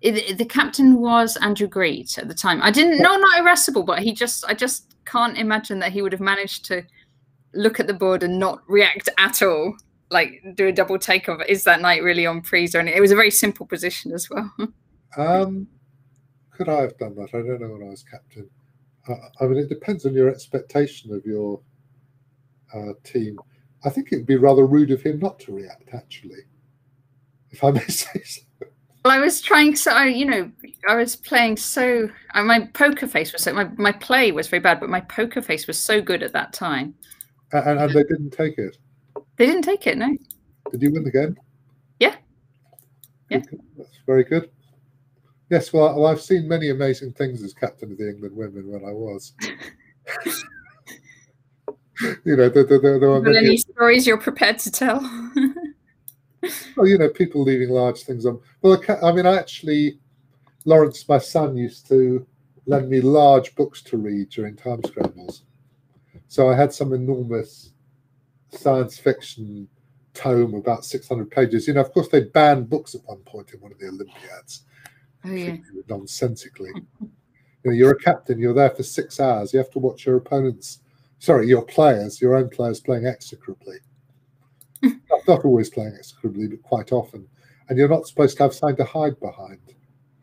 It- the captain was Andrew Greet at the time. I didn't no not irascible, but he just I just can't imagine that he would have managed to look at the board and not react at all. Like do a double take of is that knight really en prise or anything. It was a very simple position as well. Um, could I have done that? I don't know when I was captain. Uh, I mean, it depends on your expectation of your uh, team. I think it would be rather rude of him not to react, actually, if I may say so. Well, I was trying so I, you know I was playing so uh, my poker face was so my, my play was very bad, but my poker face was so good at that time. And, and, they didn't take it. They didn't take it, no. Did you win the game? Yeah. Yeah. That's very good. Yes, well, well, I've seen many amazing things as captain of the England women when I was. you know, there, there, there, were many any stories you're prepared to tell? Well, you know, people leaving large things on. Well, I I mean, I actually, Lawrence, my son, used to lend me large books to read during time scrambles. So I had some enormous science fiction tome, about 600 pages. You know, of course, they banned books at one point in one of the Olympiads, oh yeah. nonsensically. You know, you're a captain, you're there for six hours. You have to watch your opponents, sorry, your players, your own players playing execrably. Not, not always playing execrably, but quite often. And you're not supposed to have something to hide behind.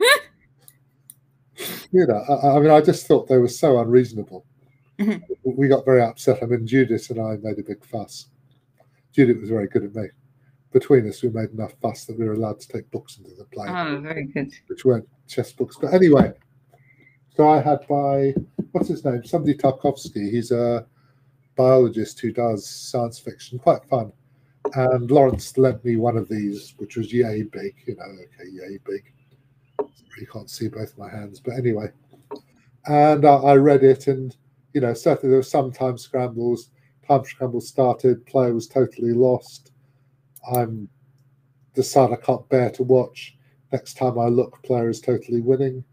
you know, I, I mean, I just thought they were so unreasonable. Mhm. We got very upset. I mean, Judith and I made a big fuss. Judith was very good at me. Between us, we made enough fuss that we were allowed to take books into the play Oh, very good. which weren't chess books. But anyway, so I had by what's his name? Somebody Tchaikovsky. He's a biologist who does science fiction, quite fun. And Lawrence lent me one of these, which was yay big. You know, okay, yay big. You can't see both my hands, but anyway. And I, I read it, and you know, certainly there were some time scrambles. Time scrambles started. Player was totally lost. I'm decided I can't bear to watch next time I look, player is totally winning.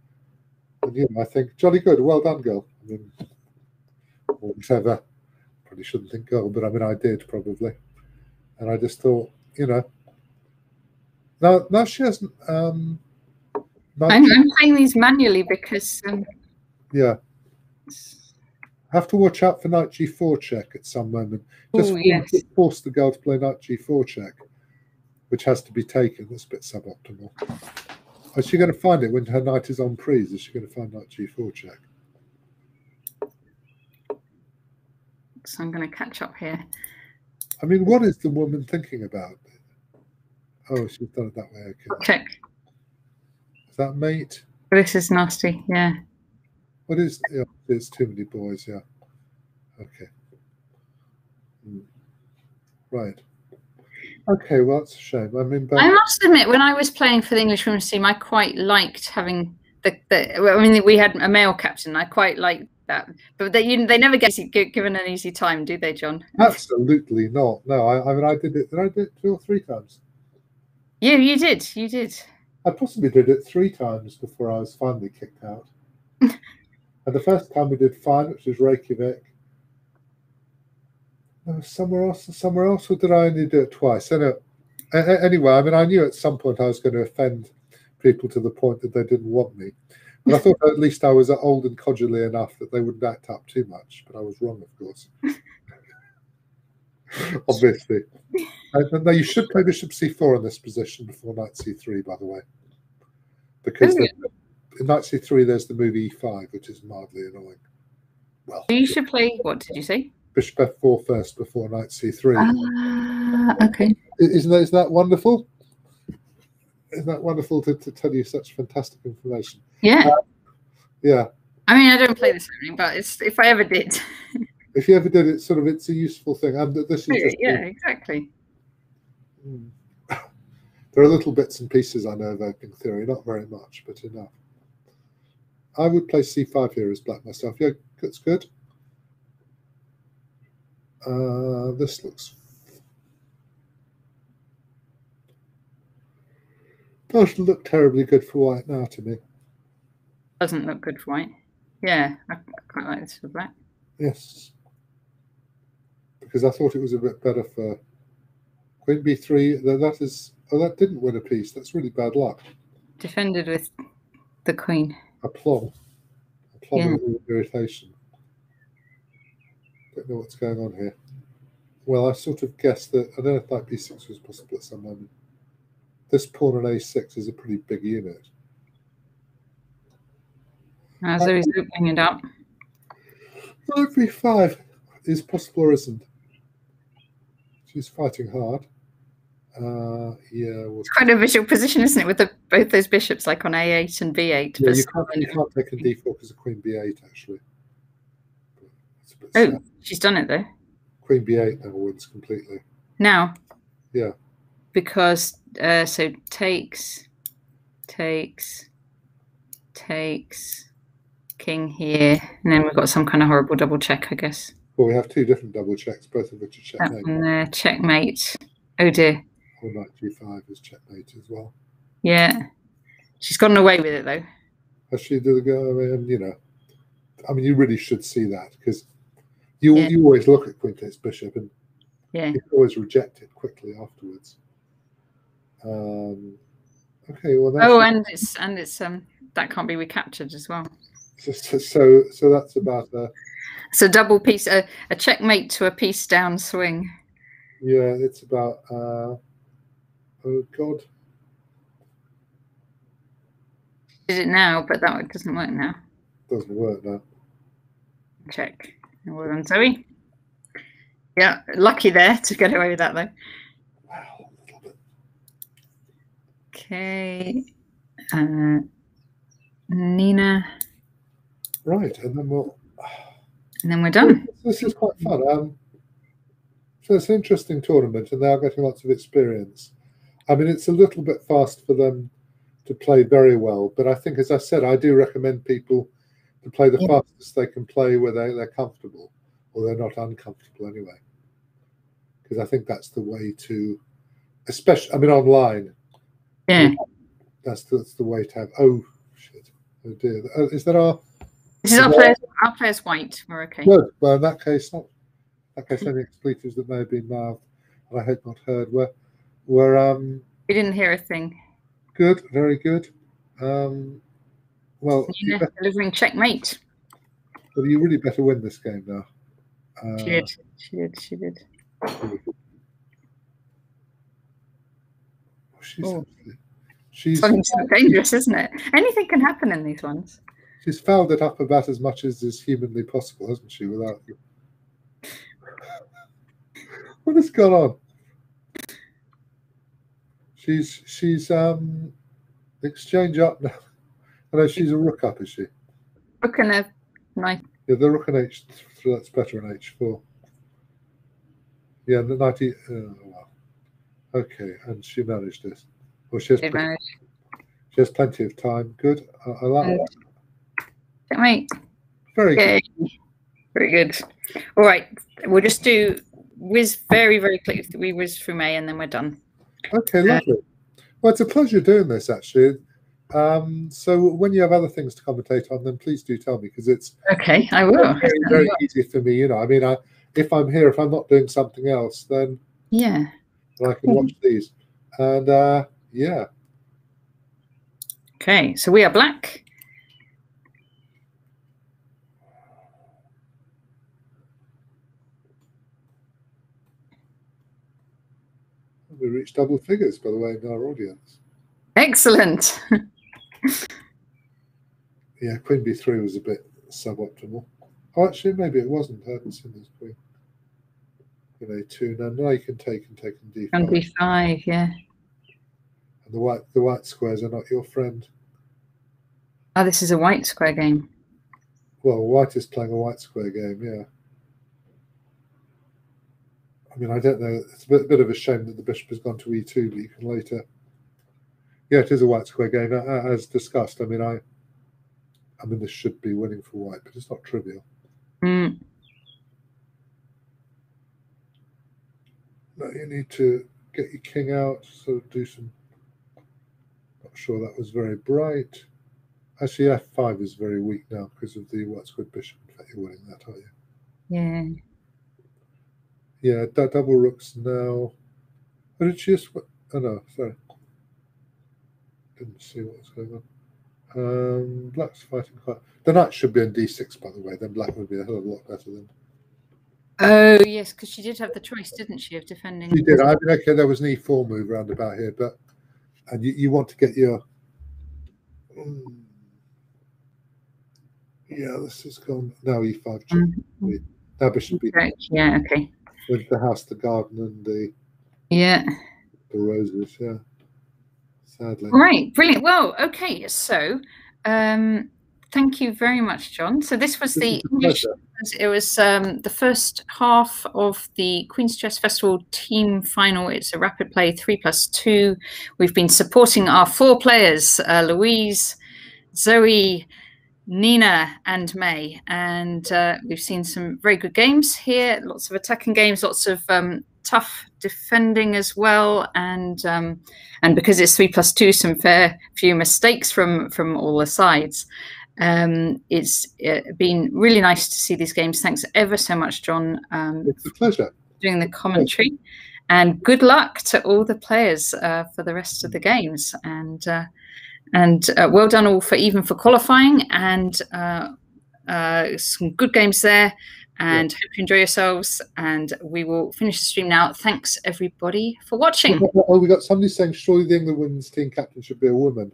And you know, I think jolly good, well done, girl. I mean, whatever. Probably shouldn't think girl, but I mean, I did probably. And I just thought, you know, now now she hasn't. Um, I'm, I'm playing these manually because um, yeah, have to watch out for knight g4 check at some moment. Just Oh, force, yes. force the girl to play knight g4 check, which has to be taken. That's a bit suboptimal. Is she going to find it when her knight is en prise? Is she going to find knight g4 check? so I'm going to catch up here. I mean, what is the woman thinking about? Oh, she's done it that way. Okay. Check. Is that mate? This is nasty. Yeah. What is? Yeah, there's too many boys. Yeah. Okay. Hmm. Right. Okay. Well, that's a shame. I mean, but I must admit, when I was playing for the English women's team, I quite liked having the. the I mean, we had a male captain. I quite liked that, but they you, they never get given an easy time, do they, Jon? absolutely not. No, I, I mean, I did it. Did I do it two or three times? You you did you did. I possibly did it three times before I was finally kicked out. and the first time we did fine, which was Reykjavik. Somewhere else, somewhere else, or did I only do it twice? Anyway, a- a- anyway, I mean, I knew at some point I was going to offend people to the point that they didn't want me. But I thought at least I was old and codgerly enough that they wouldn't act up too much. But I was wrong, of course. Obviously. Uh, no, you should play bishop c4 in this position before knight c3, by the way. Because Oh, the, in knight c3, there's the move e5, which is mildly annoying. Well, You should play. What did you say? bishop f4 first before knight c3. Ah, okay. Isn't that, isn't that wonderful? Isn't that wonderful to, to tell you such fantastic information? Yeah. Yeah. I mean, I don't play this evening, but it's if I ever did. If you ever did it, sort of, it's a useful thing. And this is just yeah, exactly. Mm. There are little bits and pieces I know of opening theory, not very much, but enough. I would play c5 here as black myself. Yeah, that's good. Uh, this looks doesn't look terribly good for white now to me. Doesn't look good for white. Yeah, I quite like this for black. Yes, because I thought it was a bit better for queen b3. Though that is, oh, that didn't win a piece. That's really bad luck. Defended with the queen. A plum, a plum Yeah. irritation. Don't know what's going on here. Well, I sort of guessed that. I don't know if knight b6 was possible at some moment. This pawn on a6 is a pretty big unit. As though he's opening it up. Knight b5 is possible or isn't. She's fighting hard. Uh, yeah, well, It's quite a visual position, isn't it? With the, both those bishops like on A8 and B8. yeah, you can't, you can't take a d4 because of queen b8 actually. It's a bit Oh, sad. she's done it though. Queen b8 now wins completely. Now. Yeah. Because uh, so takes, takes, takes, king here, and then we've got some kind of horrible double check, I guess. Well, we have two different double checks, both of which are checkmate. checkmate. Oh dear. Or knight g5 is checkmate as well. Yeah. She's gotten away with it though. Has she did the go? I mean, you know, I mean, you really should see that because you Yeah. you always look at queen takes bishop and Yeah. you always reject it quickly afterwards. Um, okay, well, Oh, and it's and it's um that can't be recaptured as well. so, so so that's about uh, So double piece, a, a checkmate to a piece down swing. yeah, it's about uh, oh god, Did it now, but that doesn't work now. doesn't work now. Check. Well done, Zoe. Yeah, lucky there to get away with that though. Wow, a little bit. Okay. Uh, Nina, Right, and then we'll. and then we're done. This is quite fun. Um, so it's an interesting tournament, and they are getting lots of experience. I mean, it's a little bit fast for them to play very well, but I think, as I said, I do recommend people to play the Yeah. fastest they can play where they, they're comfortable, or they're not uncomfortable anyway. Because I think that's the way to, especially, I mean, online, Yeah. that's the, that's the way to have. Oh, shit. Oh, dear. Uh, Is that our. This is our players. Our players white. We're okay. Good. Well, in that case, not. In that case, any expletives that may have been mouthed and I had not heard were were um, We didn't hear a thing. good, very good. Um, well, you, Nina bet- delivering checkmate. well, you really better win this game now. Uh, She did. She did. She did. She's Oh. she's so dangerous, isn't it? Anything can happen in these ones. she's fouled it up about as much as is humanly possible, hasn't she? Without what has gone on? She's she's um exchange up now. I know she's a rook up, is she? Look and a knife. Yeah, the rook on h three. That's better on h four. Yeah, the ninety. Oh, well. Okay, and she managed this. Well, she has manage. she has plenty of time. Good. I, I like that. Checkmate. Very Yay. good. Very good. All right. We'll just do whiz very, very quickly. We whiz through Mae and then we're done. Okay, lovely. Well, it's a pleasure doing this actually. Um, so when you have other things to commentate on, then please do tell me because it's Okay, I will. Very, very will. easy for me. You know, I mean, I, if I'm here, if I'm not doing something else, then Yeah. I can watch these. And uh, yeah, Okay. So we are black. we reached double figures by the way in our audience. Excellent. Yeah, Queen B3 was a bit suboptimal. Oh, actually, maybe it wasn't. I hadn't seen this Queen. Queen A2. Now, now you can take and take and D5. On B5. Yeah. And the white, the white squares are not your friend. Oh, this is a white square game. Well, white is playing a white square game, yeah. I mean, I don't know. It's a bit, bit of a shame that the bishop has gone to e2, but you can later. Yeah, it is a white square game, a- a- as discussed. I mean, I. I mean, this should be winning for white, but it's not trivial. Mm. You need to get your king out, sort of do some. Not sure that was very bright. Actually, f5 is very weak now because of the what's good bishop. In fact, you're winning that, aren't you? Yeah. Yeah, that double rooks now. What did she just? Oh no, sorry. Didn't see what was going on. Um, black's fighting quite. The knight should be on d6, by the way. Then black would be a hell of a lot better than. Oh yes, because she did have the choice, didn't she, of defending? She did. I mean, okay, there was an e4 move around about here, but and you, you want to get your. Mm, yeah, this has gone now e5 check. Mhm. Now bishop b Right, Yeah. Okay. with the house, the garden, and the Yeah. the roses. Yeah, sadly. Right. Brilliant. Well. Okay. So, um, thank you very much, Jon. So this was the English. It was um, the first half of the Queen's Chess Festival team final. It's a rapid play three plus two. We've been supporting our four players uh, Louise, Zoe, Nina, and Mae. And uh, we've seen some very good games here, lots of attacking games, lots of um, tough defending as well. And um, and because it's three plus two, some fair few mistakes from, from all the sides. Um, it's uh, been really nice to see these games. Thanks ever so much, Jon, um, It's a pleasure. doing the commentary. And good luck to all the players uh, for the rest of the games. And uh, and uh, well done all for even for qualifying and uh, uh, some good games there. And hope you enjoy yourselves. And we will finish the stream now. Thanks everybody for watching. Oh, we got somebody saying surely the England women's team captain should be a woman.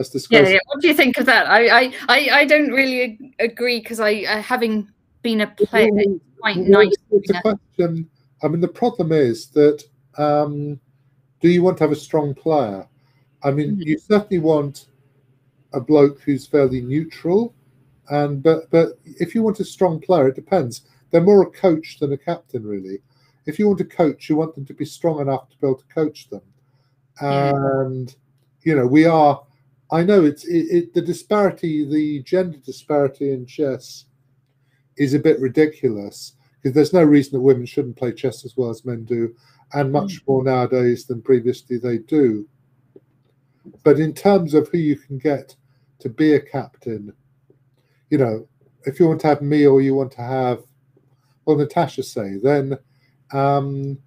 That's Yeah, disgraceful. yeah. What do you think of that? I I, I, I don't really ag- agree because I, I having been a player, it's quite Well, nice. It's a question. I mean, the problem is that um, do you want to have a strong player? I mean, Mhm. you certainly want a bloke who's fairly neutral, and but but if you want a strong player, it depends. They're more a coach than a captain, really. If you want a coach, you want them to be strong enough to be able to coach them. Yeah. And you know, we are. I know it's it, it, the disparity, the gender disparity in chess is a bit ridiculous because there's no reason that women shouldn't play chess as well as men do, and much more nowadays than previously they do. But in terms of who you can get to be a captain, you know, if you want to have me or you want to have, well, Natasha say, then, um,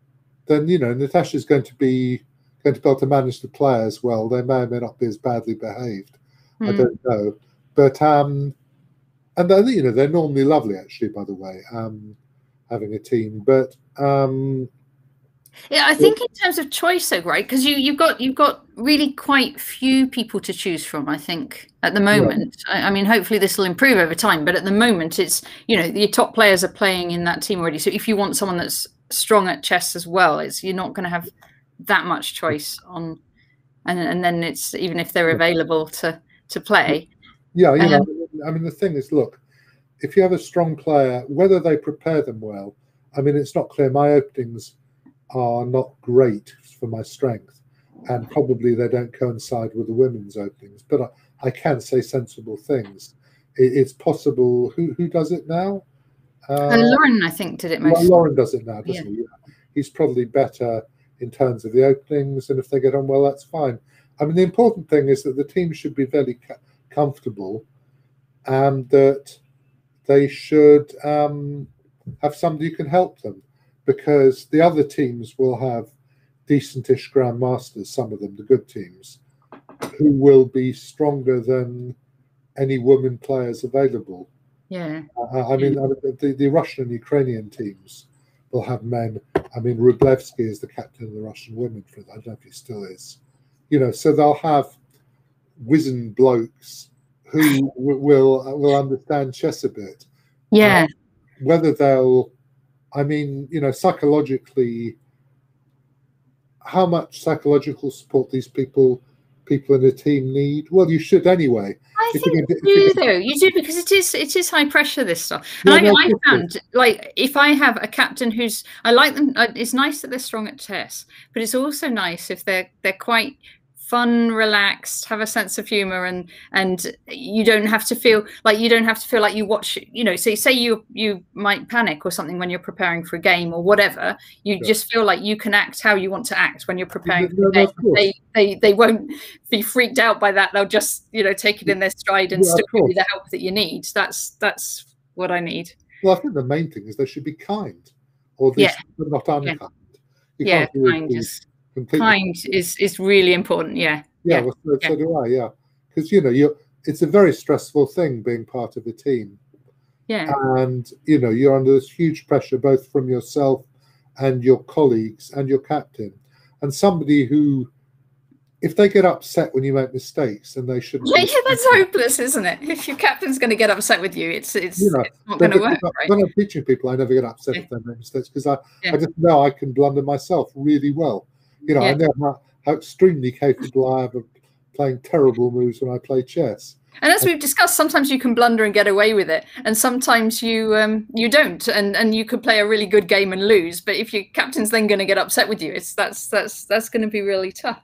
then you know, Natasha's going to be going to be able to manage the players well. They may or may not be as badly behaved. I Hmm. don't know, but um, and then you know they're normally lovely actually. By the way, um, having a team, but um, Yeah, I think in terms of choice, though, right? Because you you've got you've got really quite few people to choose from. I think at the moment. I, I mean, hopefully this will improve over time, but at the moment, it's you know your top players are playing in that team already. So if you want someone that's strong at chess as well, it's you're not going to have that much choice on, and and then it's even if they're available to to play. yeah, you know, Um, I mean the thing is, look, if you have a strong player, whether they prepare them well, I mean it's not clear. My openings are not great for my strength, and probably they don't coincide with the women's openings. But I, I can say sensible things. It, it's possible. Who who does it now? Uh, Lauren, I think, did it most. Well, Lauren does it now, doesn't he? Yeah. He's probably better in terms of the openings, and if they get on well, that's fine. I mean, the important thing is that the team should be very co- comfortable, and that they should um, have somebody who can help them, because the other teams will have decentish grandmasters, some of them, the good teams, who will be stronger than any women players available. yeah. Uh, I mean, I mean the, the Russian and Ukrainian teams will have men. I mean, Rublevsky is the captain of the Russian women for I don't know if he still is. You know, so they'll have wizened blokes who will will understand chess a bit. Yeah. Uh, whether they'll, I mean, you know, psychologically, how much psychological support these people people in a team need? Well, you should anyway. I If think you you can- if you do though. You do because it is it is high pressure this stuff. And Yeah, I, no, I found like if I have a captain who's I like them. uh, It's nice that they're strong at chess, but it's also nice if they're they're quite fun, relaxed, have a sense of humor, and and you don't have to feel like you don't have to feel like you watch. You know, say say you you might panic or something when you're preparing for a game or whatever. You yeah. just feel like you can act how you want to act when you're preparing a game. They, they they won't be freaked out by that. They'll just you know take it in their stride and yeah, still give you the help that you need. That's that's what I need. Well, I think the main thing is they should be kind, or yeah. not unkind. Yeah, yeah kind is completely. kind is is really important. Yeah. Yeah, yeah. Well, so, yeah. so do I. Yeah, because you know you it's a very stressful thing being part of a team. Yeah. And you know you're under this huge pressure both from yourself and your colleagues and your captain, and somebody who if they get upset when you make mistakes, then they shouldn't. Yeah, yeah, that's hopeless, isn't it? If your captain's going to get upset with you, it's it's, you know, it's not going to work. right? When I'm teaching people, I never get upset yeah. if they make mistakes because I, yeah. I just know I can blunder myself really well. You know, yeah. I know how, how extremely capable I am of playing terrible moves when I play chess. And as we've discussed, sometimes you can blunder and get away with it, and sometimes you um, you don't, and and you could play a really good game and lose. But if your captain's then going to get upset with you, it's that's that's that's going to be really tough.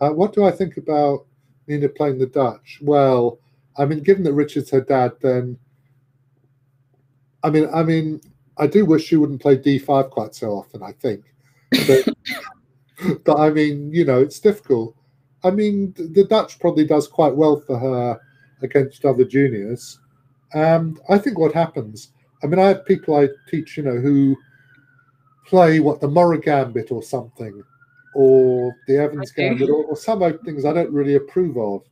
Uh, what do I think about Nina playing the Dutch? Well, I mean, given that Richard's her dad, then I mean, I mean, I do wish she wouldn't play D5 quite so often. I think, but but I mean, you know, it's difficult. I mean, the Dutch probably does quite well for her against other juniors. And I think what happens, I mean, I have people I teach, you know, who play what the Morra Gambit or something, or the Evans okay. Gambit, or, or some openings I don't really approve of.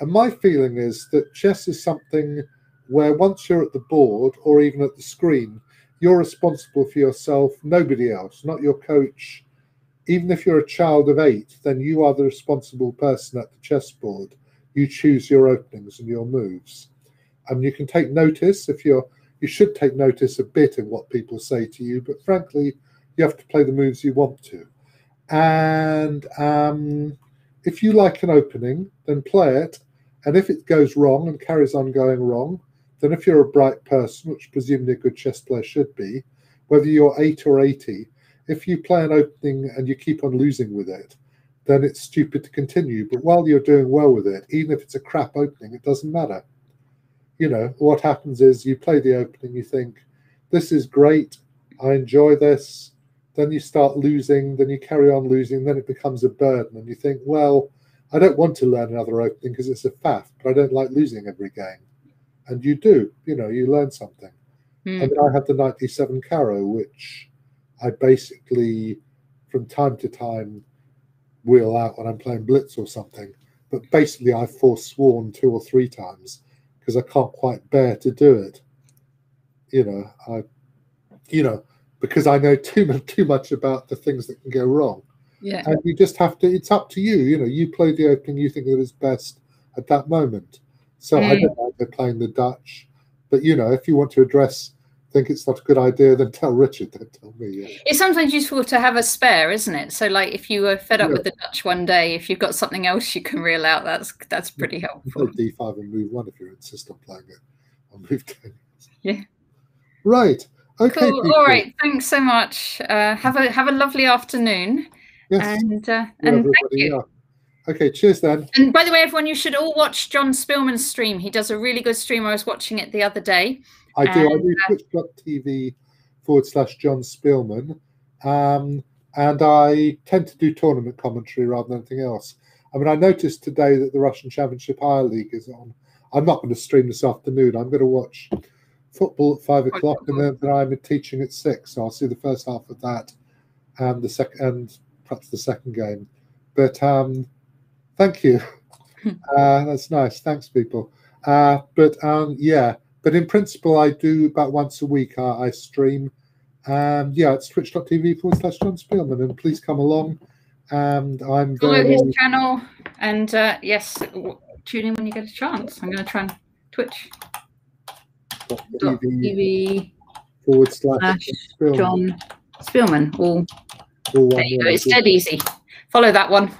And my feeling is that chess is something where once you're at the board or even at the screen, you're responsible for yourself, nobody else, not your coach, even if you're a child of eight, then you are the responsible person at the chessboard. You choose your openings and your moves. And you can take notice if you're, you should take notice a bit of what people say to you, but frankly, you have to play the moves you want to. And um, if you like an opening, then play it. And if it goes wrong and carries on going wrong, then if you're a bright person, which presumably a good chess player should be, whether you're eight or 80, if you play an opening and you keep on losing with it, then it's stupid to continue. But while you're doing well with it, even if it's a crap opening, it doesn't matter. You know, what happens is you play the opening, you think, this is great, I enjoy this. Then you start losing, then you carry on losing, then it becomes a burden, and you think, well, I don't want to learn another opening because it's a faff, but I don't like losing every game. And you do, you know, you learn something. Mm. And then I have the 97 Caro, which I basically, from time to time, wheel out when I'm playing Blitz or something. But basically, I've forsworn two or three times because I can't quite bear to do it. You know, I, you know, because I know too much, too much about the things that can go wrong. Yeah. And you just have to. It's up to you. You know, you play the opening you think that is best at that moment. So mm. I don't like they're playing the Dutch, but you know, if you want to address think it's not a good idea, then tell Richard. Don't tell me. Yeah. It's sometimes useful to have a spare, isn't it? So, like, if you were fed up yeah. with the Dutch one day, if you've got something else you can reel out, that's that's pretty helpful. D five and move one if you insist on playing it on move ten. Yeah. Right. Okay. Cool. People. All right. Thanks so much. Uh, have a have a lovely afternoon. Yes. And uh, and thank you. Okay, cheers then. And by the way, everyone, you should all watch Jon Speelman's stream. He does a really good stream. I was watching it the other day. I do. I do twitch.tv forward slash Jon Speelman. Um, and I tend to do tournament commentary rather than anything else. I mean, I noticed today that the Russian Championship Higher League is on. I'm not going to stream this afternoon. I'm going to watch football at five o'clock, and then, then I'm teaching at six. So I'll see the first half of that, and the second, and perhaps the second game. But um, thank you. uh, that's nice. Thanks, people. Uh, but um, yeah, but in principle, I do about once a week. I, I stream. Um, yeah, it's twitch.tv forward slash Jon Speelman. And please come along. And I'm follow very... his channel. And uh, yes, tune in when you get a chance. I'm going to try and Twitch. TV, TV forward slash Speelman. Jon Speelman. All, all there you go. It's dead easy. Follow that one.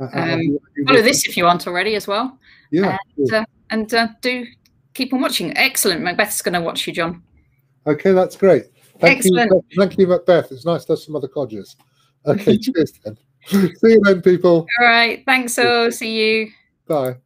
Uh, uh um, follow this if you aren't already as well. Yeah. And, uh, and uh, do keep on watching. Excellent. Macbeth's going to watch you, Jon. Okay, that's great. Thank Excellent. You, thank you, Macbeth. It's nice to have some other codgers. Okay, cheers then. See you then, people. All right. Thanks all. See you. Bye.